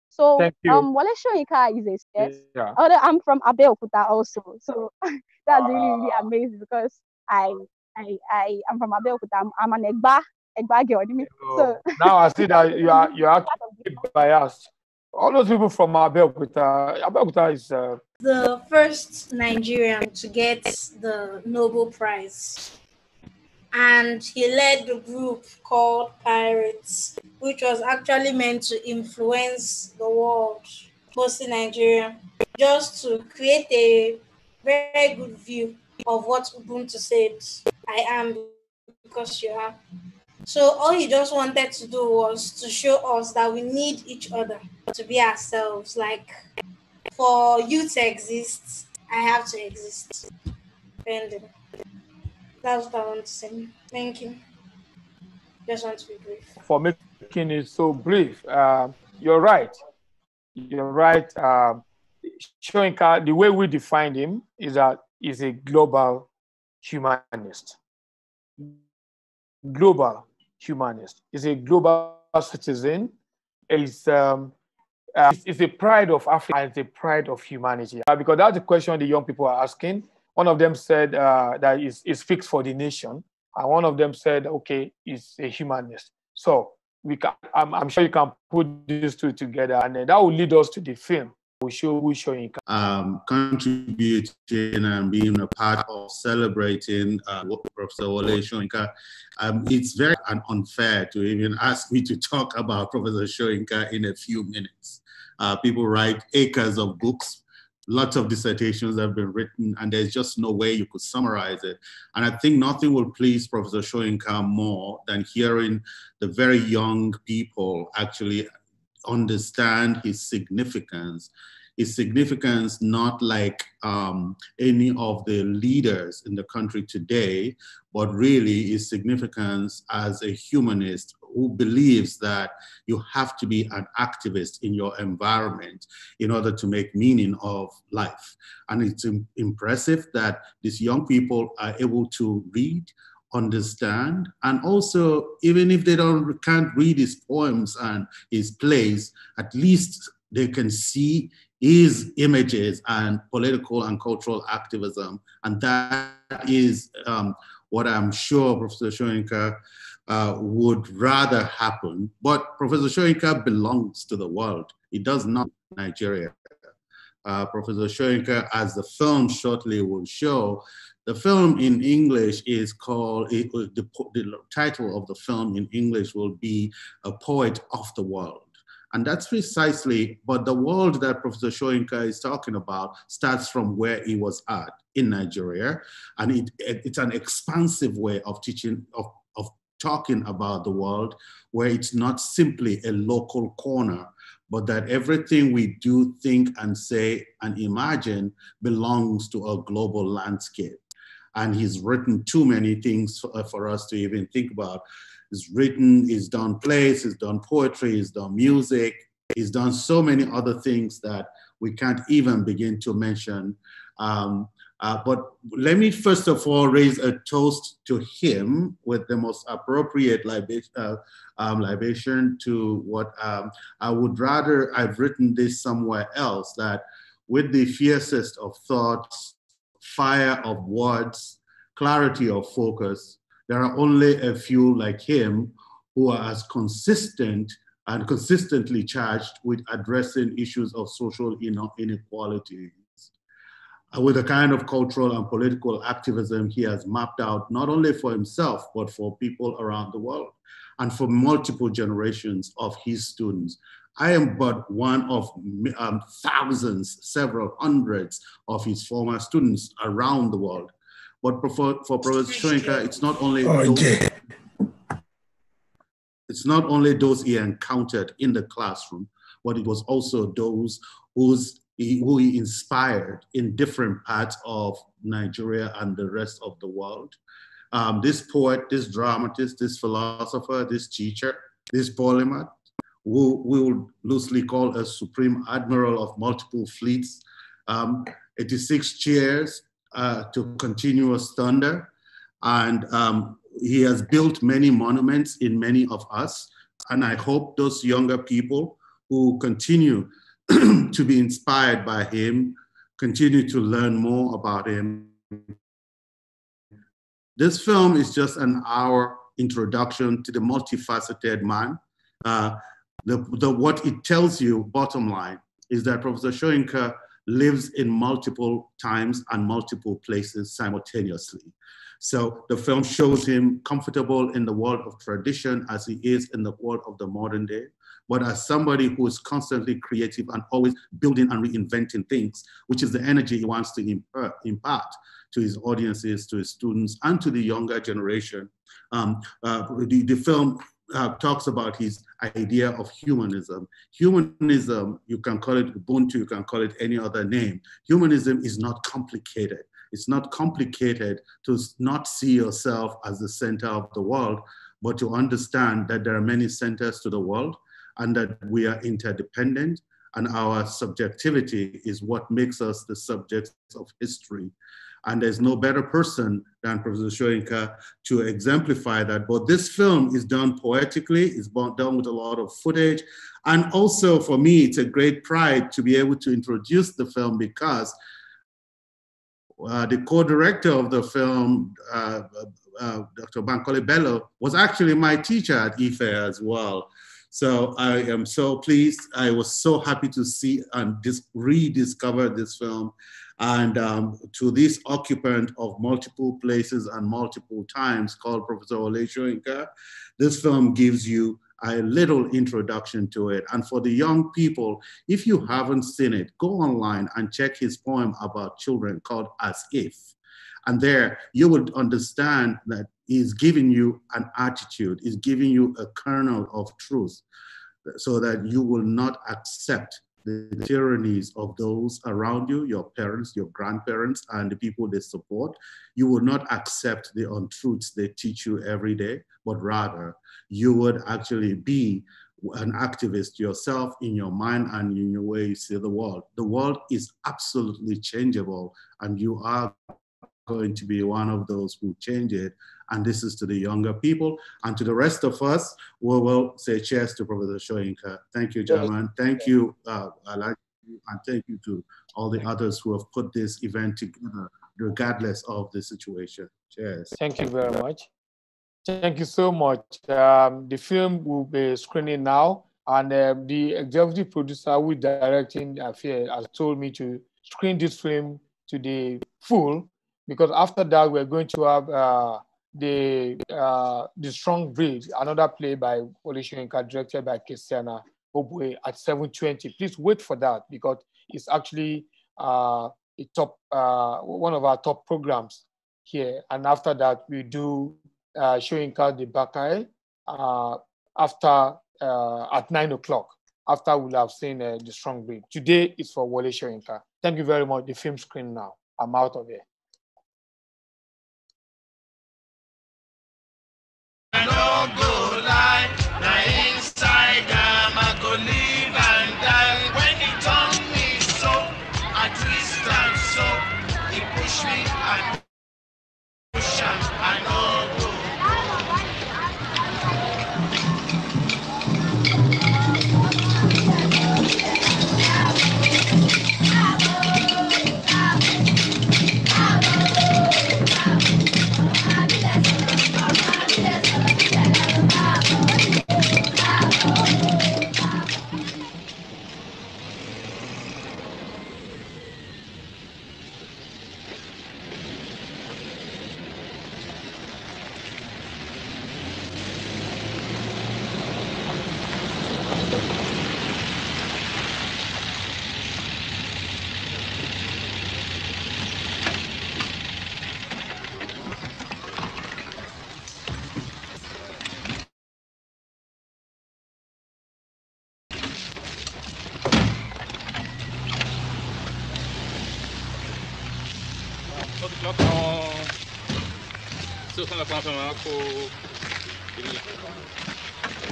So Thank you. um, Wole Soyinka is a yes. Yeah. Although I'm from Abeokuta also, so that's really really amazing because I I I am from Abeokuta. I'm, I'm an Egba Egba girl. So now I see that you are you are actually biased. All those people from Abeokuta, Abeokuta is uh, the first Nigerian to get the Nobel Prize. And he led the group called Pyrates, which was actually meant to influence the world, mostly Nigeria, just to create a very good view of what Ubuntu said I am because you are. So all he just wanted to do was to show us that we need each other to be ourselves. Like for you to exist, I have to exist. Ending. That's what I want to say. Thank you. Just want to be brief. for making it so brief. Uh, you're right. You're right. Soyinka, the way we define him is that he's a global humanist. Global humanist. He's a global citizen. He's, um, uh, it's a pride of Africa and it's a pride of humanity. Uh, because that's the question the young people are asking. One of them said uh, that is is fixed for the nation, and one of them said, okay, it's a humanist. So we can, I'm, I'm sure you can put these two together, and that will lead us to the film. Um, contributing and being a part of celebrating uh, Professor Wole Soyinka. Um, it's very unfair to even ask me to talk about Professor Soyinka in a few minutes. Uh, people write acres of books, lots of dissertations have been written, and there's just no way you could summarize it. And I think nothing will please Professor Soyinka more than hearing the very young people actually understand his significance his significance not like um, any of the leaders in the country today, but really his significance as a humanist who believes that you have to be an activist in your environment in order to make meaning of life. And it's impressive that these young people are able to read, understand, and also, even if they don't can't read his poems and his plays, at least they can see his images and political and cultural activism. And that is um, what I'm sure Professor Soyinka uh, would rather happen. But Professor Soyinka belongs to the world. He does not Nigeria. Uh, Professor Soyinka, as the film shortly will show, the film in English is called, it, uh, the, the title of the film in English will be A Poet of the World. And that's precisely, but the world that Professor Soyinka is talking about starts from where he was at in Nigeria. And it, it, it's an expansive way of teaching, of, of talking about the world, where it's not simply a local corner, but that everything we do, think, and say and imagine belongs to a global landscape. And he's written too many things for, for us to even think about. He's written, he's done plays, he's done poetry, he's done music, he's done so many other things that we can't even begin to mention. Um, uh, but let me first of all raise a toast to him with the most appropriate libation, uh, um, libation to what um, I would rather, I've written this somewhere else, that with the fiercest of thoughts, fire of words, clarity of focus, there are only a few like him who are as consistent and consistently charged with addressing issues of social inequalities. uh, with the kind of cultural and political activism he has mapped out, not only for himself, but for people around the world and for multiple generations of his students. I am but one of um, thousands, several hundreds of his former students around the world but for, for Professor Soyinka, it's not only oh, those, yeah. it's not only those he encountered in the classroom, but it was also those who's he, who he inspired in different parts of Nigeria and the rest of the world. Um, this poet, this dramatist, this philosopher, this teacher, this polymath, who we would loosely call a supreme admiral of multiple fleets, um, 86 chairs, uh, to continuous thunder. And um, he has built many monuments in many of us. And I hope those younger people who continue to be inspired by him, continue to learn more about him. This film is just an hour introduction to the multifaceted man. Uh, the, the, what it tells you, bottom line, is that Professor Soyinka lives in multiple times and multiple places simultaneously. So the film shows him comfortable in the world of tradition as he is in the world of the modern day, but as somebody who is constantly creative and always building and reinventing things, which is the energy he wants to impart to his audiences, to his students, and to the younger generation. Um, uh, the, the film uh, talks about his idea of humanism. Humanism, you can call it Ubuntu, you can call it any other name. Humanism is not complicated. It's not complicated to not see yourself as the center of the world, but to understand that there are many centers to the world and that we are interdependent and our subjectivity is what makes us the subjects of history. And there's no better person than Professor Soyinka to exemplify that. But this film is done poetically, it's done with a lot of footage. And also for me, it's a great pride to be able to introduce the film because uh, the co-director of the film, uh, uh, Dr. Bankole Bello, was actually my teacher at IFE as well. So I am so pleased. I was so happy to see and rediscover this film and um, to this occupant of multiple places and multiple times called Professor Wole Soyinka, this film gives you a little introduction to it. And for the young people, if you haven't seen it, go online and check his poem about children called As If. And there you would understand that he's giving you an attitude, he's giving you a kernel of truth so that you will not accept the tyrannies of those around you, your parents, your grandparents, and the people they support. You would not accept the untruths they teach you every day, but rather you would actually be an activist yourself in your mind and in your way you see the world. The world is absolutely changeable, and you are going to be one of those who change it. And this is to the younger people. And to the rest of us, we will say cheers to Professor Soyinka. Thank you, gentlemen. Thank you, uh, and thank you to all the others who have put this event together, regardless of the situation. Cheers. Thank you very much. Thank you so much. Um, the film will be screening now, and uh, the executive producer who is directing affair has told me to screen this film to the full, because after that we're going to have uh, the uh, the Strong Breed, another play by Wole Soyinka, directed by Christiana Oboe at 7:20. Please wait for that because it's actually uh, a top uh, one of our top programs here. And after that, we do uh, the Bakai uh, after uh, at nine o'clock. After we'll have seen the Strong Breed. Today is for Wole Soyinka. Thank you very much. The film screen now. I'm out of here. don't life.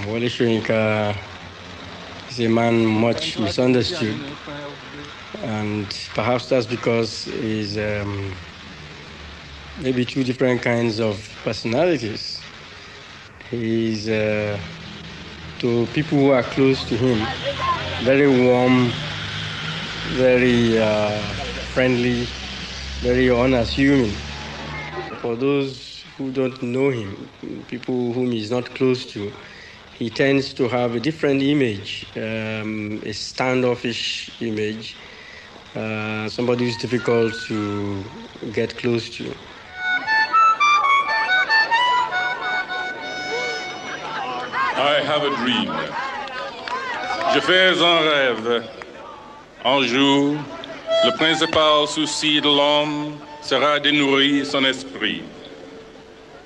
Wole Soyinka is a man much misunderstood, and perhaps that's because he's um, maybe two different kinds of personalities. He's uh, to people who are close to him, very warm, very uh, friendly, very unassuming. For those who don't know him, people whom he's not close to, he tends to have a different image, um, a standoffish image, uh, somebody who's difficult to get close to. I have a dream. Je fais un rêve. Un jour, le principal souci de l'homme sera de nourrir son esprit.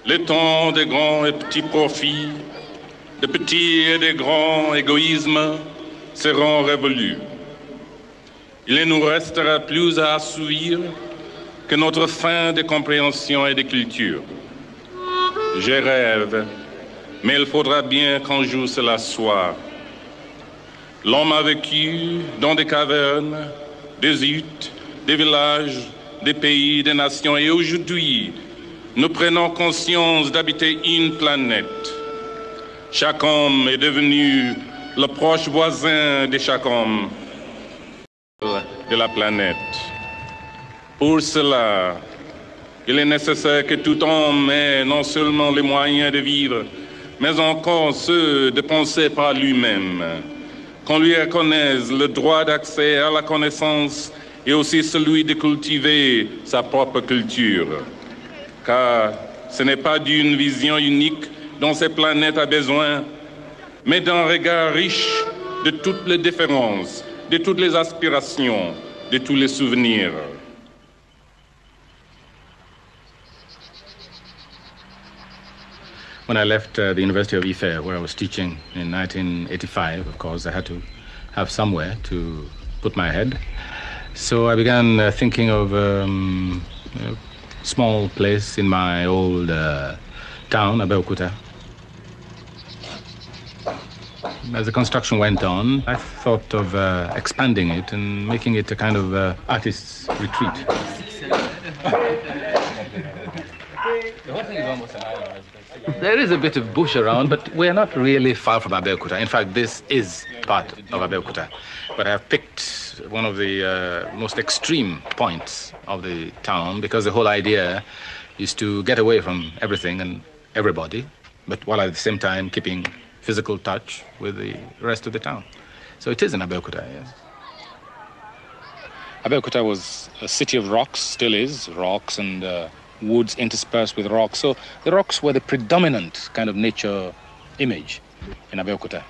Le temps des grands et petits profits, de petits et de grands égoïsmes seront révolus. Il ne nous restera plus à assouvir que notre fin de compréhension et de culture. Je rêve, mais il faudra bien qu'un jour cela soit. L'homme a vécu dans des cavernes, des huttes, des villages, des pays, des nations, et aujourd'hui, nous prenons conscience d'habiter une planète. Chaque homme est devenu le proche voisin de chaque homme de la planète. Pour cela, il est nécessaire que tout homme ait non seulement les moyens de vivre, mais encore ceux de penser par lui-même. Qu'on lui reconnaisse le droit d'accès à la connaissance et aussi celui de cultiver sa propre culture. Car ce n'est pas d'une vision unique dont cette planète a besoin, mais d'un regard riche de toutes les différences, de toutes les aspirations, de tous les souvenirs. When I left uh, the University of Ife, where I was teaching in 1985, of course, I had to have somewhere to put my head. So I began uh, thinking of um, a small place in my old uh, town, Abeokuta. As the construction went on, I thought of uh, expanding it and making it a kind of uh, artist's retreat. There is a bit of bush around, but we're not really far from Abeokuta. In fact, this is part of Abeokuta. But I've picked one of the uh, most extreme points of the town because the whole idea is to get away from everything and everybody, but while at the same time keeping physical touch with the rest of the town. So it is in Abeokuta, yes. Abeokuta was a city of rocks, still is, rocks and uh, woods interspersed with rocks. So the rocks were the predominant kind of nature image in Abeokuta.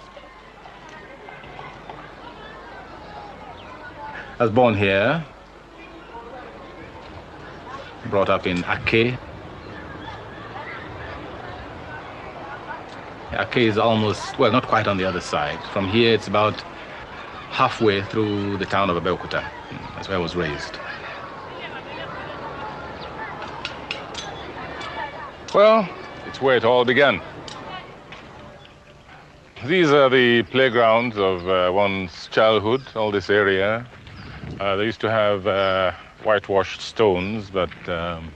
I was born here, brought up in Ake. Ake is almost, well, not quite on the other side. From here, it's about halfway through the town of Abeokuta. That's where I was raised. Well, it's where it all began. These are the playgrounds of uh, one's childhood, all this area. Uh, they used to have uh, whitewashed stones, but um,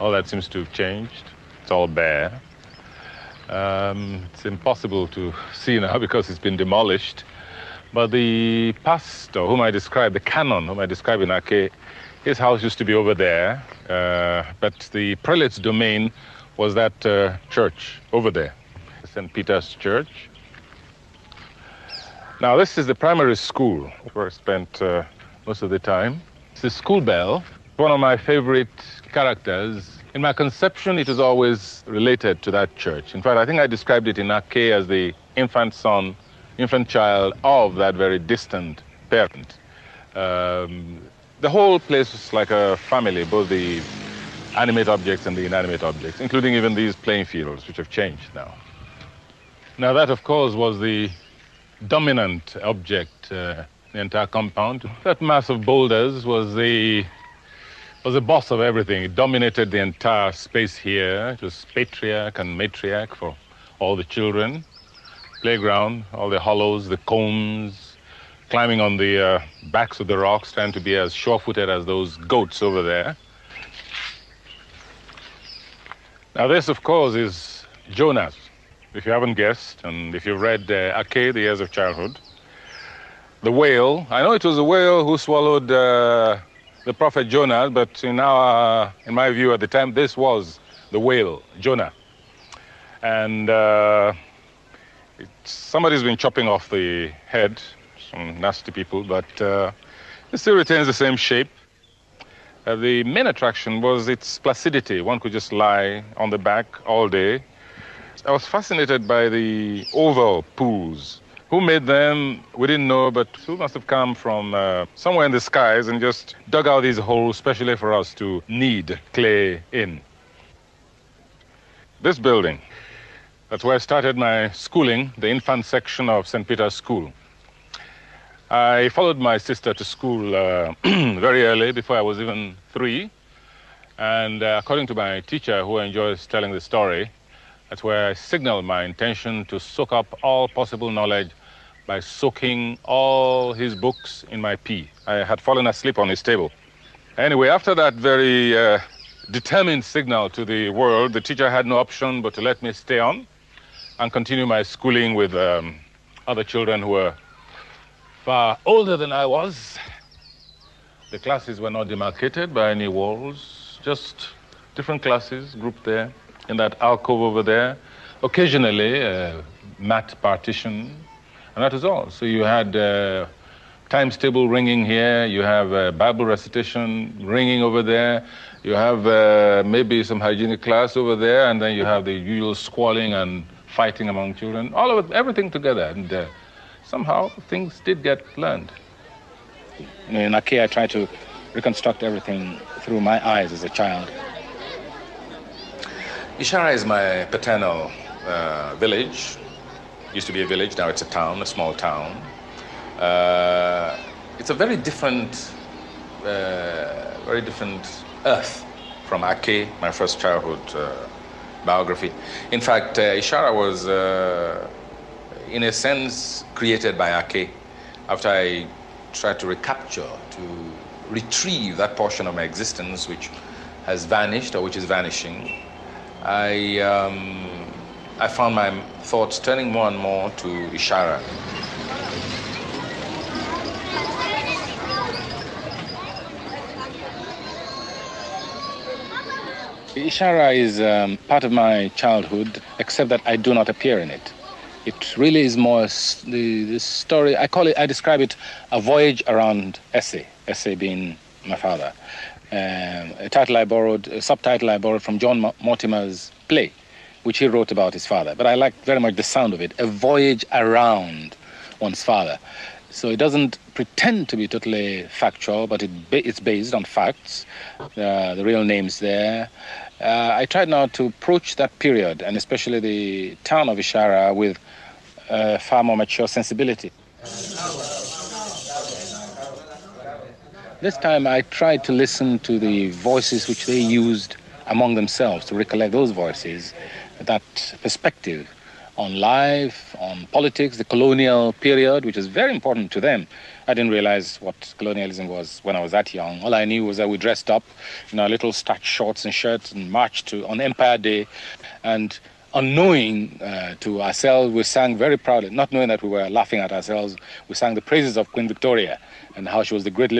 all that seems to have changed. It's all bare. Um, it's impossible to see now because it's been demolished. But the pastor whom I described, the canon whom I described in Ake, his house used to be over there, uh, but the prelate's domain was that uh, church over there, St. Peter's Church. Now, this is the primary school where I spent uh, most of the time. It's the school bell, one of my favorite characters. In my conception, it is always related to that church. In fact, I think I described it in Ake as the infant son, infant child of that very distant parent. Um, the whole place was like a family, both the animate objects and the inanimate objects, including even these playing fields, which have changed now. Now, that, of course, was the dominant object uh, the entire compound. That mass of boulders was the was the boss of everything. It dominated the entire space here. It was patriarch and matriarch for all the children. Playground, all the hollows, the combs, climbing on the uh, backs of the rocks, trying to be as sure-footed as those goats over there. Now this, of course, is Jonah. If you haven't guessed, and if you've read uh, Ake, The Years of Childhood, the whale. I know it was a whale who swallowed uh, the prophet Jonah, but in our, in my view at the time, this was the whale, Jonah. And uh, somebody's been chopping off the head, some nasty people, but uh, it still retains the same shape. Uh, the main attraction was its placidity. One could just lie on the back all day. I was fascinated by the oval pools who made them? We didn't know, but who must have come from uh, somewhere in the skies and just dug out these holes specially for us to knead clay in. This building, that's where I started my schooling, the infant section of St. Peter's School. I followed my sister to school uh, very early, before I was even three. And uh, according to my teacher, who enjoys telling the story, that's where I signaled my intention to soak up all possible knowledge by soaking all his books in my pee. I had fallen asleep on his table. Anyway, after that very uh, determined signal to the world, the teacher had no option but to let me stay on and continue my schooling with um, other children who were far older than I was. The classes were not demarcated by any walls, just different classes grouped there in that alcove over there. Occasionally, a mat partition and that is all. So you had uh, times table ringing here, you have uh, Bible recitation ringing over there, you have uh, maybe some hygienic class over there, and then you have the usual squalling and fighting among children, all of it, everything together. And uh, somehow things did get learned. In Ake, I tried to reconstruct everything through my eyes as a child. Ishara is my paternal uh, village, used to be a village, now it's a town, a small town. Uh, it's a very different, uh, very different earth from Ake, my first childhood uh, biography. In fact, uh, Ishara was, uh, in a sense, created by Ake after I tried to recapture, to retrieve that portion of my existence which has vanished or which is vanishing. I, um, I found my thoughts turning more and more to Ishara. Ishara is um, part of my childhood, except that I do not appear in it. It really is more the, the story, I call it, I describe it a voyage around Essay, Essay being my father. Um, a title I borrowed, a subtitle I borrowed from John Mortimer's play, which he wrote about his father. But I like very much the sound of it, a voyage around one's father. So it doesn't pretend to be totally factual, but it it's based on facts. Uh, the real names there. Uh, I tried now to approach that period, and especially the town of Isara, with a far more mature sensibility. This time I tried to listen to the voices which they used among themselves to recollect those voices, that perspective on life, on politics, the colonial period, which is very important to them. I didn't realize what colonialism was when I was that young. All I knew was that we dressed up in our little starched shorts and shirts and marched to, on Empire Day. And unknowing uh, to ourselves, we sang very proudly, not knowing that we were laughing at ourselves, we sang the praises of Queen Victoria and how she was the great liberator.